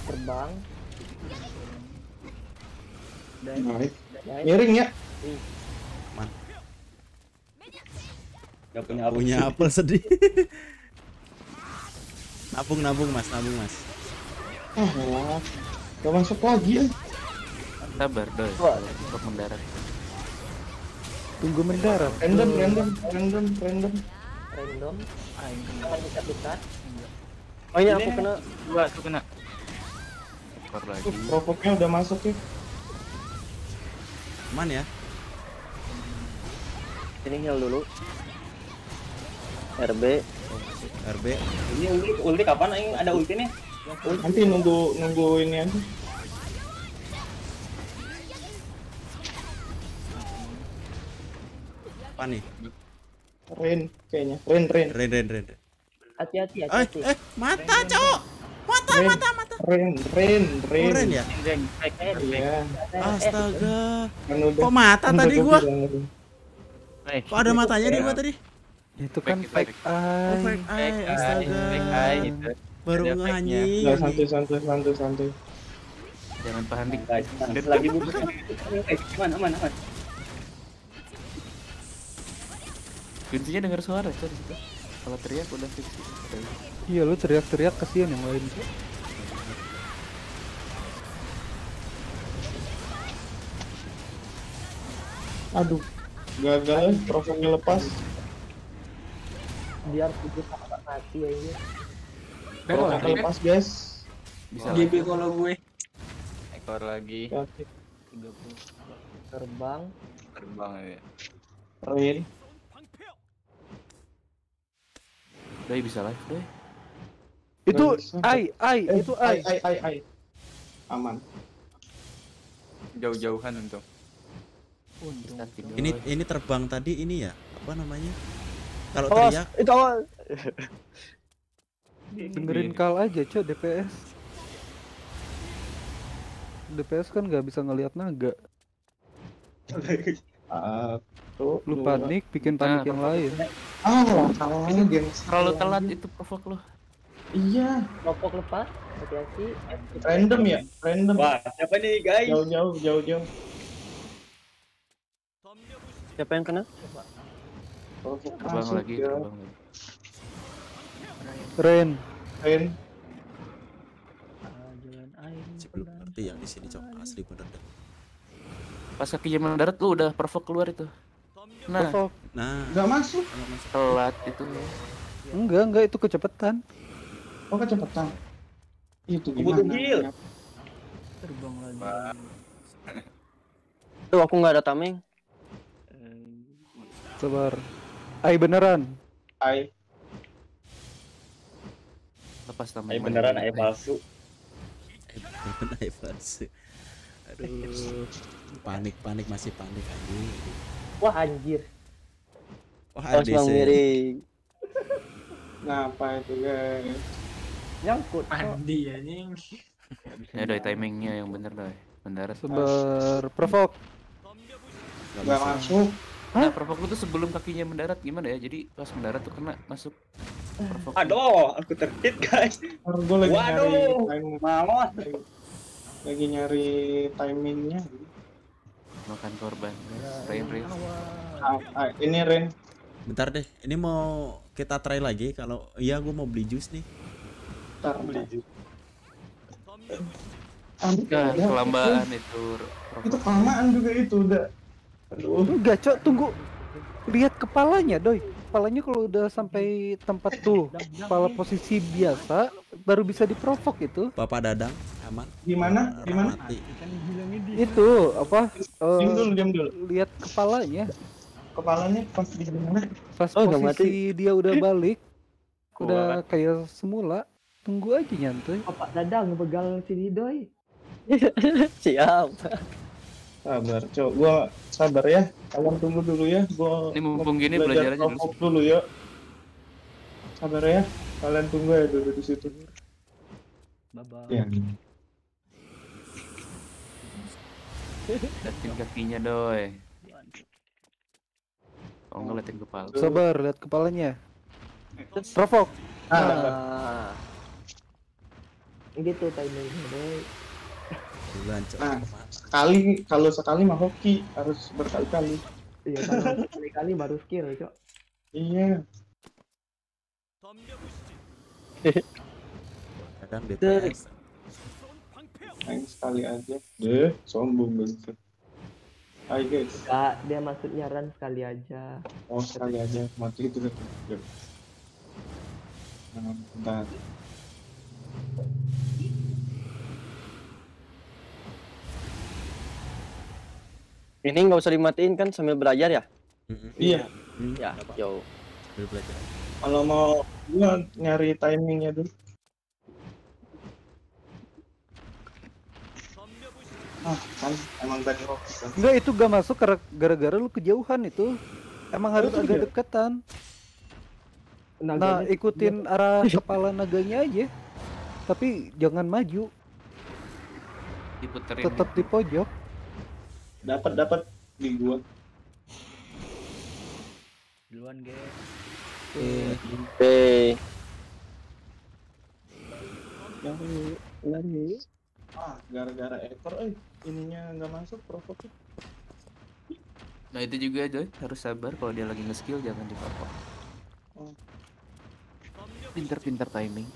Terbang. Dan Naik. naik. Miring ya? Gak punya apa. Punya apel sedih. nabung, nabung mas, nabung mas. Ah, alah. Gak masuk lagi ya. Sabar, doi. Untuk mendarat. Tunggu mendarat. Random, random, random, random. Random. Jangan dekat-dekat. Oh, ini aku kena. Dua, tuh kena. Ekor lagi. Uh, provoknya udah masuk ya. Aman ya? Ini heal dulu. RB. RB. Ini ulti, ulti kapan aing ada ulti nih? Nanti nunggu nunggu ini aja. Apa nih? Rain kayaknya. Rain, Rain. Ren Ren Ren. Hati-hati, Eh hati-hati. eh mata cowok. Mata Rain, mata mata. Rain, Rain, Rain. Oh, Ren ya? Iya. Astaga. Kan Kok mata kan tadi gua bilang tadi. Kok ada matanya di gua tadi? Itu kan fake Oh, eye. fake eye, astaga. Fake eye itu. Baru Ada ngeh fake-nya. anjing. Nggak, santuy, santuy, santuy, santuy. Jangan panik. lagi bu eh aman aman aman Kuncinya dengar suara coy di situ. Kalau teriak udah fix. Iya lu teriak-teriak kasihan yang lain. Aduh, gagal. Provoknya lepas. Biar tujuh sampai mati ya ini. Provoknya lepas, guys. Bisa GP kalau gue. Ekor lagi. Oke. Terbang. Terbang ya. Rain. Doi bisa live doi. Itu Nggak bisa. ai, ai, Eh, itu ai. ai, ai, ai. Aman. Jauh-jauhan untung. Ini ini terbang tadi ini ya? Apa namanya? Kalau Awas, teriak itu awas. Dengerin kal aja, Cok, DPS. DPS kan nggak bisa ngelihat naga. Satu, Lu panik, bikin panik Nah, yang lain. Ah, kalahnya gengs. Terlalu telat itu provok lu. Iya, Kelompok lepas. Hati-hati. random ya, random. wah siapa nih guys Jauh-jauh, jauh-jauh. Siapa yang kena? Terbang lagi, ya. terbang lagi. Ren, Rain. Jalan air. si belum ngerti yang di sini cok asli bener dah. Pas kaki zaman darat lu udah provok keluar itu. Nah, provok. Nah, Nggak masuk. telat itu. Enggak, enggak itu kecepatan. Oh, kecepatan. Itu Butuh gimana? heal. Terbang lagi. Tuh aku nggak ada tameng. Sabar. Ai beneran. Ai. Lepas tambah. Ayo beneran ayo palsu bener ya palsu. Aduh, panik panik masih panik anjing. Wah anjir. Wah, bang miring. Ngapa itu, guys? Nyangkut. Mandi anjing. Ya doi timingnya yang bener doi. Mendarat. Sabar. Provok. Nggak masuk. Nah, provok lu tuh sebelum kakinya mendarat gimana ya? Jadi pas mendarat tuh kena masuk provok. aduh aku terhit guys gue lagi nyari Waduh. time, malah lagi nyari timingnya. Makan korban. Rain rain. Ah, ah, ini Ren. Bentar deh, ini mau kita try lagi kalau iya gue mau beli jus nih. Beli Nah, kelambaan itu. Itu kelamaan juga itu udah. Aduh. Enggak, Cok, tunggu. Lihat kepalanya, Doi. Kepalanya kalau udah sampai tempat tuh, kepala posisi biasa, baru bisa diprovok itu. Bapak Dadang aman. Gimana? Gimana? Itu apa? eh, Diam dulu, diam dulu. lihat kepalanya. Kepalanya pas di mana? Pas Oh, posisi dia udah balik, udah kayak semula. Tunggu aja nyantuy. Bapak Dadang begal sini doi. Siap. Sabar, cok. Gua sabar ya. Kalian tunggu dulu ya. Gua Ini mumpung gini belajar aja dulu. dulu ya. Sabar ya. Kalian tunggu ya dulu di situ. Bye-bye. Ya. Liatin kakinya doi. Kalau nggak liatin kepala. Sabar, lihat kepalanya. Provok. Nah. Gitu timingnya doi. Bulan. Nah, sekali kalau sekali mah hoki harus berkali-kali. Iya kalau kali-kali baru skill cok. Iya. Kadang DPS. Main sekali aja. Deh, sombong banget. Hai guys. Enggak, dia maksudnya run sekali aja. Oh sekali aja mati itu kan. Nah, bentar. Ini nggak usah dimatiin kan sambil belajar ya? Iya. Ya, yo. Sambil belajar. Kalau mau gua nyari timingnya dulu. Ah, kan emang tadi kan. Enggak, itu gak masuk gara- gara-gara lu kejauhan itu. Emang harus itu agak dia? deketan. Nah, ikutin arah kepala naganya aja. Tapi jangan maju, Diputerin. tetap di pojok. Dapat dapat di gua. Duluan, Ge. Eh, Eh, Lari, lari. Ah, gara-gara ekor, eh ininya nggak masuk provoknya. Nah itu juga Joy harus sabar kalau dia lagi nge-skill jangan dipapok. Oh. Pinter-pinter timing.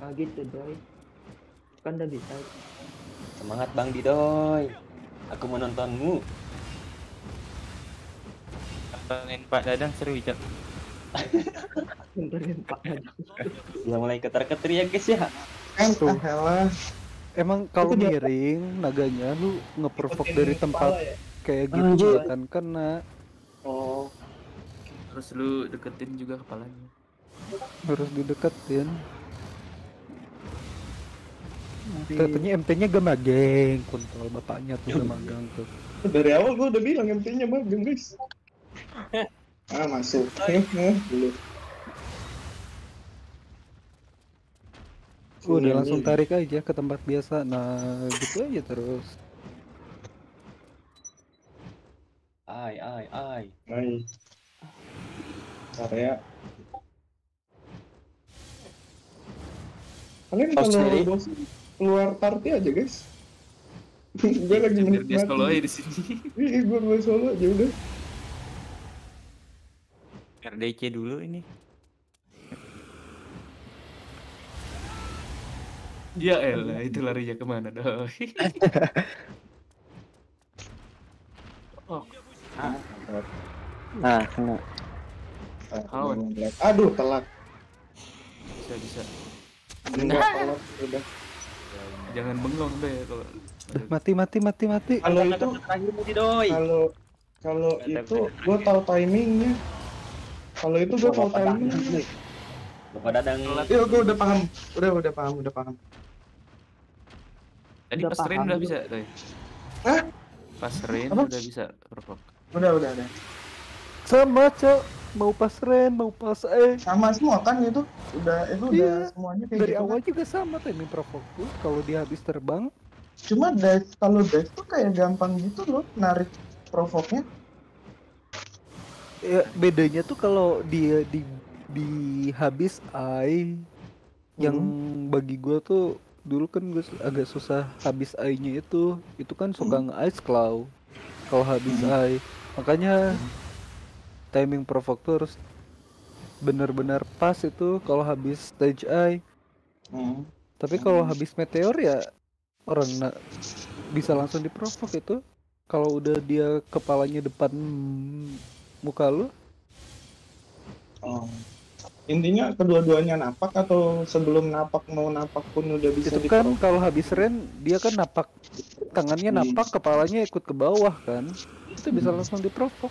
Ah gitu Joy. Kan udah bisa. Semangat Bang Didoy. Aku menontonmu. Nontonin Pak Dadang seru Cak. Benterin Pak Dadang. Udah mulai ketar-ketir ya guys ya. Kan Tuh. ah. Emang kalau miring naganya lu ngeprovok dari tempat ya? kayak gitu Anjir. nggak akan kena. Oh, Terus lu deketin juga kepalanya. Harus dideketin. Nanti Katanya MT-nya gak mageng, kontol bapaknya tuh gak magang tuh. dari awal gua udah bilang MT-nya magang guys. Ah masuk. Eh, eh, Dulu. Udah Sini, langsung sini. tarik aja ke tempat biasa. Nah, gitu aja terus. Ai ai ai. Hai. Area. Kalian Oh, kalau? Keluar party aja guys. gue lagi Biar dia solo aja menikmati. di sini. Iya, gue gue solo aja udah. RDC dulu ini. Ya elah, itu larinya ke mana doi? oh, nah, kena. Haun. Aduh, telat. bisa bisa. Enggak, telat. Udah. Jangan bengong deh kalau. Mati mati mati mati. Kalau itu kalau kalau itu gue tahu timingnya. Kalau itu gue tahu timingnya. Bapak Dadang. Iya, gue udah paham. Udah, udah paham, udah paham. Tadi Udah pas rain udah bisa. Hah? Pas rain udah bisa provok. Udah, udah, udah. Sama cok, mau pas ren, mau pas eh. Sama semua kan itu. Udah, itu udah Iya, semuanya kayak Dari gitu. awal kan. juga sama timing provok tuh. Kalau dia habis terbang, Cuma dive, kalau dive tuh kayak gampang gitu loh, narik provoknya. ya bedanya tuh kalau dia di di habis eye yang bagi gua tuh dulu kan gue agak susah habis eye-nya itu itu kan suka nge-ice claw kalau habis eye makanya timing provoke tuh harus benar-benar pas itu kalau habis stage eye Hmm. tapi kalau habis meteor ya orang na- bisa langsung diprovok itu. Kalau udah dia kepalanya depan muka lu. Oh. Intinya kedua-duanya napak atau sebelum napak mau napak pun udah bisa itu kan kalau habis ren dia kan napak tangannya napak kepalanya ikut ke bawah kan. Itu bisa langsung diprovok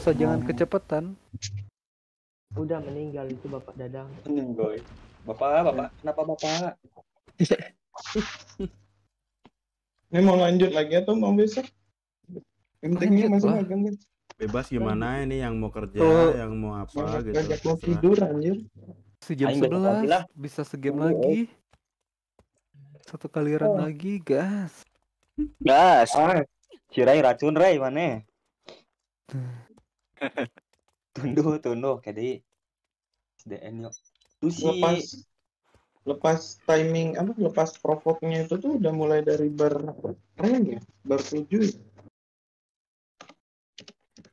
asal jangan kecepatan Udah meninggal itu Bapak Dadang. Boy. Bapak, Bapak, kenapa Bapak? Ini mau lanjut lagi atau mau besok? Intinya Lanjut masih magang kan? Bebas gimana ini yang mau kerja, Tuh. yang mau apa gitu. ngajak mau tidur anjir. sejam. 11 bisa segame Oh. lagi satu kali run lagi gas Gas. Ah, Cirai racun Ray mana? Tunduh, tunduh jadi SDN yuk. Lepas sih lepas timing apa lepas provoknya itu tuh udah mulai dari bar rank ya? Bar tujuh ya?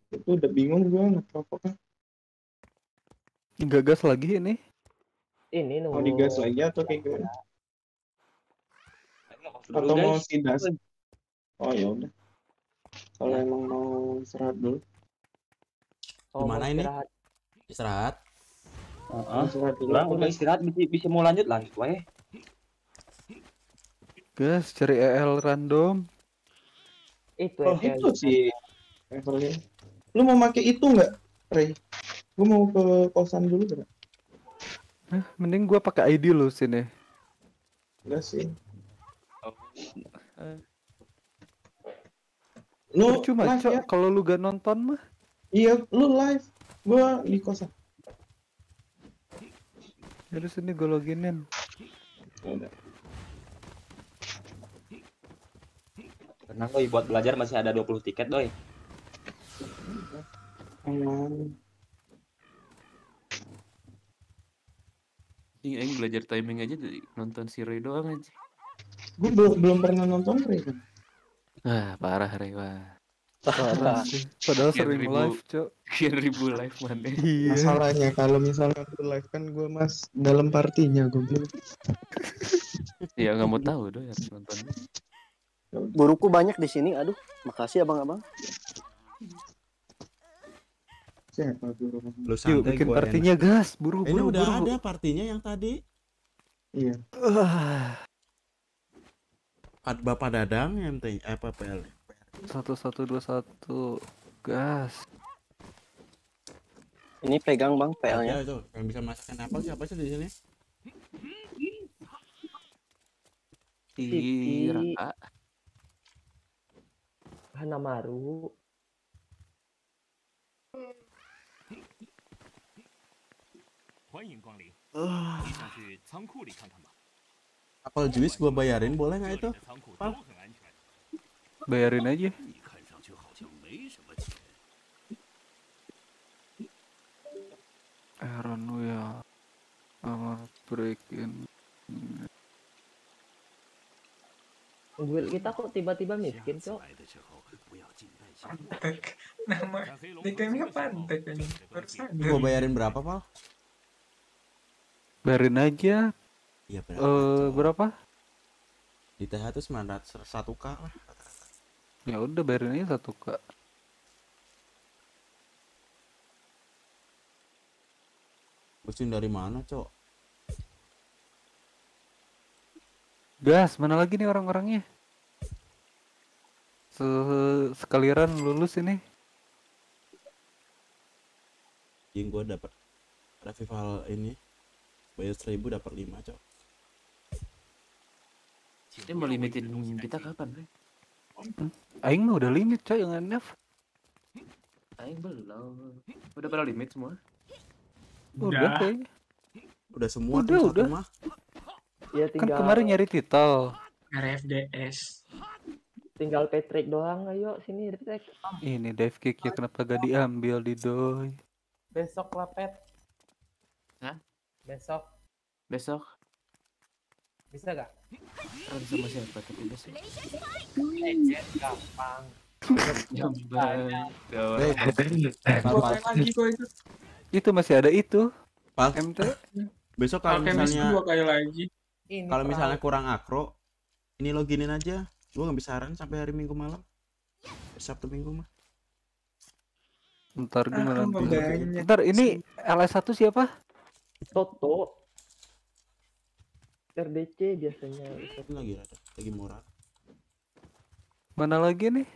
itu udah bingung gue ngeprovoknya nggak gas lagi ini? Ini nunggu. mau digas lagi atau kayak gimana? Dulu, atau mau sidas oh ya udah. Kalau emang mau istirahat dulu Oh, Gimana ini? istirahat. Istirahat. Heeh. istirahat dulu ulang istirahat bisa, bisa mau lanjut lanjut wae. gas cari EL random Itu oh yang itu sih levelnya lu mau pakai itu nggak Ray gue mau ke kosan dulu kan Hah, mending gua pakai ID lu sini enggak sih Eh, lu ya kalau lu gak nonton mah iya lu live gue di kosan Jadi sini gue loginin. Tenang doi, buat belajar masih ada 20 tiket doi. Ini aing belajar timing aja dari nonton si Ray doang aja. Gue belum belum pernah nonton Ray kan. Ah, parah Ray wah. Parah sih. Padahal sering ribu- live, Cok. Sekian ribu live mana. Iya. Masalahnya kalau misalnya aku live kan gue mas dalam partinya gue belum. Ya nggak mau tahu doh harus nonton. Buruku banyak di sini. Aduh, makasih abang-abang. Lu Yuk santai bikin gua partinya enak. gas, buru Ini buru udah buru. ada partinya yang tadi. Iya. Ad Bapak Dadang MT apa PL. Satu satu dua satu gas. Ini pegang bang Ya PL-nya. itu yang bisa masakan apa siapa sih di sini? Si Titi. Raka. Hanamaru. Apel juice gua bayarin boleh nggak itu? Pal? Bayarin aja. Aaron ya sama breakin. Guild kita kok tiba-tiba miskin, Cok? Pantek. Nama nickname-nya Pantek ini. Gua bayarin berapa, Pal? Bayarin aja. Iya Eh berapa? berapa? Di TH itu 900 1k lah. Ya udah bayarin aja satu kak. Kucing dari mana, Cok? Gas, mana lagi nih orang-orangnya? Se sekaliran lulus ini. Yang gua dapat revival ini bayar 1000 dapat 5, Cok. Dia mau limitin kita kapan, Ray? Aing mah udah limit coy yang NF. Aing belum. Udah pada limit semua. Udah kayaknya. Udah semua Udah, tuh satu udah. mah. Ya Kan tinggal kemarin nyari titel. RFDS. tinggal Patrick doang. Ayo sini Patrick. Ini dive kick ya kenapa gak diambil di doi? Besok lah, Pet. Hah? Besok. Besok Bisa gak? kan sama siapa tapi besok. Legend gampang. Itu. Masih ada itu. Pal, MT. besok kalau misalnya lagi. Kalau misalnya kurang akro, ini loginin aja. Gua nggak bisa saran sampai hari Minggu malam. Sabtu Minggu mah. Ntar gimana Ah. Ntar ini LS1 siapa? Toto. RDC biasanya. Ini lagi ada, lagi murah. Mana lagi nih?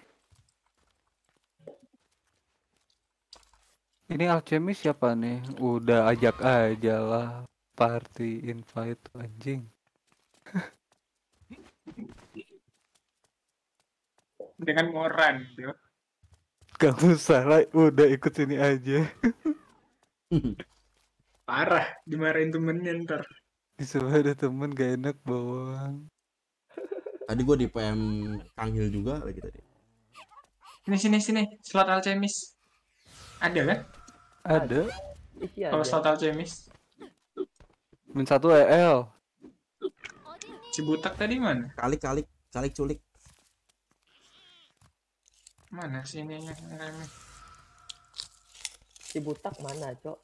Ini alchemist siapa nih? Udah ajak aja lah party invite anjing. Dengan Moran. Yo. Gak usah lah, udah ikut sini aja. Parah. Dimarahin temennya ntar. Disuruh ada temen gak enak bawang. Tadi gua di PM Kanghil juga lagi tadi. Sini sini sini. Slot alchemist. Ada kan? Ada. Kalau slot alchemist. Min satu EL. Cibutak tadi mana? Kalik kalik kalik culik. Mana sih ini yang remeh? Si butak mana, Cok?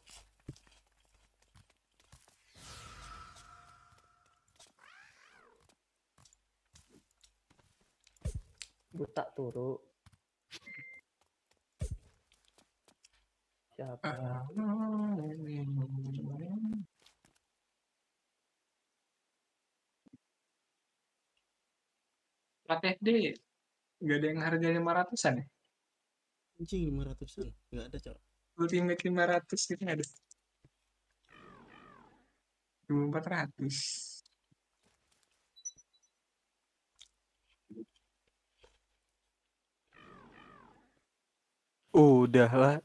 Butak turu. Siapa? Plat FD Gak ada yang harga 500an ya? Anjing 500-an. Enggak ada, Cok. Ultimate 500 gitu ada. 2400. Udah lah.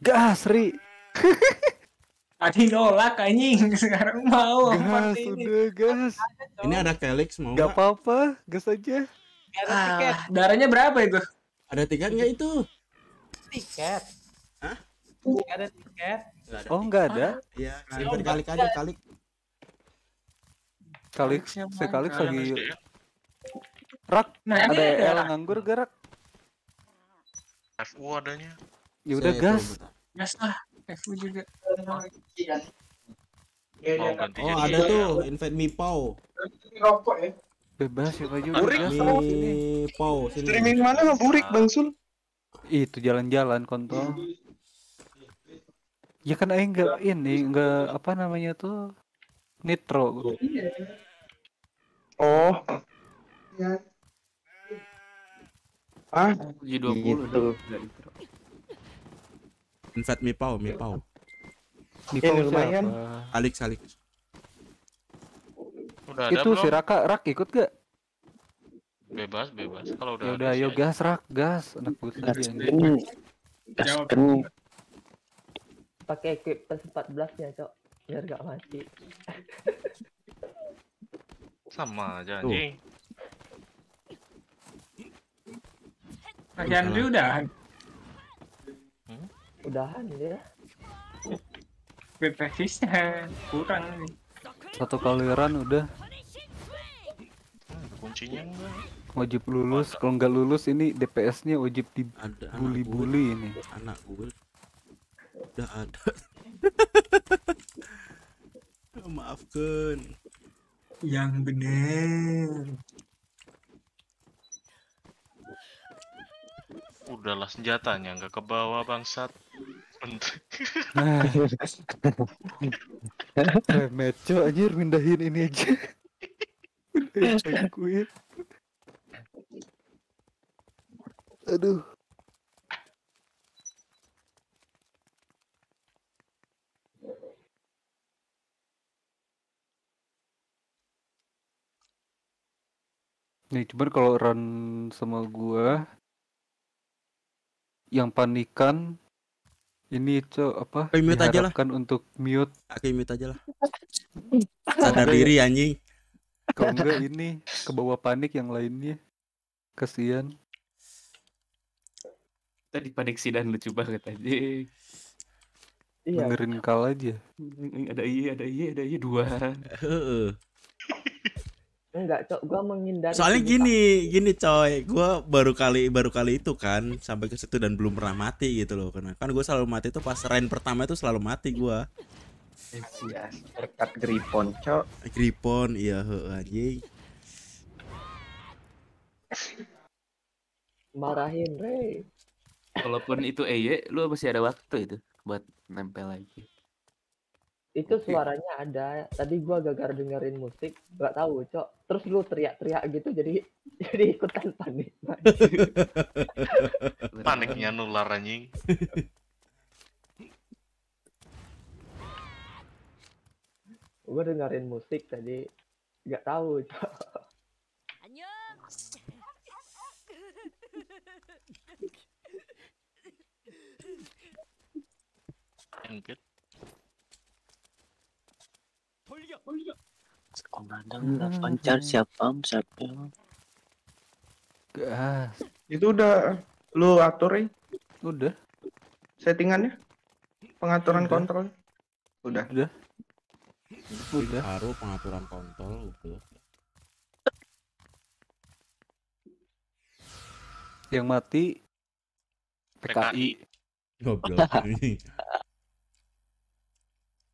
Gas, Ri. Tadi nolak anjing, sekarang mau Gas, udah gas. Ini ada Kelix mau Gak nggak? apa-apa, gas aja. Ah, darahnya berapa itu? Ada tiket nggak itu? Tiket. Hah? Nggak ada tiket. Oh nggak ada? Iya, Nah, oh, kalik nggak aja ada. kalik. Kalik, Kalixnya si Kalik mana? lagi SDM. Rak, Nah, ada El nganggur gak Rak? FU adanya. Ya udah gas. Gas lah, FU juga. Ganti Oh jadi ada tuh invite Mipau. Rokok ya. Bebas siapa juga Burik sama Mipau sini. Streaming mana nggak burik Bang Sul? Itu jalan-jalan kontol. Ya kan aing enggak ini, enggak apa namanya tuh nitro. Oh. Ah, G20 gitu. dong. Nggak intro. Invite Mipau, Mipau. Nipau Ini lumayan. Alik salik. Udah ada Itu si belum? Raka, Rak ikut gak? Bebas, bebas. Kalau udah Ya ada udah, ayo sih gas Rak, gas. Anak bus aja. Gasken. Gasken. Pakai equip plus 14 nya, Cok. Biar gak mati. Sama aja anjing. Mas Yandri udah. Udahan dia. Presisnya kurang nih. Satu kali run udah Hmm, kuncinya enggak. wajib lulus. Kalau nggak lulus ini DPS-nya wajib dibully-bully ini. Anak gue. Udah ada. Maafkan. Yang bener. Udahlah senjatanya nggak ke bawah bangsat. Nah, Remeco anjir mindahin ini aja. Mindahin penguin. Aduh. Nih, cuman kalau run sama gua yang panikan ini cok apa Eh, mute aja lah. untuk mute Oke, mute aja lah. Sadar diri anjing. kalau enggak ini ke bawah panik yang lainnya kasihan Tadi panik sidan lucu banget aja. Iya. dengerin kal aja Ada iya, ada iya, ada iya dua. Enggak, Cok. Gua menghindari. Soalnya ini, gini, gini coy, gua baru kali baru kali itu kan sampai ke situ dan belum pernah mati gitu loh. Karena kan gue selalu mati itu pas rain pertama itu selalu mati gua. Ya, berkat Gripon, cok. Gripon, iya heeh anjing. Marahin, Rey. Walaupun itu EY, lu masih ada waktu itu buat nempel lagi. Itu suaranya ada. Tadi gua gagal dengerin musik, nggak tahu, Cok. Terus lu teriak-teriak gitu jadi jadi ikutan panik. Paniknya nular anjing. gua dengerin musik tadi nggak tahu, Cok. Engket. Komandan nggak pancar siapa? Siapa? gas Itu udah lu atur ya udah settingannya? Pengaturan Udah. kontrol? Udah. udah udah Baru pengaturan kontol udah. yang mati PKI Goblok.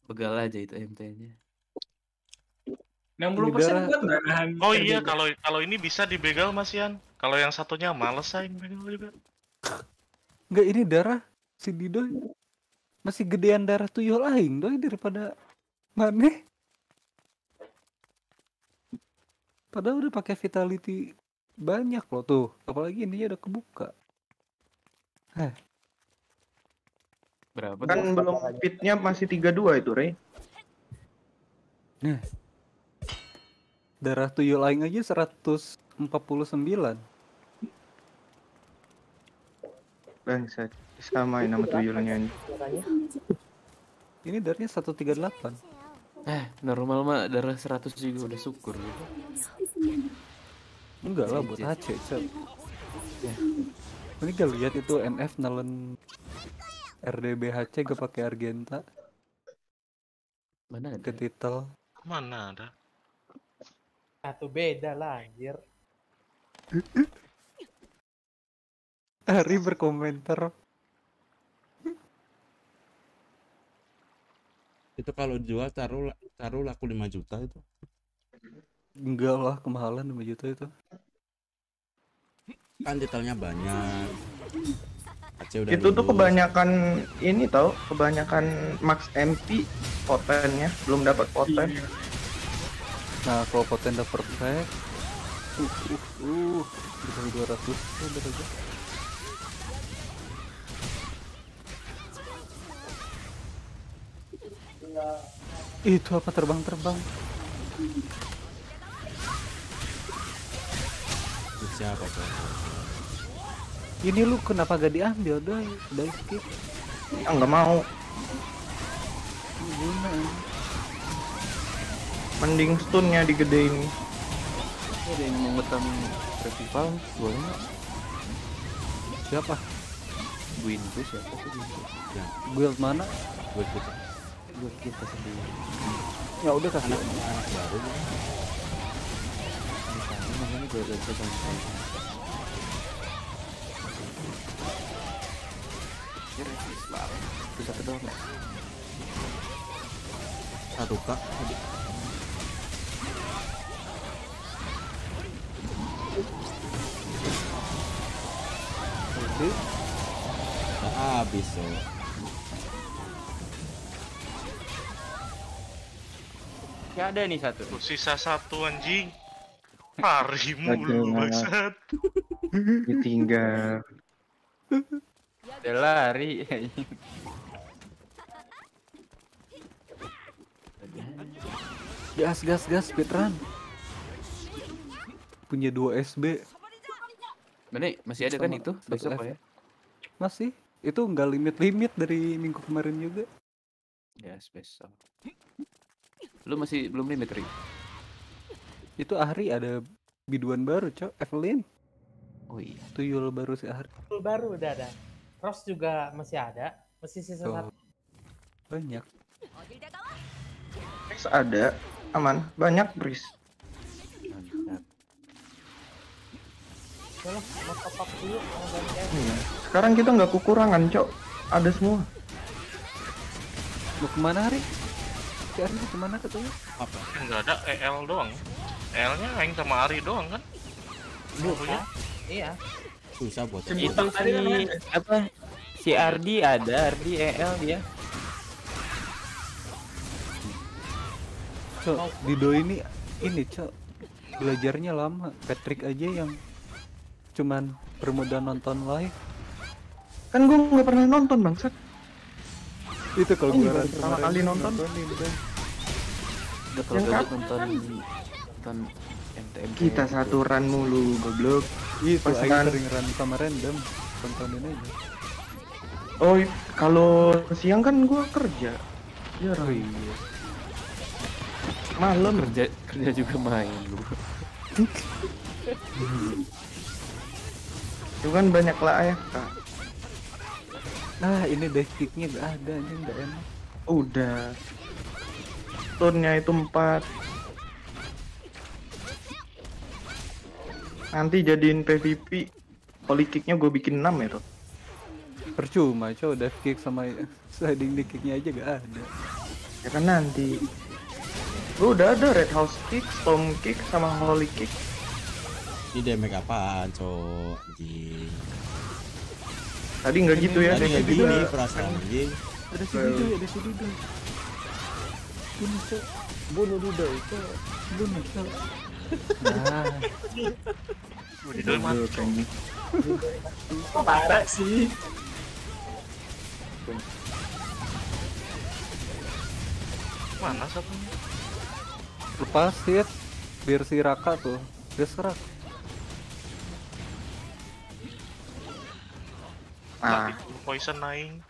Begal aja itu MT-nya. 60% darah- gua nggak nahan. Oh iya, RBG. kalau kalau ini bisa dibegal Mas Yan. Kalau yang satunya males aing begal juga. Enggak ini darah si Dido masih gedean darah tuyul aing doi daripada maneh. Padahal udah pakai vitality banyak loh tuh. Apalagi ininya udah kebuka. Heh, Berapa Kan belum fitnya masih 32 itu, Rey. Nah. Darah tuyul aing aja 149. Bangsat. Samain nama tuyulnya ini. Ini darahnya 138. Eh, normal mah darah 100 juga udah syukur gitu. Enggak lah buat HC, Cok. Ya. Ini gak lihat itu NF nelen RDBHC gak pakai Argenta Mana ke titel. Mana ada? Satu beda lah anjir. Ari berkomentar. Itu kalau jual taruh taruh laku 5 juta itu. Enggak lah, kemahalan 5 juta itu. Kan detailnya banyak. Aceh udah itu tuh kebanyakan ini tau kebanyakan max MP potennya belum dapat poten Nah, kalau poten udah perfect, uh, uh, uh, bisa 200 ya udah aja. Itu apa terbang-terbang? Siapa tuh? Ini lu kenapa gak diambil doi? Dive kick. ah nggak mau Guna. Mending stunnya digedein Ada yang mau ngetam festival, boleh nggak? Siapa? Gwin tuh siapa tuh Gwin tuh? Ya, Build mana? buat kita. Buat kita sendiri. Ya udah kasih. Anak anak baru. Misalnya namanya gue gak bisa. Itu satu doang? Satu kak Oke. Udah habis so. Ya ada nih satu. Tuh, sisa satu anjing. Lari mulu bangsat. ditinggal Udah lari. Gas gas gas speedrun. Punya 2 SB. Mana masih ada kan itu besok. Pak ya? Masih. Itu nggak limit-limit dari minggu kemarin juga. Ya besok. Lu masih belum limit Ri? Itu Ahri ada biduan baru, Cok. Evelyn. Oh iya. Tuyul baru si Ahri. Full baru udah ada. Ross juga masih ada. Masih sisa Tuh. satu. Banyak. Max ada aman banyak bris Mantap. Mau top dulu. Iya. sekarang kita nggak kekurangan cok ada semua Mau ke mana Hari? Si mau ke mana katanya? Apa? Enggak ada EL doang. EL-nya Aing sama Ari doang kan? Bukan. Iya. Susah buat Itu si apa? Si Ardi ada, Ardi EL dia. Cok, Dido ini ini, Cok. Belajarnya lama. Patrick aja yang cuman bermodal nonton live. kan gue nggak pernah nonton bangsat Itu kalau run pertama kali nonton. Udah kalau gabut nonton nonton MTM kita satu run mulu goblok Itu Pas run. sering run sama random. Tontonin aja. oh kalau siang kan gue kerja ya Oh iya. malam kerja kerja juga main lu. itu kan banyak lah ya kak. Nah, ini kicknya gak ada, ini gak enak. udah. Stunnya itu empat. Nanti jadiin PVP. Volley kicknya gue bikin 6 ya tuh Percuma, cow dive kick sama sliding di kicknya aja gak ada. ya kan nanti. Lu udah ada red house kick, storm kick, sama holy kick Ini damage apaan, cok? Anjing. Tadi nggak gitu ya, Tadi nggak tadi gini juga- perasaan anjing. Ada si Dido, ada si Dido. Bunuh, Cok. Bunuh Dido itu. Bunuh, Cok. Nah, Dido mati. kayaknya. Parah sih. Mana satunya? lepas hit biar si Raka tuh. Dia serak. Ah, poison naik.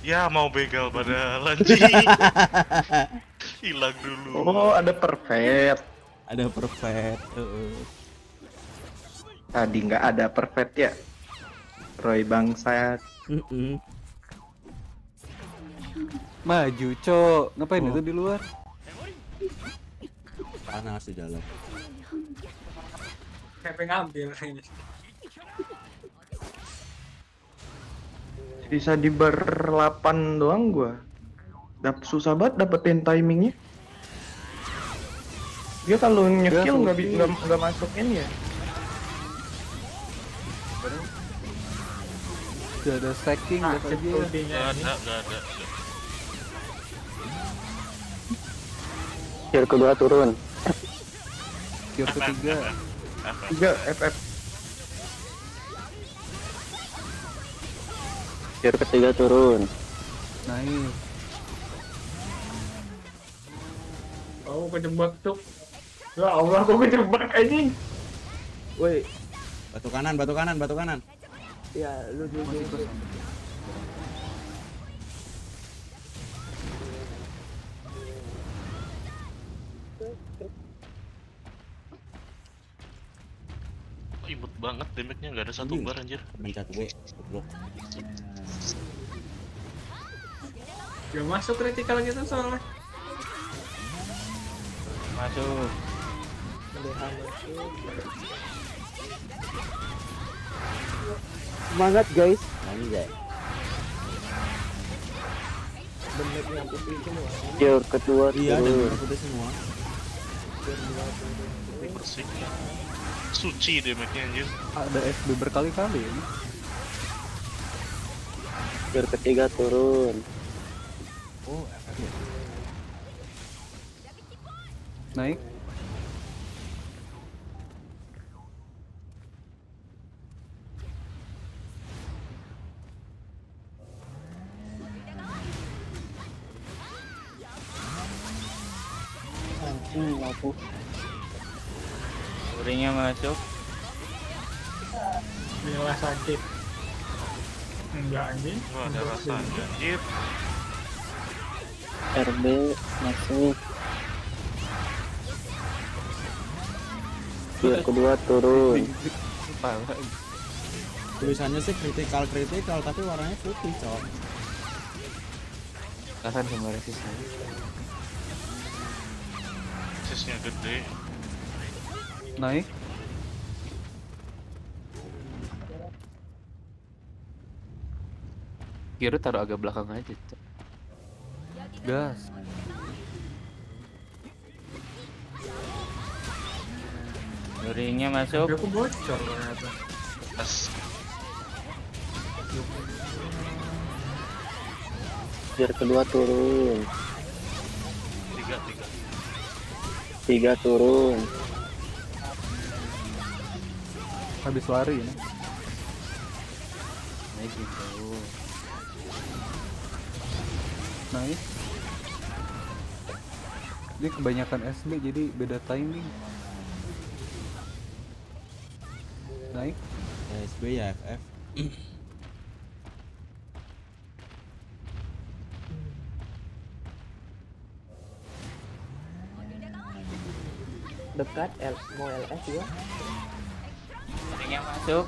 Ya mau begal pada lanjut. Hilang dulu. Oh, ada perfect. Ada perfect. heeh. Tadi nggak ada perfect ya. Roy bangsat. Mm-mm. Maju, Cok. Ngapain Oh. itu di luar? Panas di dalam. Pengen ngambil ini. Bisa di bar 8 doang gua. Dap susah banget dapetin timingnya. Dia kalau nyekill nggak nggak nggak masukin ya. Gak ada stacking, Ah, biasa aja. Gak ada, gak ada. Tier kedua turun. Tier ketiga. Tiga FF. Tier ketiga turun. Naik. Oh, kejebak tuh. Ya Allah, kok kejebak anjing. Woi, Batu kanan, batu kanan, batu kanan. ya lu dulu. dulu. Imut banget damage-nya gak ada satu Anjing. bar anjir. Pencet W, goblok. Gak masuk critical gitu soalnya. Masuk. Semangat guys. Anjay. Yang putih semua. Tier kedua Iya, semua. Bersih. Suci damage-nya anjir. Ada FB berkali-kali ini. Tier ketiga turun. Oh, ya. Naik. Anjing lampu. Uringnya masuk. Bila sakit. Enggak anjing. Wah, ada rasanya anjir. RB masuk. Tier kedua turun. Tulisannya sih critical critical tapi warnanya putih, cok. Tahan sama resistnya. Sisnya gede. Naik. Kira taruh agak belakang aja. Cok. Gas. Uringnya masuk. Aku bocor ternyata. Tier kedua turun. Tiga, tiga. Tiga turun. Habis lari ini. Naik gitu. Naik. Dia kebanyakan SB jadi beda timing. Naik. Ya, SB ya FF. Dekat L mau LS juga. Uringnya masuk.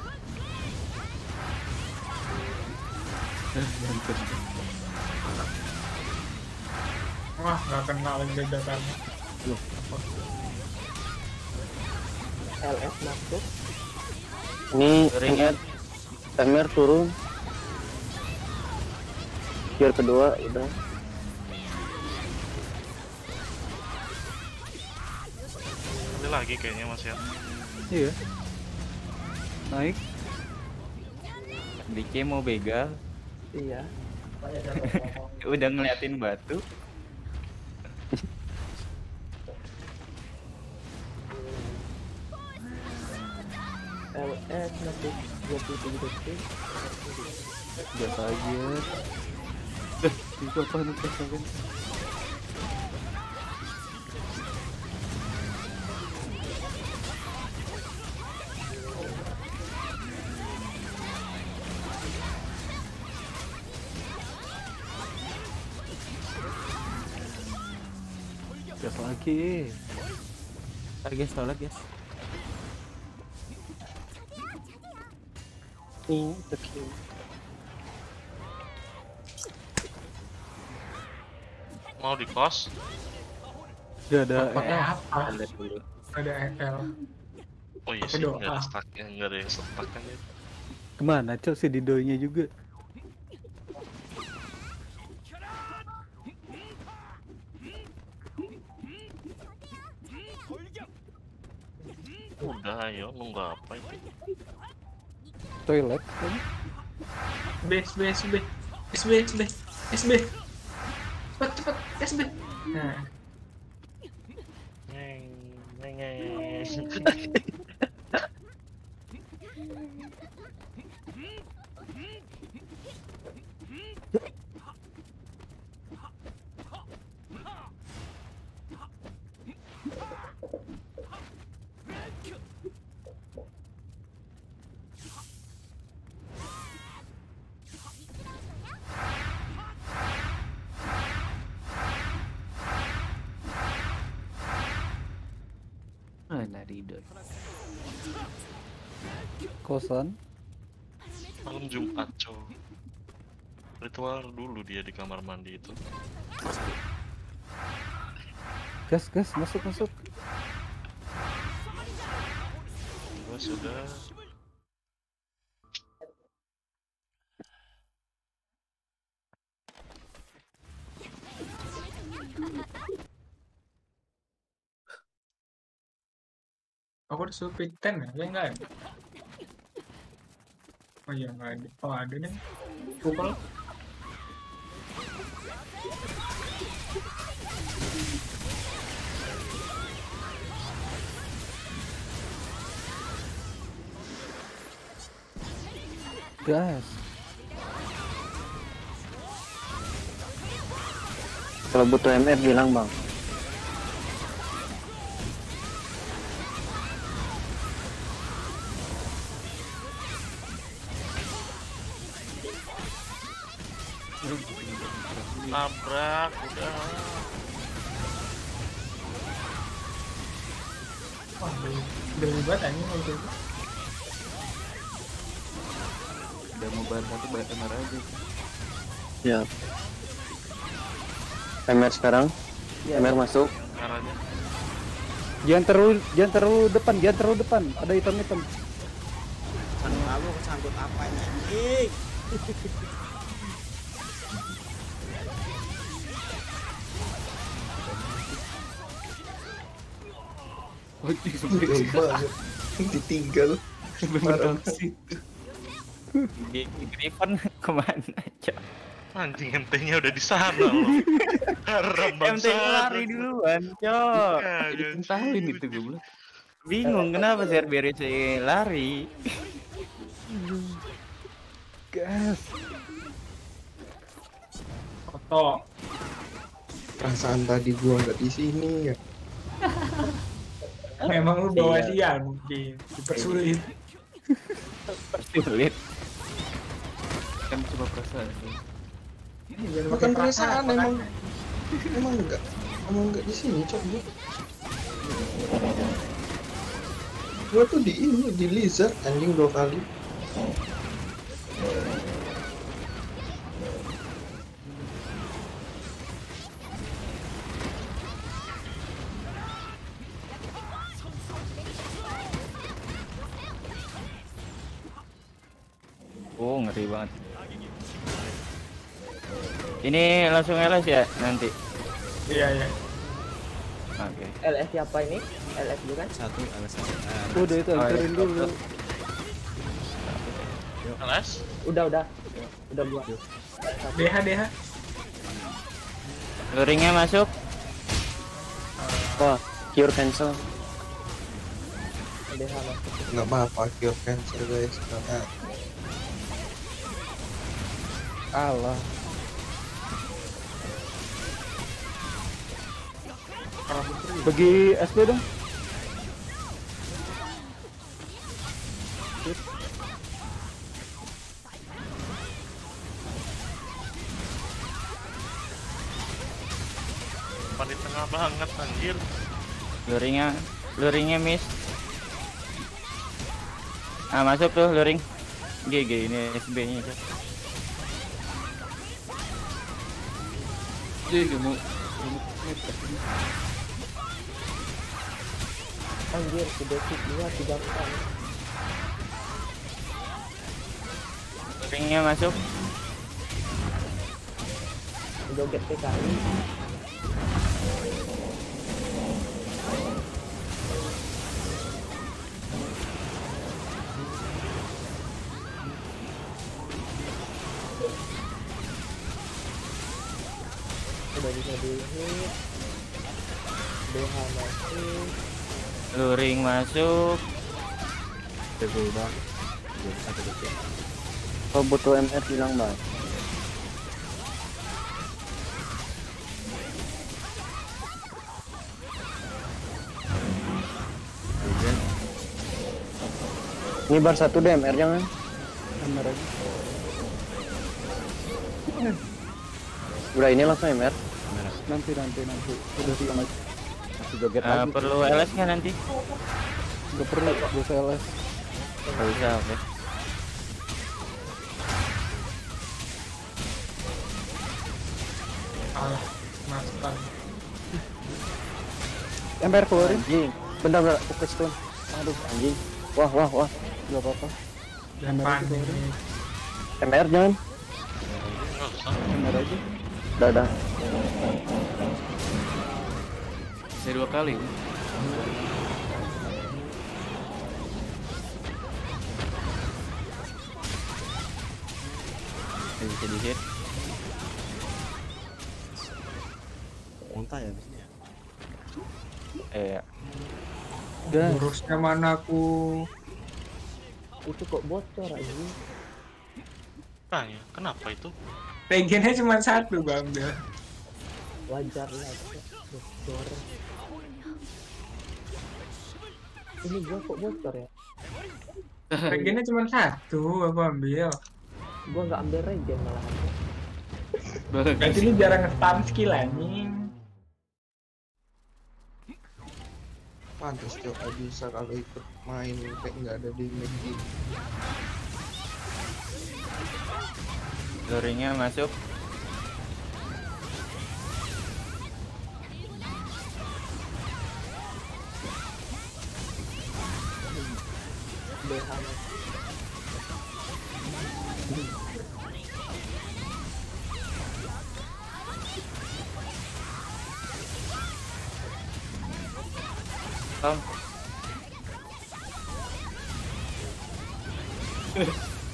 Wah, nggak kena lagi dadakan. LS masuk. Ini Uringnya MR, MR turun. Tier kedua udah. Ada lagi kayaknya Mas ya. Iya. Naik. DK mau begal. Iya. Udah ngeliatin batu. LS masuk 27 detik. Gas aja. Eh, itu apa nih Ntar guys, toilet guys. Nih, oke. Mau di kos? Gak ada. Pakai eh, apa? Ada FL. Oh iya sih, nggak ada stuck, ya, nggak ada yang stuck kan ya. Ke mana cok si Didonya juga? Ayo, nunggu apa itu? Toilet. SB, SB, SB. SB, SB. SB. Cepet, cepet. SB. Nah. Neng, neng, neng. Kosan. Malam Jumat, cow. Ritual dulu dia di kamar mandi itu. Gas gas masuk masuk. Gua sudah Aku udah suruh pick 10 ya? Ya enggak ada. Oh iya enggak ada. Oh ada deh. Pukul. Gas. Kalau butuh MR bilang bang. Nabrak, udah. Wah, beli beli banget anjing waktu itu. Udah mau bayar satu bayar MR aja. Ya. MR sekarang. MR masuk. Caranya. Jangan terlalu jangan terlalu depan, jangan terlalu depan. Ada hitam-hitam. Sandal lu kesangkut apa ini anjing? Ditinggal. Di Griffon ke mana aja? Anjing MT-nya udah di sana loh. Haram MT bangsa. lari duluan, cok. Kagak, Dipentalin itu goblok. Bingung kenapa CRBRC lari. Gas. Foto. Perasaan tadi gua nggak di sini ya. Memang lu bawa Iya. dia mungkin. Dipersulit. Sulit. Kan cuma perasaan. Ini Bukan perasaan emang. Emang enggak. Emang enggak di sini cok gua. Gua tuh di ini di lizard anjing dua kali. Oh, ngeri banget. Ini langsung LS ya nanti. Iya, iya. Oke. LS siapa ini? LS bukan? Satu alasan. Udah itu Oh, iya. anterin dulu. LS? Udah, udah. Udah buat. DH, DH. Luringnya masuk. Wah, cure cancel. DH masuk. Nggak apa-apa cure cancer guys. Nah, Allah. Bagi SB dong. Di tengah banget anjir? Luringnya, luringnya miss. Ah masuk tuh luring. GG ini SB-nya tuh. Jadi mau Anjir, sudah kick dua tiga empat. Luringnya masuk. Udah DH masuk. Luring masuk. Oh butuh MR hilang bang. Ini bar satu deh MR jangan. MR aja. Udah ini langsung MR. Nanti nanti nanti. Udah sih aja. Masih joget Ah, lagi. perlu LS nggak nanti? Gak perlu, usah LS. Gak usah, oke. Alah, masukkan. MR keluarin. Anjing. Bentar bentar aku stun. Aduh anjing. Wah wah wah. Gak apa-apa. Jangan MR jangan. MR aja. Udah Saya dua kali. Nggak Bisa di hit. Muntah ya ini ya. Eh, Gas. Urusnya mana aku? Itu kok bocor aja. Nah, ya, kenapa itu? Regennya cuma satu bang dia. Wajar lah. Bocor. Ini gua kok bocor ya? Regennya cuma satu, aku ambil. Gua nggak ambil regen malah. Berarti lu jarang nge-stun skill anjing. Pantes Cok bisa kalau ikut main kayak nggak ada di Megi. luringnya masuk. Tom.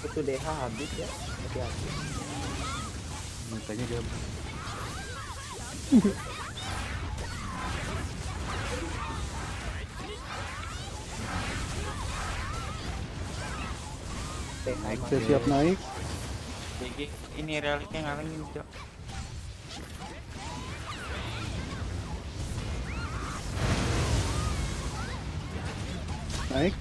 Itu DH habis ya. Hati-hati. Makanya dia Naik, saya siap naik. Ini realitnya ngalangin, Cok. Naik.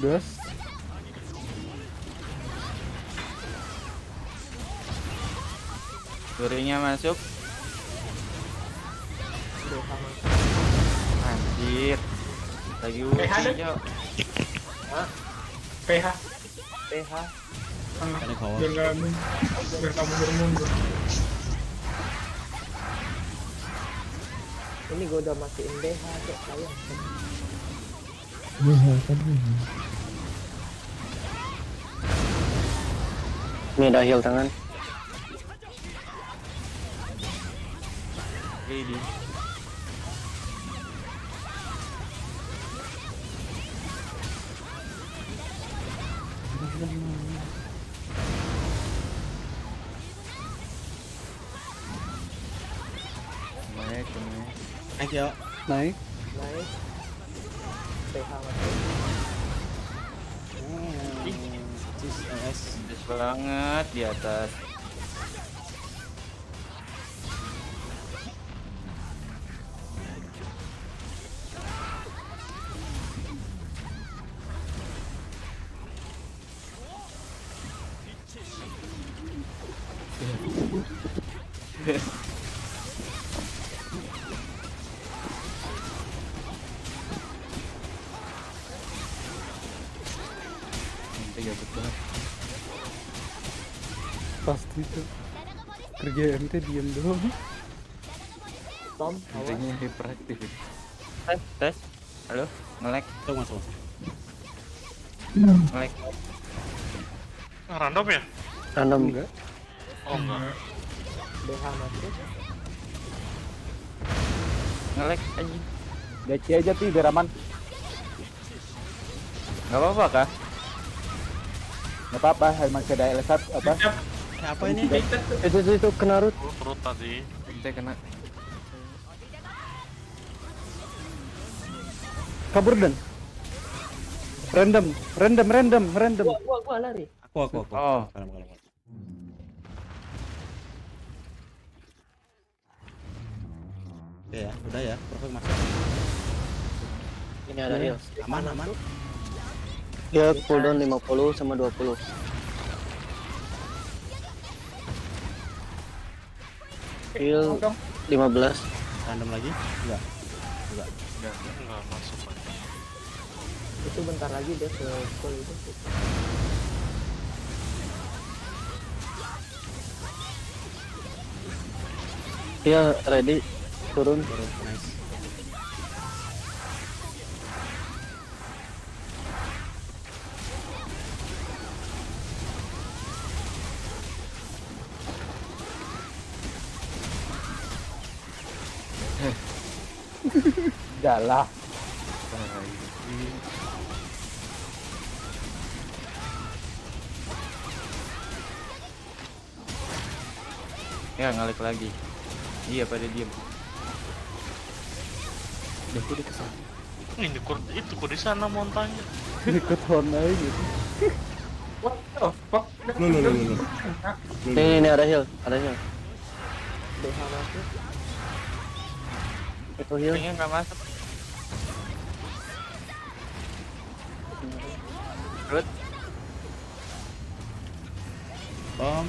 Gas. Luringnya masuk. Anjir. Lagi PH deh. PH. PH. Biar nggak biar kamu. Ini gua udah matiin DH cok sayang. Ini ada heal tangan. Naik, naik. Naik ya. Naik. Naik. PH masuk. Pedes banget di atas. Nanti gabut banget. Pasti tuh. Kerja MT diem doang. Tom, Nantinya hiperaktif ini. Tes, tes. Halo, ngelek. Tuh masuk. Ngelek. Random ya? Random. Enggak. Oh enggak. BH masuk. Ngelek anjing. DC aja sih biar aman. Gak apa-apa kah? Gak apa-apa, masih ada LS apa? Apa ini? Itu itu, itu kena root. Oh, perut tadi. Ente kena. Kabur dan. Random, random, random, random. Gua gua gua lari. Aku aku aku. Oh. Kalem kalem. kalem. Oke ya, udah ya, perfect masuk. Ini ada heal. Aman aman. Dia cooldown 50 sama 20. Heal 15. Random lagi? Enggak. Enggak. Enggak masuk lagi. Itu bentar lagi dia ke school itu. Dia ready turun. Nice. Jalah. Ya ngelek lagi. Iya pada diem. Udah ke sana. Ini kok itu kok di sana montanya. Ikut Honai gitu. What the fuck? Lu lu lu lu. Ini ini ada heal, ada heal. Masuk. Itu heal. Kayaknya nggak masuk. Root. Bom.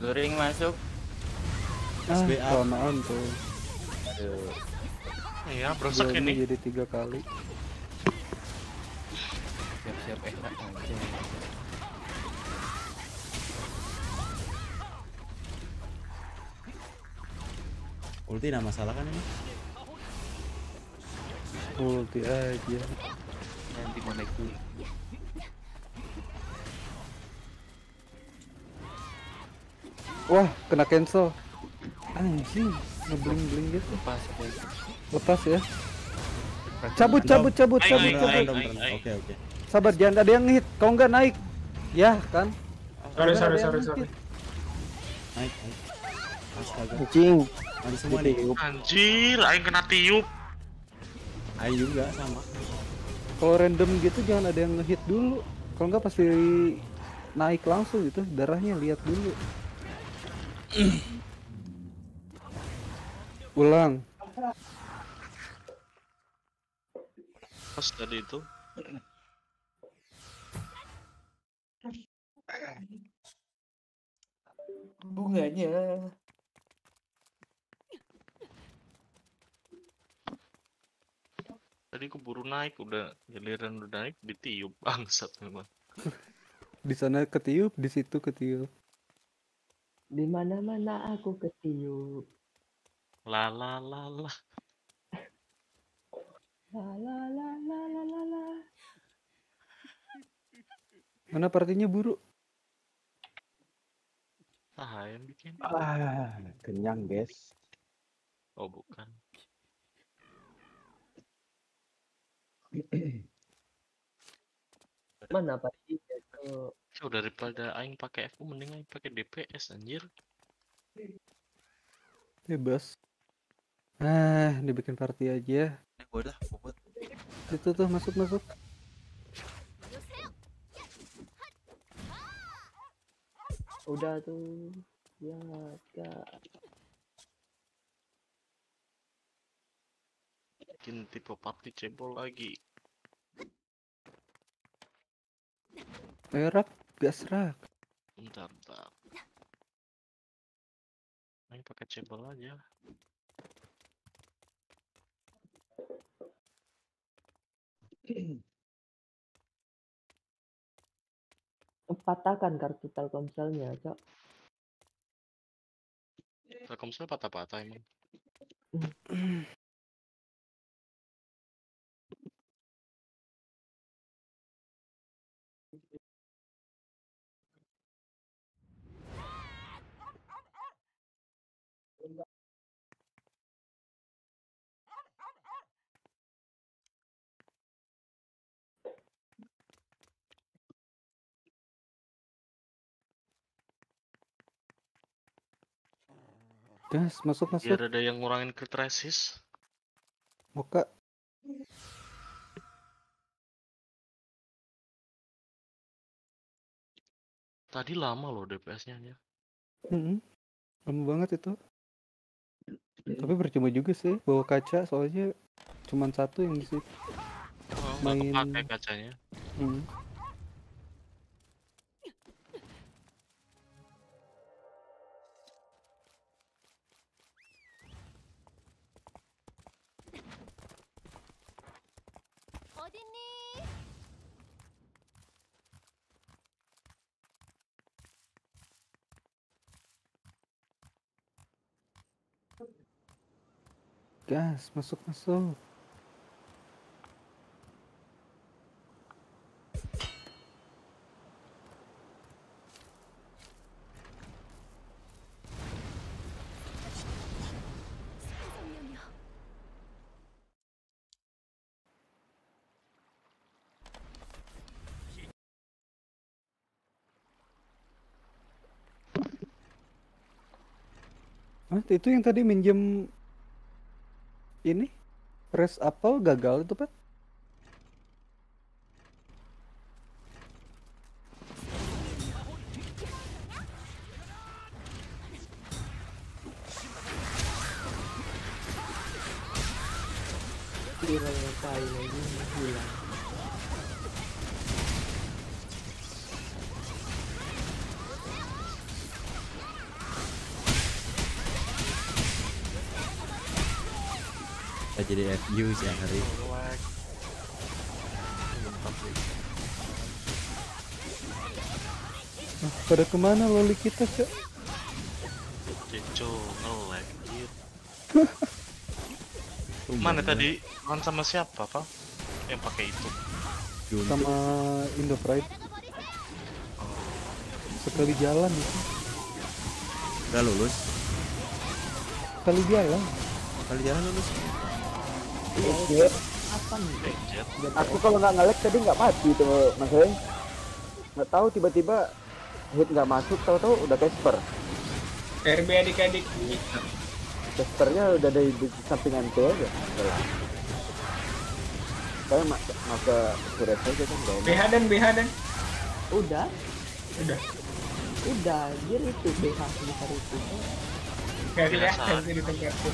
Luring masuk. Ah, SBA. kelamaan tuh. Aduh. Iya, berusak Dua ini. jadi tiga kali. Siap-siap eh aja. Ulti nggak masalah kan ini? Ulti aja. Nanti mau naik dulu. Wah, kena cancel. Anjing, ngebling-bling gitu. Lepas itu? Lepas ya. Cabut, cabut, cabut, Aing, cabut, aing, cabut. aing, aing, aing. Oke oke. Sabar, jangan ada yang hit. Kalau nggak naik, ya kan? Sorry, sorry, sorry, sorry. Naik naik. Astaga. Anjing. Mandi semua nih. Anjir, aing kena tiup. Ayo juga sama. Kalau random gitu jangan ada yang ngehit dulu. Kalau nggak pasti naik langsung gitu. Darahnya lihat dulu. Ulang. Pas tadi itu. Bunganya. Tadi keburu naik, udah giliran udah naik ditiup bangsat memang. Di sana ketiup, di situ ketiup. Di mana-mana aku ketiup. La la la la. La la la la la la la. Mana partinya buru? Ah, yang bikin. Ah, kenyang, guys. Oh, bukan. Mana partinya tuh? So, daripada aing pakai FU mending aing pakai DPS anjir. Bebas. Ah, dibikin party aja. Eh, gua udah bobot. Itu tuh masuk masuk. Udah tuh. Ya, Kak. Bikin tipe party cebol lagi. Perak, gas rak. Bentar, bentar. Ini pakai cebol aja. Patahkan kartu Telkomselnya, Cok. Telkomsel patah-patah emang. Gas, masuk masuk. Biar ada yang ngurangin crit resist. Buka. Tadi lama loh DPS-nya nya. Mm-mm. Lama banget itu. Tapi percuma juga sih bawa kaca soalnya cuman satu yang di situ. Oh, Main. kacanya. Hmm. Gas, masuk masuk. Itu yang tadi minjem ini press apel gagal itu pak? FU siang hari. Nah, pada ke mana loli kita cok? Ceco nge-lag gitu. Mana tadi lawan sama siapa, Pak? Yang pakai itu. Sama Indo Pride. Sekali jalan itu. Udah lulus. Sekali jalan. Kali jalan lulus. Apa nih? Aku kalau nggak ngelek tadi nggak mati tuh Mas Heng. Nggak tahu tiba-tiba hit nggak masuk, tahu-tahu udah Casper. RB adik-adik. Caspernya udah dari di sampingan tuh aja. Saya mak maka surat saja kan nggak. BH dan BH dan. Udah, Udah. udah. Dia itu BH sebesar itu. Gak kelihatan sih di tempatku.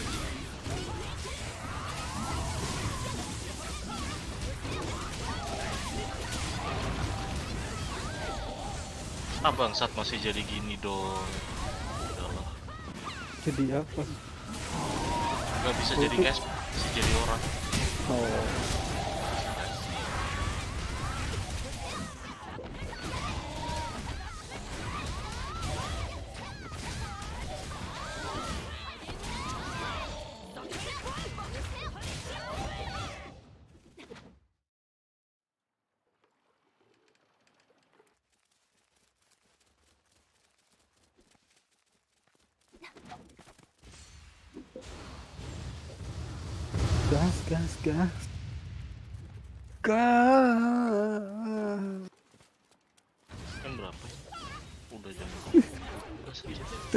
Ah bangsat masih jadi gini dong. Udahlah. Jadi apa? Gak bisa jadi guys, masih jadi orang. Oh.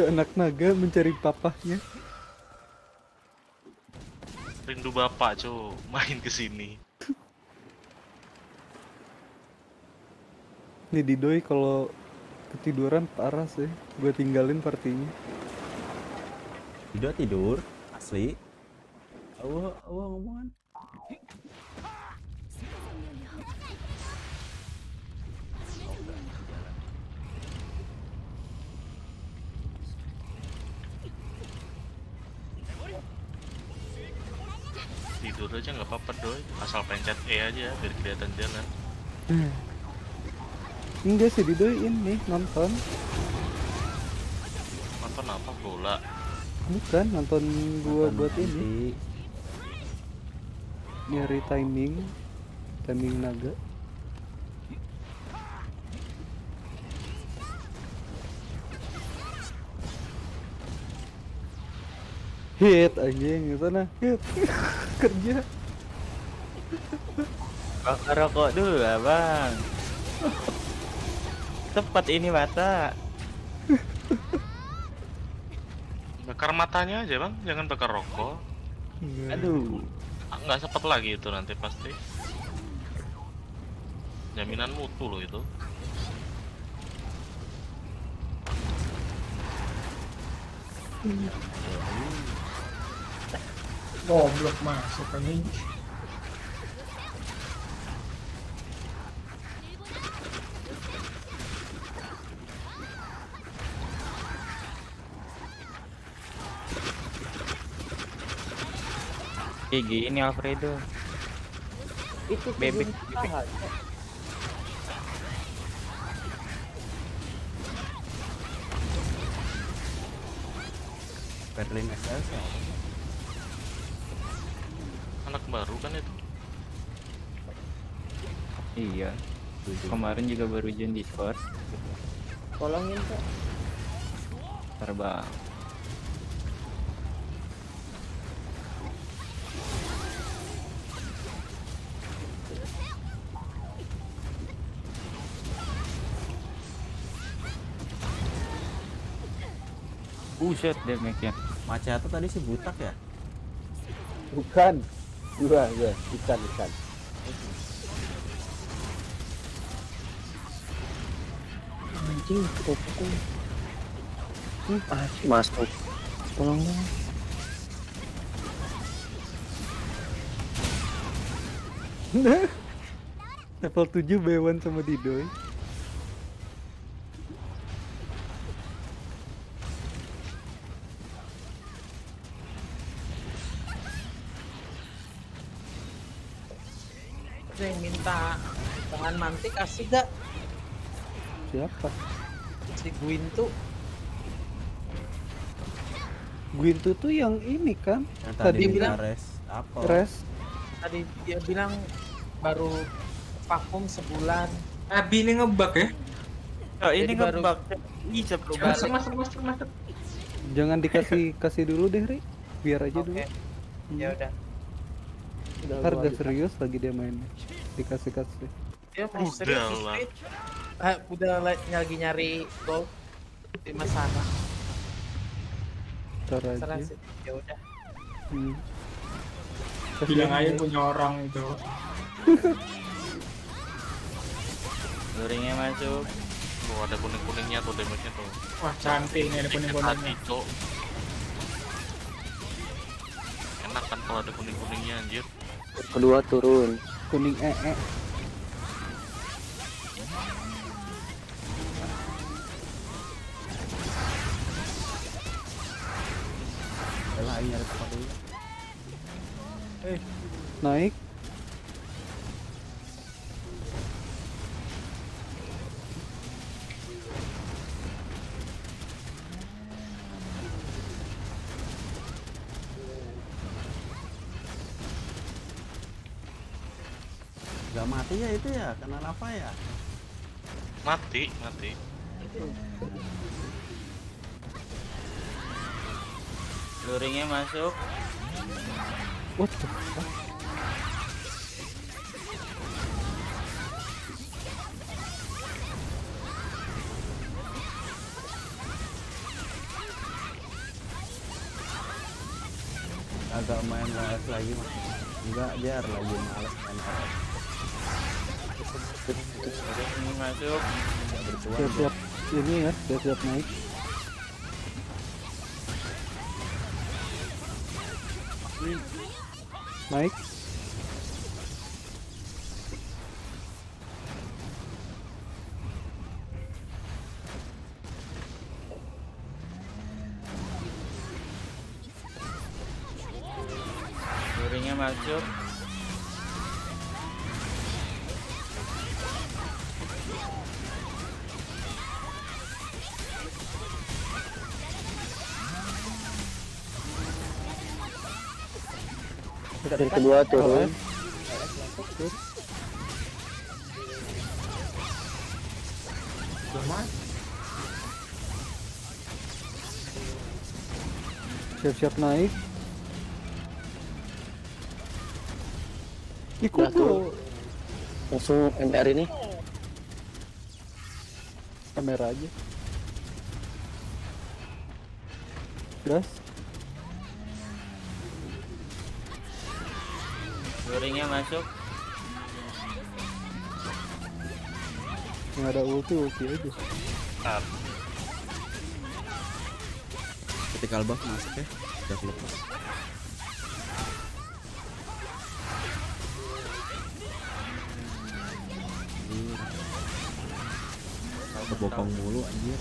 Anak naga mencari papahnya. Rindu bapak, cu. Main ke sini. Nih Didoi kalau ketiduran parah sih. Gue tinggalin partinya. Udah tidur, asli. Allah, Allah ngomongan. Tidur aja nggak apa-apa doi asal pencet E aja biar kelihatan jalan Hmm. Enggak sih didoin nih nonton. nonton apa bola Bukan nonton gua buat ini. Nyari timing, timing naga. Hit anjing itu nah hit kerja. Bakar rokok dulu lah bang. Tepat ini mata. bakar matanya aja bang jangan bakar rokok Aduh. Ah, nggak sepet lagi itu nanti pasti jaminan mutu loh itu Goblok masuk anjing. Kayak gini Alfredo. Itu Bebek. Berlin SS ya. Baru kan itu Iya. Kemarin juga baru join Discord. Tolongin kok. Terbang. Buset damage-nya. Maceata tadi si butak ya? Bukan. Gua, gua. Bukan, bukan. Anjing, pukul. Hmm, anjing masuk. Tolong dong. Level 7 B1 sama Didoy. Kasih gak? Siapa? Si Gwyn tuh Gwintu tuh yang ini kan? Yang tadi bilang- res apa? Res. tadi dia bilang baru vakum sebulan. Abi ini ngebug ya? Oh, ini ngebug. Bisa baru Masuk, balik. masuk, masuk, masuk. Jangan dikasih kasih dulu deh, Ri. Biar aja dulu. Ya udah. Ntar udah serius lagi dia mainnya. Dikasih kasih. Dia mau Udah. Ah, udah la- lagi nyari gold di sana. Ntar aja. Ya udah. Hmm. Bilang aja punya orang itu. Luringnya masuk. tuh ada kuning kuningnya tuh damage-nya tuh Wah cantik nih ada kuning kuningnya. hati enak kan kalau ada kuning kuningnya anjir Kedua turun. Kuning ee. -e. Yalah, aing nyari tempat dulu. Eh, naik. Gak mati ya itu ya? Karena apa ya? mati mati Luringnya masuk. What the fuck? Agak main LS lagi mas. Enggak, jar lagi males main. Ini masuk. Siap-siap ini ya, siap-siap naik. Naik. Kedua turun. Siap-siap naik. Ikut bro. Langsung MR ini. Kamera aja. Gas. Masuk. Nggak ada ulti ulti aja. Ketika buff masuk ya, udah lepas. Kebopong mulu anjir.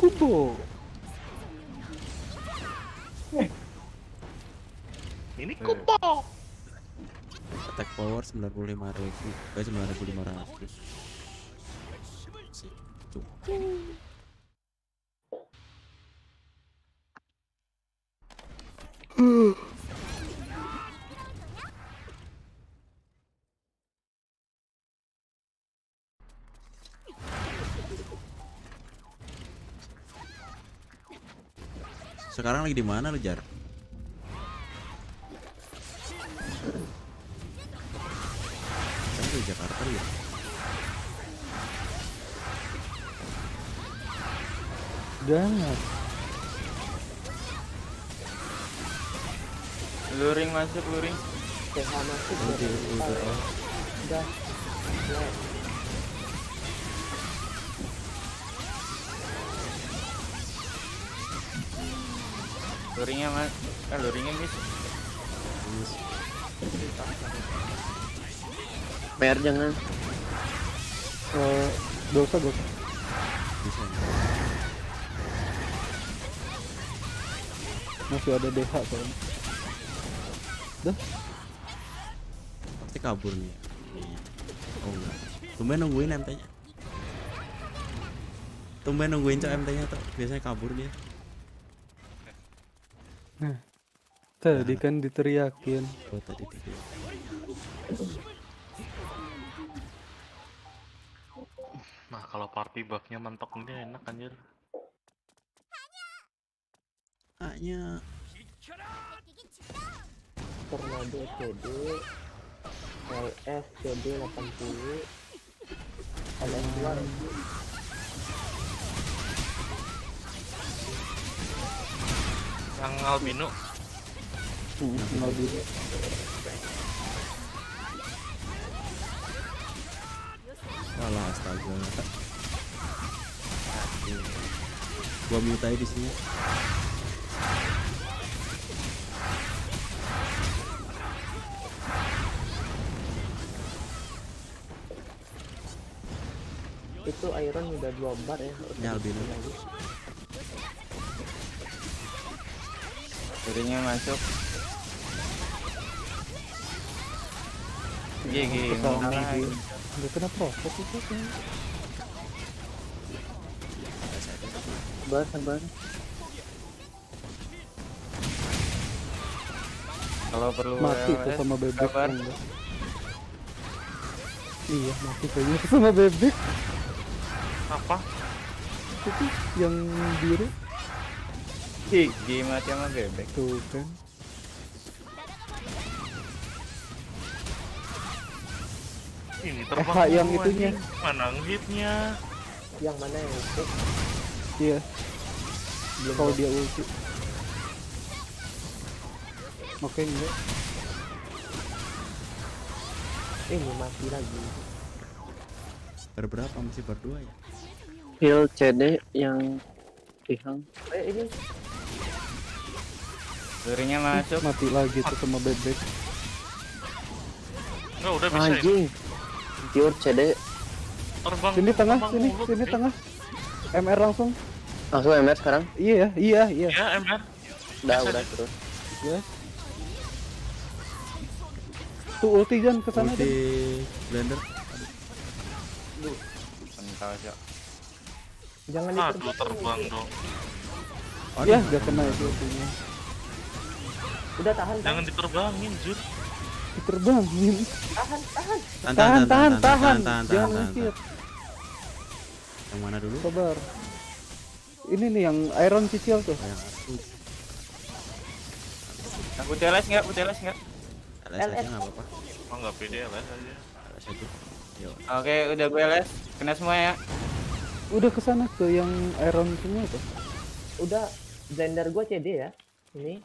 Kubo. eh 9500 sekarang lagi di mana lu jar? Masuk, luring. TH masuk. Oh. Udah. Luringnya mas, eh luringnya miss. MR jangan. Eh, gak usah gak usah. Masih ada DH soalnya. Kabur nih. Oh enggak. Tumben nungguin MT-nya. Tumben nungguin cok MT-nya tuh. Biasanya kabur dia. Nah. Tadi kan diteriakin. Oh tadi tidur. Nah kalau party buffnya mentok ini enak anjir. Hanya Tornado CD LS CD 80 LS 2 Yang albino. Tinggal di Walah astaga. Gua mute aja di sini. Itu iron udah dua bar ya Ini albino. Luringnya masuk. GG, Kesalahan ngalahin. gue. Udah kena profit itu kan. Sabar, sabar. Kalau perlu Mati tuh sama bebek. Iya mati kayaknya sama bebek. Apa? Itu yang biru GG mati sama bebek. tuh kan. Ini Eh, terbang Pak, yang itunya. Mana hitnya? yang mana yang itu Iya. Kalau dia ulti. Oke enggak. ini mati lagi Berberapa masih berdua ya? Heal CD yang Ihang. eh ini Luringnya masuk. Mati lagi tuh sama bebek. Enggak udah bisa. Anjing. Pure CD. Terbang. Sini tengah, terbang sini, sini eh. tengah. MR langsung. Langsung MR sekarang. Iya, iya, iya. Ya, MR. Udah, udah terus. Yes. Tuh ulti Jan ke sana Ulti blender. Duh, kental sih. Jangan Aduh terbang dong. Ya, gak kena itu ultinya. Udah tahan, Jangan diterbangin, Jur. Diterbangin. tahan, tahan. Tahan, Tahan, tahan, tahan. tahan, Jangan tahan, ngikir. Yang mana dulu? Sabar. Ini nih yang iron cicil tuh. Aku teles nggak? Aku teles nggak? LS aja nggak apa-apa. Oh nggak pede lah aja. LS aja. Oke, udah gue les. Kena semua ya. Udah ke sana ke yang iron semua tuh. Udah blender gua CD ya. Ini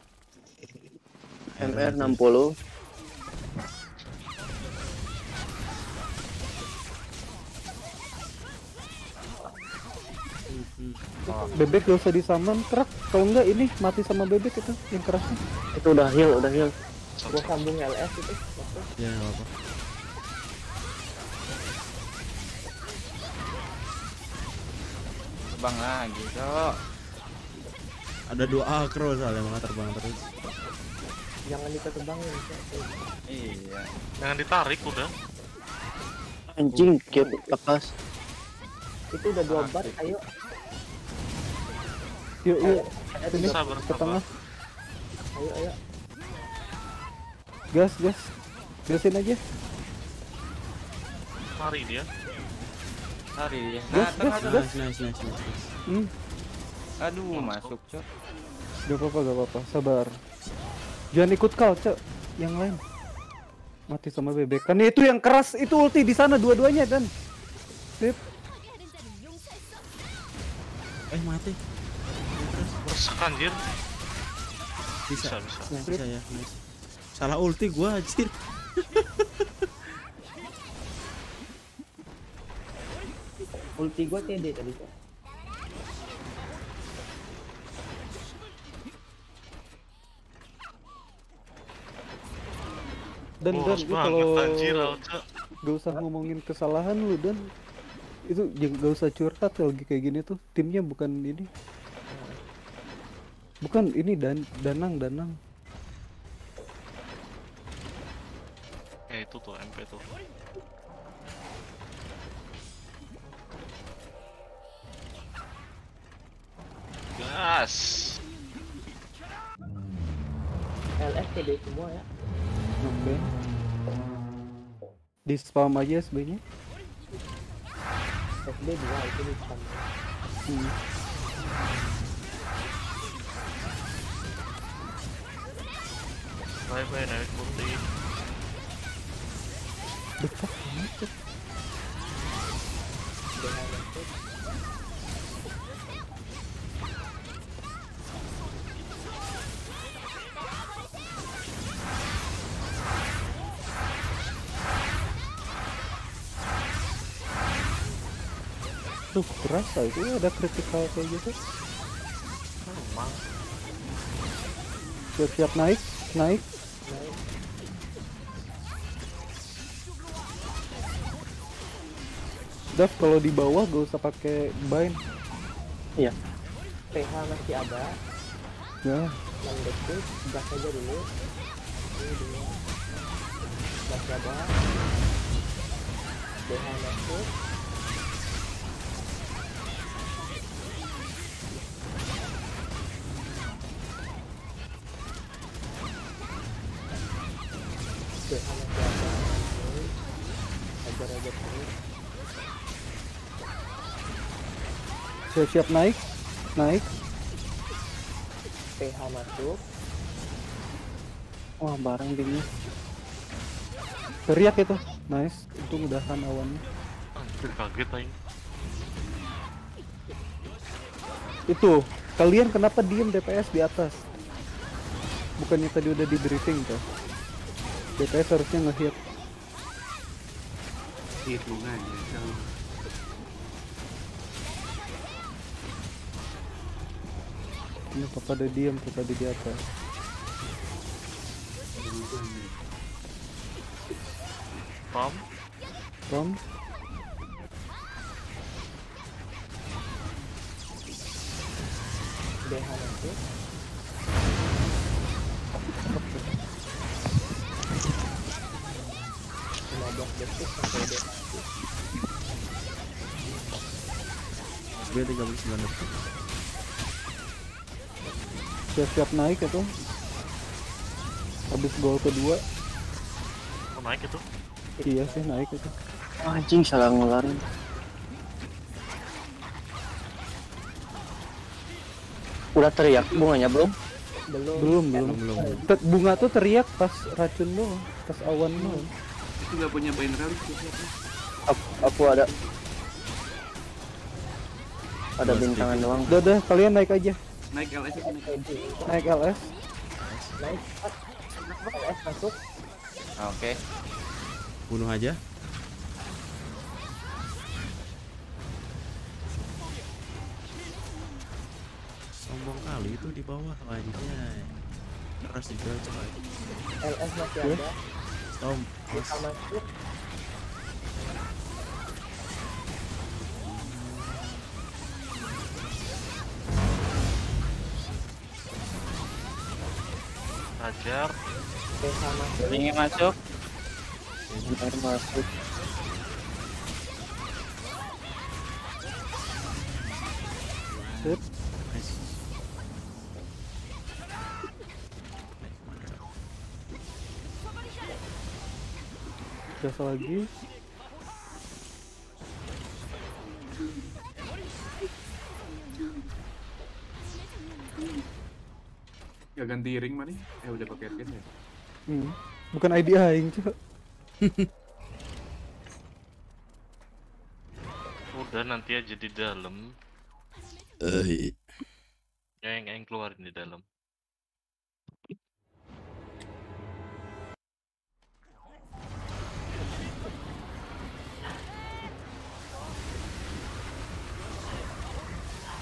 MR 60. Bebek gak usah disaman kerak. Kalau enggak ini mati sama bebek itu yang kerasnya. Itu udah heal, udah heal. gua sambung LS itu. Ya nggak Terbang lagi, Cok. Ada dua akro soalnya malah terbang terus. Jangan diterbangin. Cok. Iya. Jangan ditarik udah. Anjing, kit lepas. Itu udah dua bar, ayo. Yuk, yuk. Sabar, ke sabar. tengah. Ayo, ayo. Gas, gas. Gasin aja. Mari dia. Hari dia. Gas, Nah, tengah gas, tuh. gas. Nice, nice, nice. Hmm. Aduh, masuk, Cok. Gak apa-apa, gak apa-apa. Sabar. Jangan ikut kal, Cok. Yang lain. Mati sama bebek. Kan itu yang keras, itu ulti di sana dua-duanya dan. Sip. Eh mati. Meresek anjir. Bisa, Bisa, bisa. Bisa ya. Nice. Salah ulti gua anjir. Ulti gua CD tadi, Cok. Dan dan Boros lu kalau gak usah ngomongin kesalahan lu dan. Itu jangan gak usah curhat lagi kayak gini tuh. Timnya bukan ini. Bukan ini dan. Danang danang. Ya itu tuh MP tuh. Gas. LS CD semua ya. oke di spam aja SB nya SD dua itu di spam. hmm. Bye bye naik putih. dekat banget. Tuh kerasa itu ya ada critical kayak gitu Siap-siap naik Naik Dav kalau di bawah gak usah pakai bind Iya. PH masih ada. Ya 6 detik, gas aja dulu. Ini dulu. Gas ada. PH masuk. Ada. Ini. Ajar aja terus. Siap-siap naik Naik PH masuk. Wah barang dingin Teriak itu Nice Itu mudahan awannya Anjir kaget aing. Itu Kalian kenapa diem DPS di atas Bukannya tadi udah di briefing tuh DPS harusnya nge-hit hitungannya kalau Ini papa udah diem tuh tadi di atas Pam. Tom DH masuk. 15 detik sampai dia SB 39 detik Siap-siap naik itu. Habis gol kedua. Oh, naik itu. Iya sih naik itu. Anjing salah ngeluarin. Udah teriak bunganya belum? belum Belum, belum. belum. Bunga tuh teriak pas racun doang, pas awan doang. Itu nggak punya tuh siapa? Aku, aku ada ada bintangan doang. Udah, udah, kalian naik aja. Naik LS aja naik. Naik LS. naik LS masuk Oke. bunuh aja sombong kali itu di bawah anjay keras juga coy LS masih ada Bisa masuk Hajar. bisa masuk Ringnya masuk. Bintangan Gas lagi. Gak ganti ring mana? Eh udah pakai RKS ya? Hmm. Bukan ID aing, Cok. Udah nanti aja di dalam. Eh, Ya yang yang keluarin di dalam.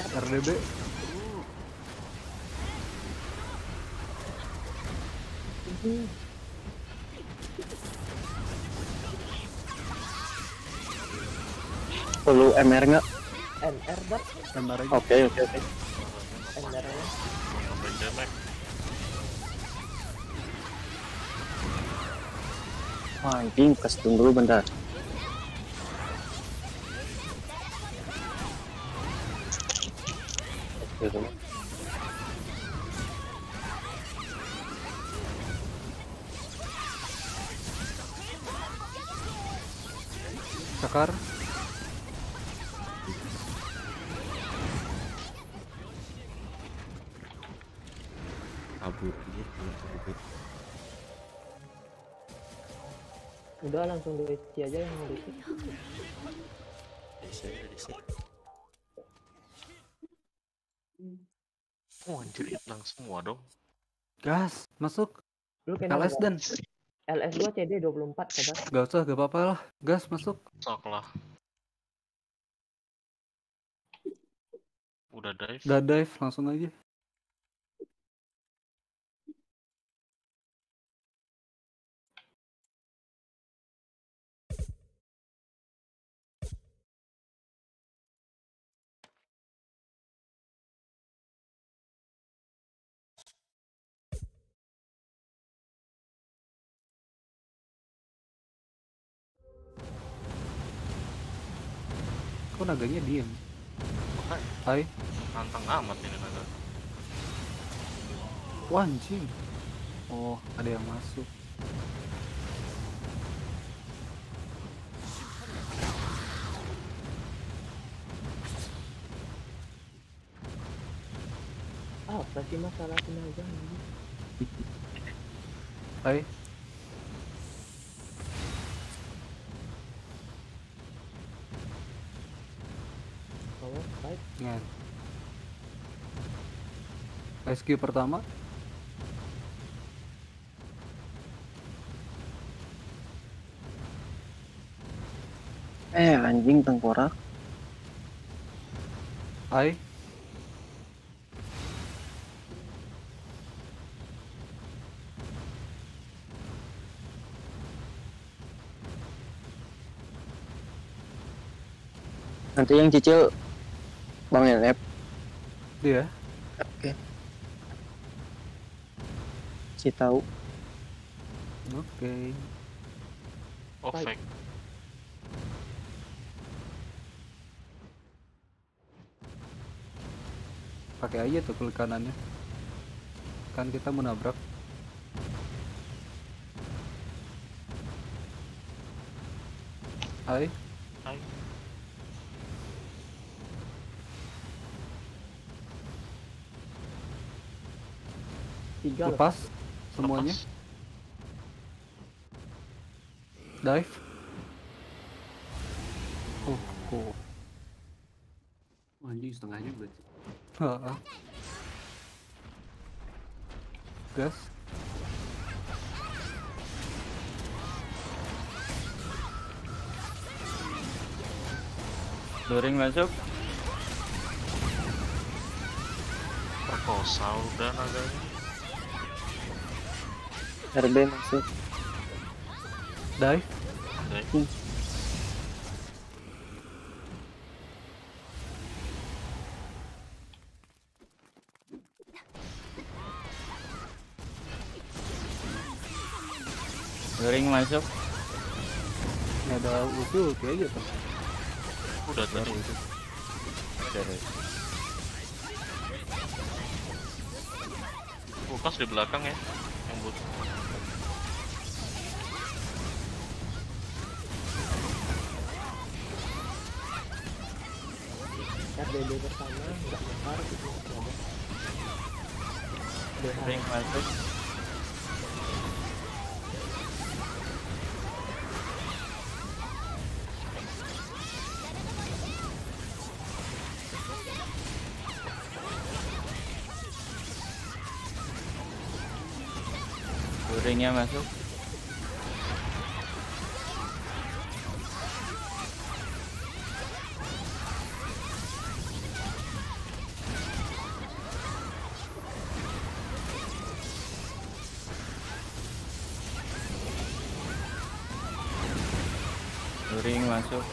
siap RDB. Perlu MR nggak? MR dap MR aja. Oke oke oke. MR nya Sampai damage. Wah, anjing custom dulu bentar. Semua dong. Gas, masuk. lu kenapa LS dan. LS gua CD 24 coba Gak usah, gak apa-apa lah. Gas, masuk. Sok lah. Udah dive. Udah dive, langsung aja. naganya diem. Hai. Nantang amat ini naga wah anjing. Oh ada yang masuk. Apa sih masalah tenaga ini? Hai. Fight. Ngen. SQ pertama. Eh anjing tengkorak. Hai. Nanti yang cicil Bang Enep. Dia. Oke. Si tahu. Oke. Oh, fake. Pakai aja tuh klik kanannya. Kan kita mau nabrak. Hai. Hai. Tiga loh. Lepas semuanya. Dive. Oh, oh. Anjing setengahnya berarti. Heeh. Gas. Luring masuk. Perkosa udah naganya. RB masuk. Dive. Dive. Luring masuk. Ini ada ulti ulti aja tuh. Udah tadi. Lukas di belakang ya, yang butuh. RDD pertama nggak besar gitu. ada. DH. Luring masuk. Luringnya masuk. Luring masuk.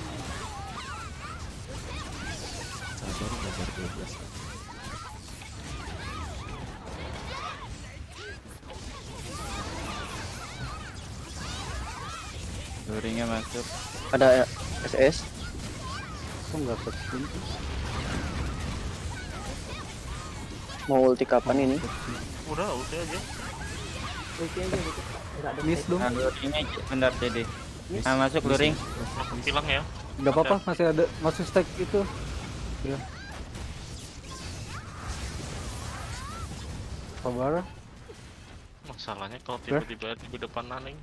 Sabar, sabar 12. Luringnya masuk. Ada SS. Kok nggak ke sini? Mau ulti kapan ini? Udah, udah aja. Ulti aja gitu. Nggak ada Miss dong. Nah, luringnya bentar jadi. Nah, masuk luring. Hilang ya. Gak apa-apa, masih ada masih stack itu. Ya. Sabar. Masalahnya kalau tiba-tiba di depan Naning.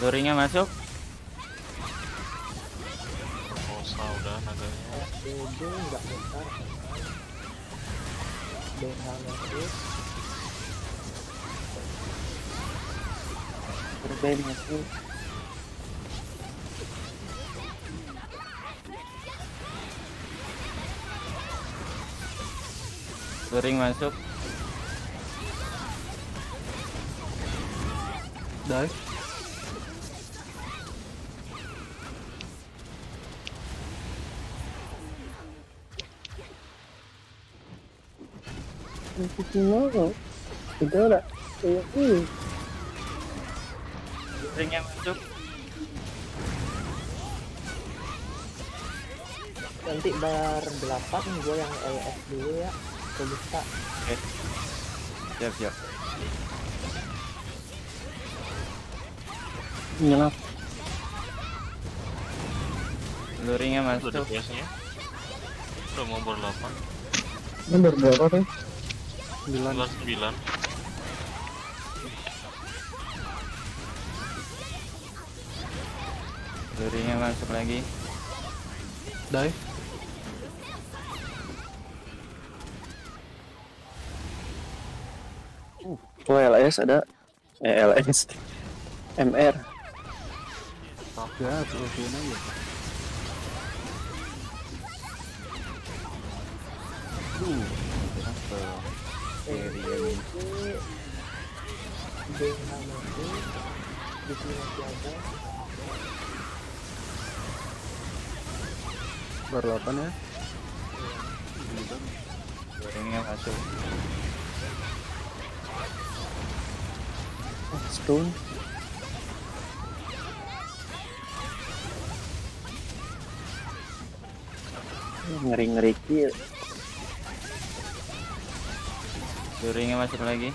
Luringnya masuk. Perkosa udah naganya. RDD nggak besar. DH masuk. RB masuk. Luring masuk. Dive. Udah lah. Iya, iya ringnya masuk. Nanti bar 8 gue yang LF dulu ya. Gue bisa oke. Okay. siap. Siap nyelap luringnya masuk. udah biasanya udah mau bar 8 ini bar berapa tuh? 9 9 masuk lagi. Die. Oh LS ada. Eh LS. MR. Ya, aja. Duh, kenapa? Area ini. Baru 8 ya. Luringnya masuk. Stone. Ngeri ngeri kill. Luringnya masuk lagi.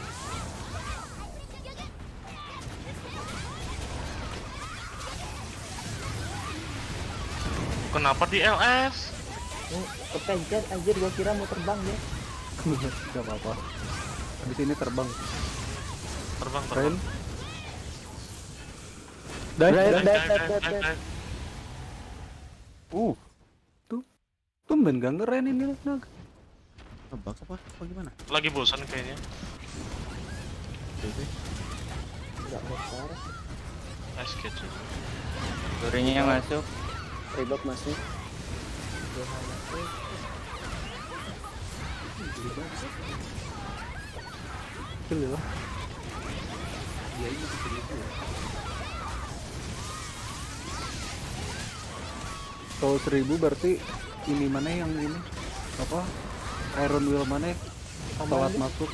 Kenapa di LS? Oh, kepencet anjir gua kira mau terbang ya. Gak apa-apa. Habis ini terbang. Terbang terbang. Dive, dive, dive, dive, dive. Uh. Tuh. Tumben gak ngeren ini Nag. Tebak apa? Apa gimana? Lagi bosan kayaknya. Enggak besar. Es kecil. Luringnya masuk. Dia ini masih seribu ya. Kalau 1000 berarti ini mana yang ini? Apa? Iron Will mana? Telat masuk.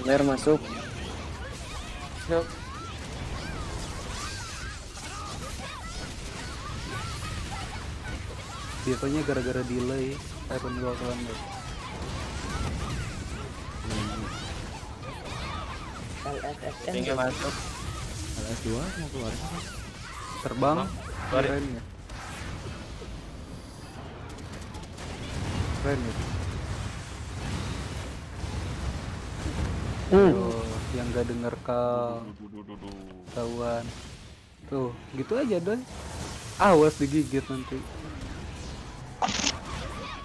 MR masuk. Yuk. Biasanya gara-gara delay Iron Will terlambat. LSSN. Luringnya masuk. LS2 mau keluar? Terbang. Keren ya. Keren ya. Hmm. Tuh, yang gak denger kau tahuan. Tuh, gitu aja doi. Awas digigit nanti.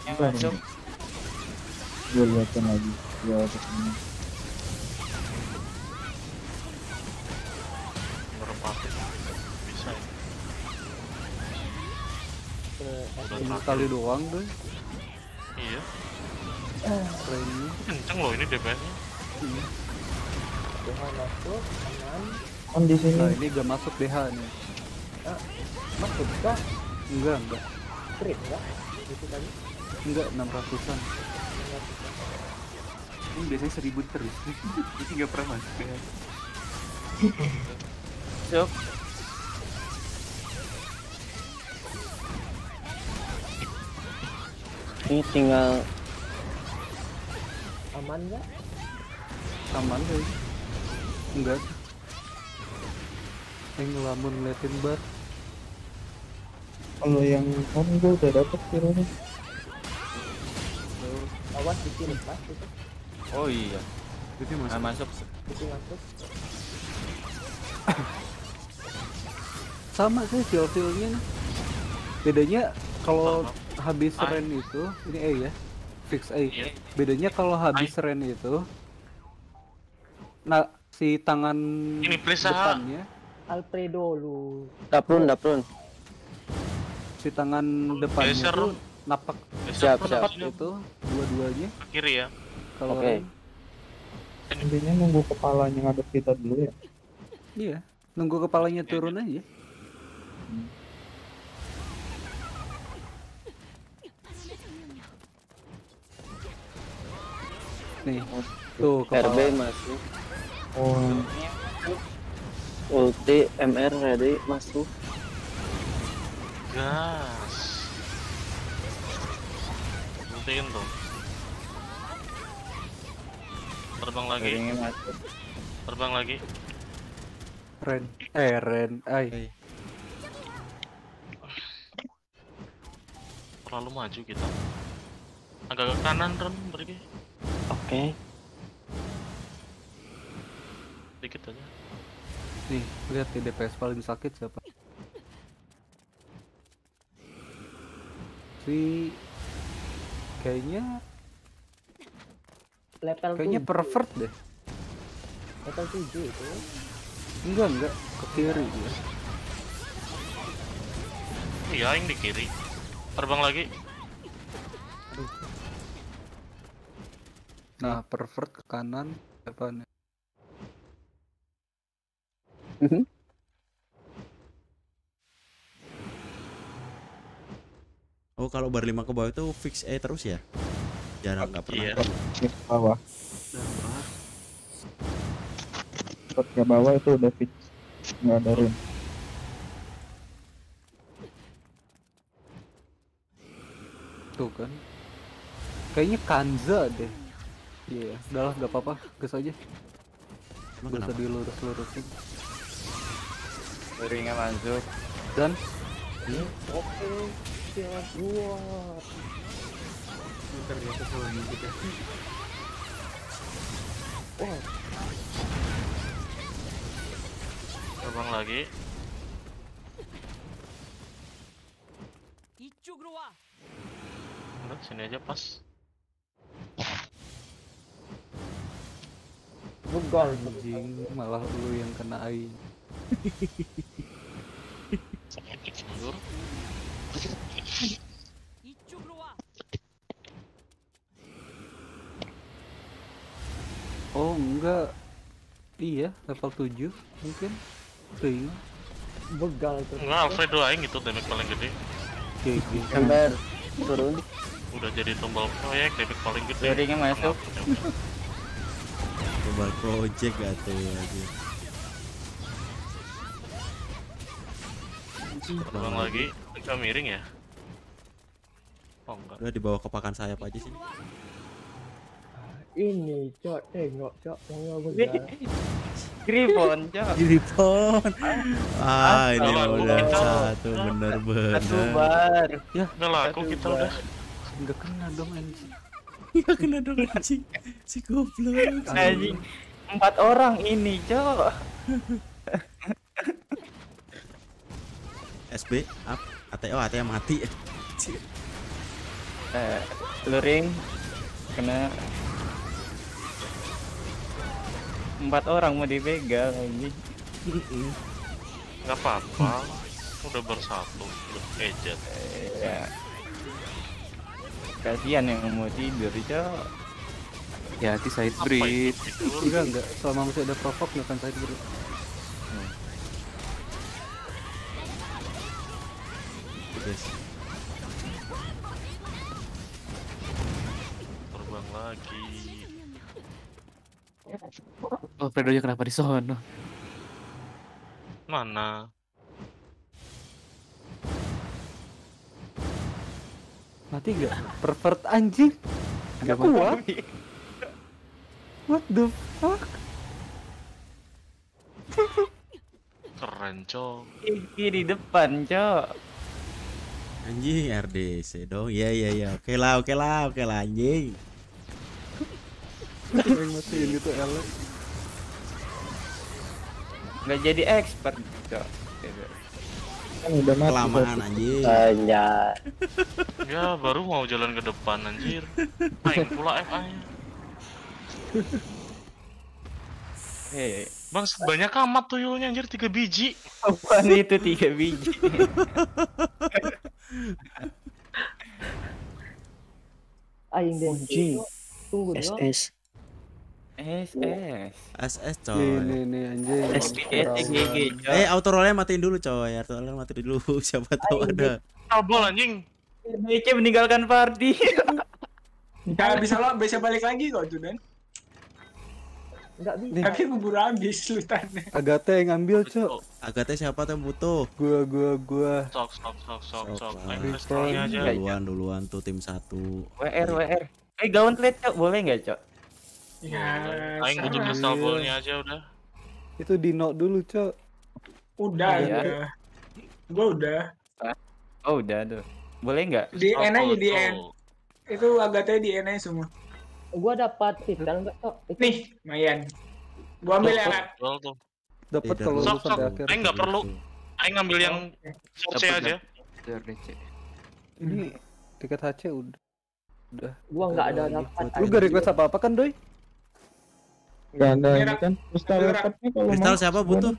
Yang masuk. Gue liatin lagi. Gue. Bisa ya. Terakhir. kali doang doi. Iya. Kerennya. Kenceng loh ini DPS-nya. Iya. DH masuk, aman. Kan di sini. Nah, ini gak masuk DH nih. Ah, masuk kah? Enggak, enggak. Crit enggak? Itu tadi. Enggak, 600-an. Ini biasanya seribu terus. Ini nggak pernah masuk ya. Masuk. Ini tinggal Aman enggak? Aman doi. Enggak. Eh ngelamun ngeliatin bar. Kalau yang gue udah dapet hero-nya. Awas di kiri pas itu. Oh iya. Jadi Nah, masuk. Masuk. Sama sih feel-feelnya nih. Bedanya kalau habis ren itu, ini E ya. Fix A. Iya. Bedanya kalau habis ren itu nah si tangan Ini please, ah. depannya Alfredo lu. Daprun, Daprun. si tangan depannya tuh napak Siap, siap. itu dua-duanya kiri ya. kalau Oke. ren Intinya nunggu kepalanya ngadep kita dulu ya. iya nunggu kepalanya turun aja nih tuh RB kepala masuk. Oh, Ulti MR ready masuk. Gas. Buktiin tuh. Terbang lagi. Terbang lagi. ren eh ren ay Terlalu maju kita. Agak ke kanan Ren, pergi. Oke. Dikit aja. Nih, lihat di DPS paling sakit siapa? Si kayaknya Level kayaknya 7. pervert deh. Level 7 itu. Enggak, enggak, ke kiri dia. Iya, yang di kiri. Terbang lagi. Nah, pervert ke kanan depannya. Oh kalau bar 5 ke bawah itu fix E terus ya? Jarang nggak pernah. Iya. Ke bawah. Ke bawah itu udah fix. Nggak ada room. Tuh kan. Kayaknya Kanza deh. Iya, udahlah nggak apa-apa, gas aja. Emang Gak usah dilurus-lurusin. Ringnya masuk. Dan Oke, Ternyata selalu gitu ya. Wah, Terbang lagi. Udah, sini aja pas. begal. anjing malah lu yang kena. Mundur. Oh enggak. Iya, level 7 mungkin. Ring. Begal tuh. Enggak, Alfredo aing itu damage paling gede. GG. Gambar turun. Udah jadi tumbal proyek damage paling gede. Ringnya masuk. Global project gak tuh aja. Terbang lagi. Enggak miring ya? Oh enggak. Udah dibawa ke pakan sayap aja sini. Ini, cok, tengok, cok, mau begal. Grifon, Cok. Grifon. Ah, ini Astaga, udah satu bener-bener. Satu bar. Ya, Udah laku kita udah. enggak kena dong anjing. Enggak kena dong anjing. Si goblok. Anjing. Empat orang ini, Cok. SB up. ATO ATO mati. Eh, luring kena empat orang mau dibegal anjing. Enggak apa-apa. Udah bersatu. Udah ejet. Ya. Kasihan yang mau tidur, Cok. Ya, hati side breed. itu? Enggak, enggak. Selama masih ada provok nggak akan dulu. Guys. Terbang lagi. Oh, Fredo kenapa di sono? Mana? Mati gak? Pervert anjing. Gak kuat. What the fuck? Keren, cok. Iki di depan, Cok. Anjing RDC dong. Iya iya iya. Oke lah, oke lah, oke lah anjing. Yang matiin gitu elek. Nggak jadi expert, Cok. Gitu. Kan udah mati. Kelamaan anjing. Anjay. Ya, baru mau jalan ke depan anjir. Aing pula FA-nya. Hei, Bang, banyak amat tuyulnya anjir 3 biji. apaan itu tiga biji? Aing deh. Anjing. Tunggu dong. SS. SS. SS coy. nih, nih anjing. Eh auto rollnya matiin dulu coy. Auto rollnya matiin dulu. Siapa tahu ada. Kabel anjing. DC meninggalkan party. Nggak bisa lo bisa balik lagi kok tuh Dan. Enggak bisa. Tapi keburu habis lu tanya. Agate yang ngambil, Cok. Agatnya siapa tuh yang butuh? Gua, gua, gua. Sok, sok, sok, sok, sok. Duluan duluan tuh tim satu. WR WR. Eh gauntlet, Cok. Boleh nggak, Cok? Ya, Aing butuh kristal ballnya aja udah. Itu dino dulu, Cok. Udah, Iya. udah. Gua udah. Oh, udah tuh. Boleh nggak? Di N aja di N. Itu agatnya di NA semua. Gua dapat vital enggak, Tok? Itu. Nih, lumayan. Gua ambil ya. Jual tuh. Dapat Beda. kalau lu Sok, sok. sampai akhir. Aing nggak perlu. Aing ngambil yang Dapat, aja. Ini tiket HC udah. Udah. Gua nggak ada dapat. Lu gak request apa-apa kan, Doi? Nggak ada ini kan. Kristal lepetnya kalau Kristal siapa butuh?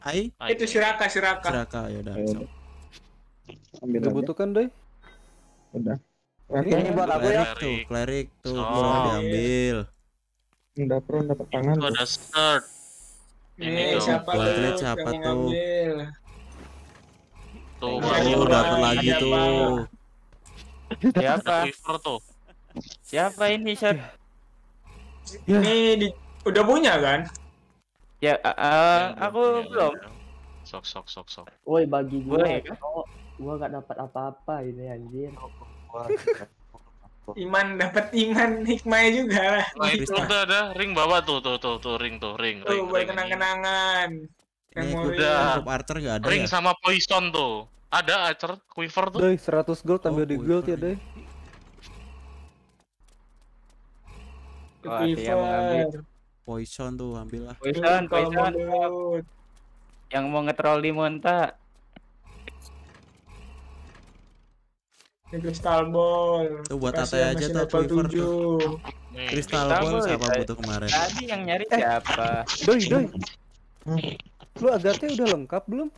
Ai? Itu Siraka, Siraka. Siraka ya udah. Ya sok. udah. Ambil aja. butuh kan, Doi? Udah. Ini buat aku ya. Cleric tuh, cleric tuh Sok. bisa diambil. Udah pro dapat tangan. Itu ada start. Ini dong. siapa Buat tuh siapa tuh. Tuh, Ini baru Oh, dapat orang, lagi tuh. Siapa? Siapa ini, Shot? Ini di, udah punya kan? Ya, uh, Yang aku punya, belum. yang- Sok, sok, sok, sok. Woi, bagi gua, Boleh, kan? Tok. Gua nggak dapat apa-apa ini anjir. Iman dapat iman hikmahnya juga. Nah itu udah ada ring bawa tuh, tuh, tuh, tuh, ring tuh, ring, Tuh ring, buat kenang-kenangan. Ini. Udah. Archer gak ada Ring ya? sama poison tuh. Ada Archer, quiver tuh. Doi, 100 gold tambah Oh, di gold ya, nih. Doi. Oh, ada yang mau ngambil. Poison tuh ambil lah. Poison, Poison. Yang mau nge-troll di Monta. Ini Crystal Ball. Tuh buat Kasih yang aja tuh, quiver 7. tuh. Crystal Ball Ball, siapa ya, butuh kemarin? Tadi yang nyari siapa? Doi, Doi. Lu agatnya udah lengkap belum?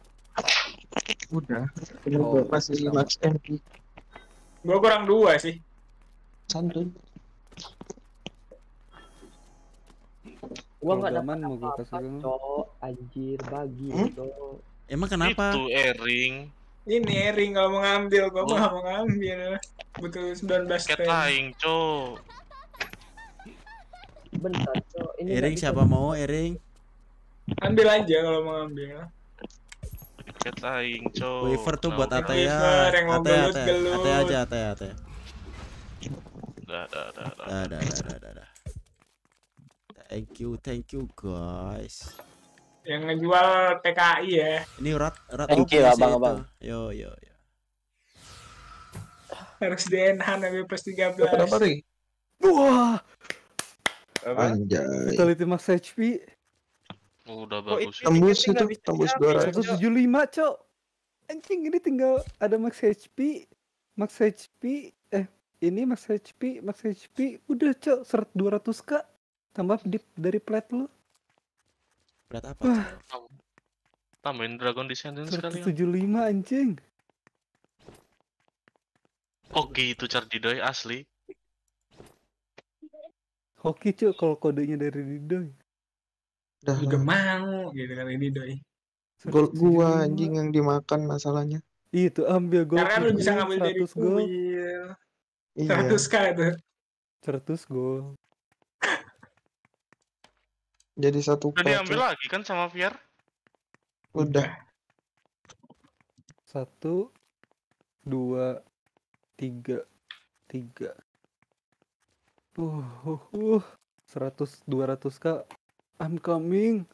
Udah. Ini Oh, gua masih max MP. Gua kurang dua sih. Santuy. Gua nggak dapat mau gua kasih. Cok. Anjir, bagi, Hmm? Emang kenapa? Itu airing. Ini ring kalau mau ngambil, gua Oh. mah nggak mau ngambil. Butuh 19 Cat pen. aing, cok. Bentar, Cok. Ini Ering bisa siapa mau Ering? Ambil aja kalau mau ngambil. Cat aing, cok. Quiver tuh buat? Ate ya. Ate Ate. Ate aja Ate Ate. Dah, dah, dah, dah. Dah dah dah dah dah. dah. Thank you, thank you guys. Yang ngejual TKI ya. Ini rat rat Thank you, sih abang-abang. Yo yo yo. Harus enhan sampai plus 13. Dapat apa, Ri? Wah, Anjay. vitality max HP Udah Oh, bagus. itu Tembus itu, tembus diambil, 200. Cok. 175, Cok. Anjing ini tinggal ada max HP, max HP, eh ini max HP, max HP, udah, Cok, seret 200k. Tambah dip dari plat lu. Berat apa? Wah, Tambahin Dragon Descendant sekali. 175 anjing. Oh gitu Cardidoy asli. Hoki, Cok, kalau kodenya dari Dido. Dah. Juga mau gitu kan ini doi. Gold gua anjing yang dimakan masalahnya. Itu ambil gold. Karena lu bisa itu, ngambil dari 100 gold. kuil. Iya. 100 k itu. 100 gold. Jadi satu Udah diambil lagi kan sama VR? Udah. Satu, dua, tiga, tiga. Uh, uh, uh. 100, 200 kak. I'm coming.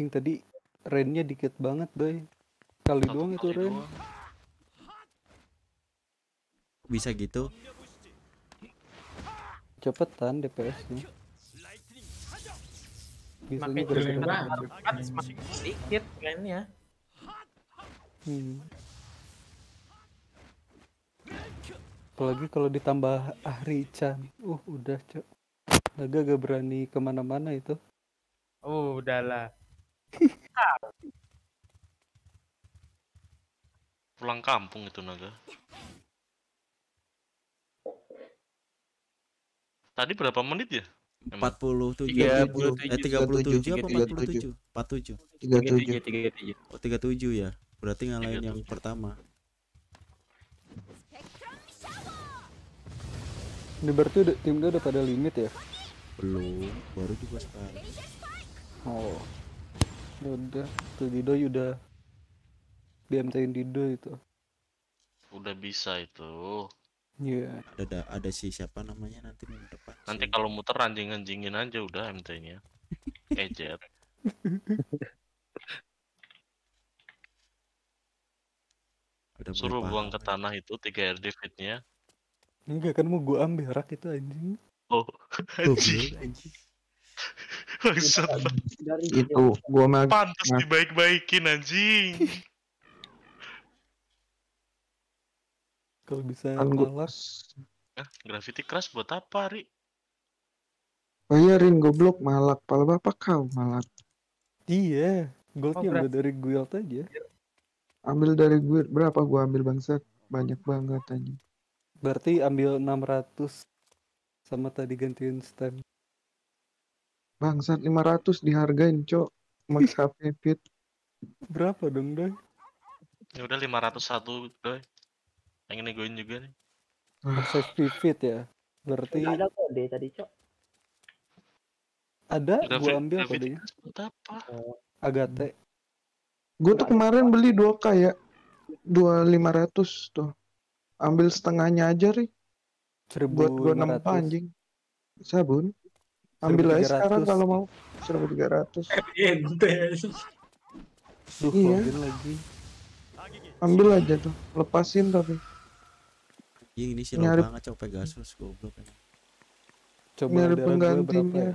Cing tadi rennya dikit banget doy. Kali Satu doang itu kali ren. doang. Bisa gitu. Cepetan DPS-nya. Bisanya Makin jelek banget. semakin sedikit. Hmm. Apalagi kalau ditambah Ahri Chan. Uh, udah, Cok. Naga gak berani ke mana-mana itu. Oh, udahlah. Pulang kampung itu naga. Tadi berapa menit ya? Emang? 47 37, eh 37 apa 47? 47. 37. 37. Oh 37 ya. Berarti ngalahin yang pertama. Ini berarti udah, tim dia udah pada limit ya? Belum, baru juga sekali. Oh. Ya udah, tuh Dido udah BMT-in Dido itu. Udah bisa itu. Iya. Ada ada, ada si siapa namanya nanti minggu depan. Nanti Si- kalau muter anjing-anjingin aja udah MT-nya. Ejet. Udah Suruh buang ke ya. tanah itu 3 RD feed-nya. Enggak kan mau gua ambil rak itu anjing. Oh, anjing. Goblok, anjing. Itu gua mah Pantes nah, dibaik-baikin anjing. Kalau bisa kan gua malak. Hah, Gravity Crush buat apa, Ri? bayarin goblok malak pala bapak kau malak Iya, goldnya Oh, udah dari guild aja. ambil dari gue berapa gua ambil bangsat banyak banget aja Berarti ambil 600 sama tadi gantiin stem. Bangsat 500 dihargain cok max HP fit Berapa dong, Doi? Ya udah 501, Doi. Pengen negoin juga nih. Versus Vivid ya. Berarti Nggak ada kode tadi cok ada Gravi- gua ambil kodenya. Apa? Agate. gue tuh kemarin beli 2k ya dua lima ratus tuh ambil setengahnya aja ri buat gua 1500. anjing sabun ambil aja 1300. sekarang kalau mau 1300 Ente. Duh, Iya. lagi. ambil aja tuh lepasin tapi Anjing ini sih Nyari- banget cok Pegasus goblok emang. Coba nyari berapa penggantinya ya?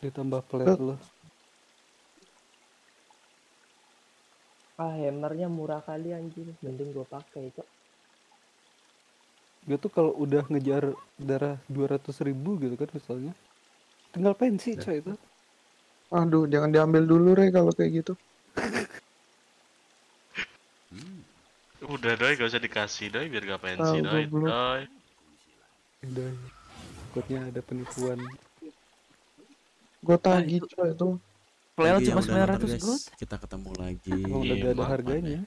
Ditambah plate Ke- lo. ah hammernya murah kali anjing mending gua pakai cok Gue tuh kalau udah ngejar darah 200 ribu gitu kan misalnya. Tinggal pensi coy itu. aduh jangan diambil dulu re kalau kayak gitu Udah, Doi, gak usah dikasih, Doi, biar gak pensi, Tahu, Doi. goblok. Doi. Udah. Takutnya ada penipuan. gue tagih coy itu Thank you cuma yang udah nonton, 900 guys. gold. Kita ketemu lagi. Udah Iya, gak ada Bang. harganya.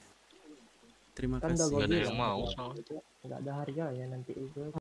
Terima kan kasih. Nggak ada yang mau, soalnya. nggak ada harga ya nanti itu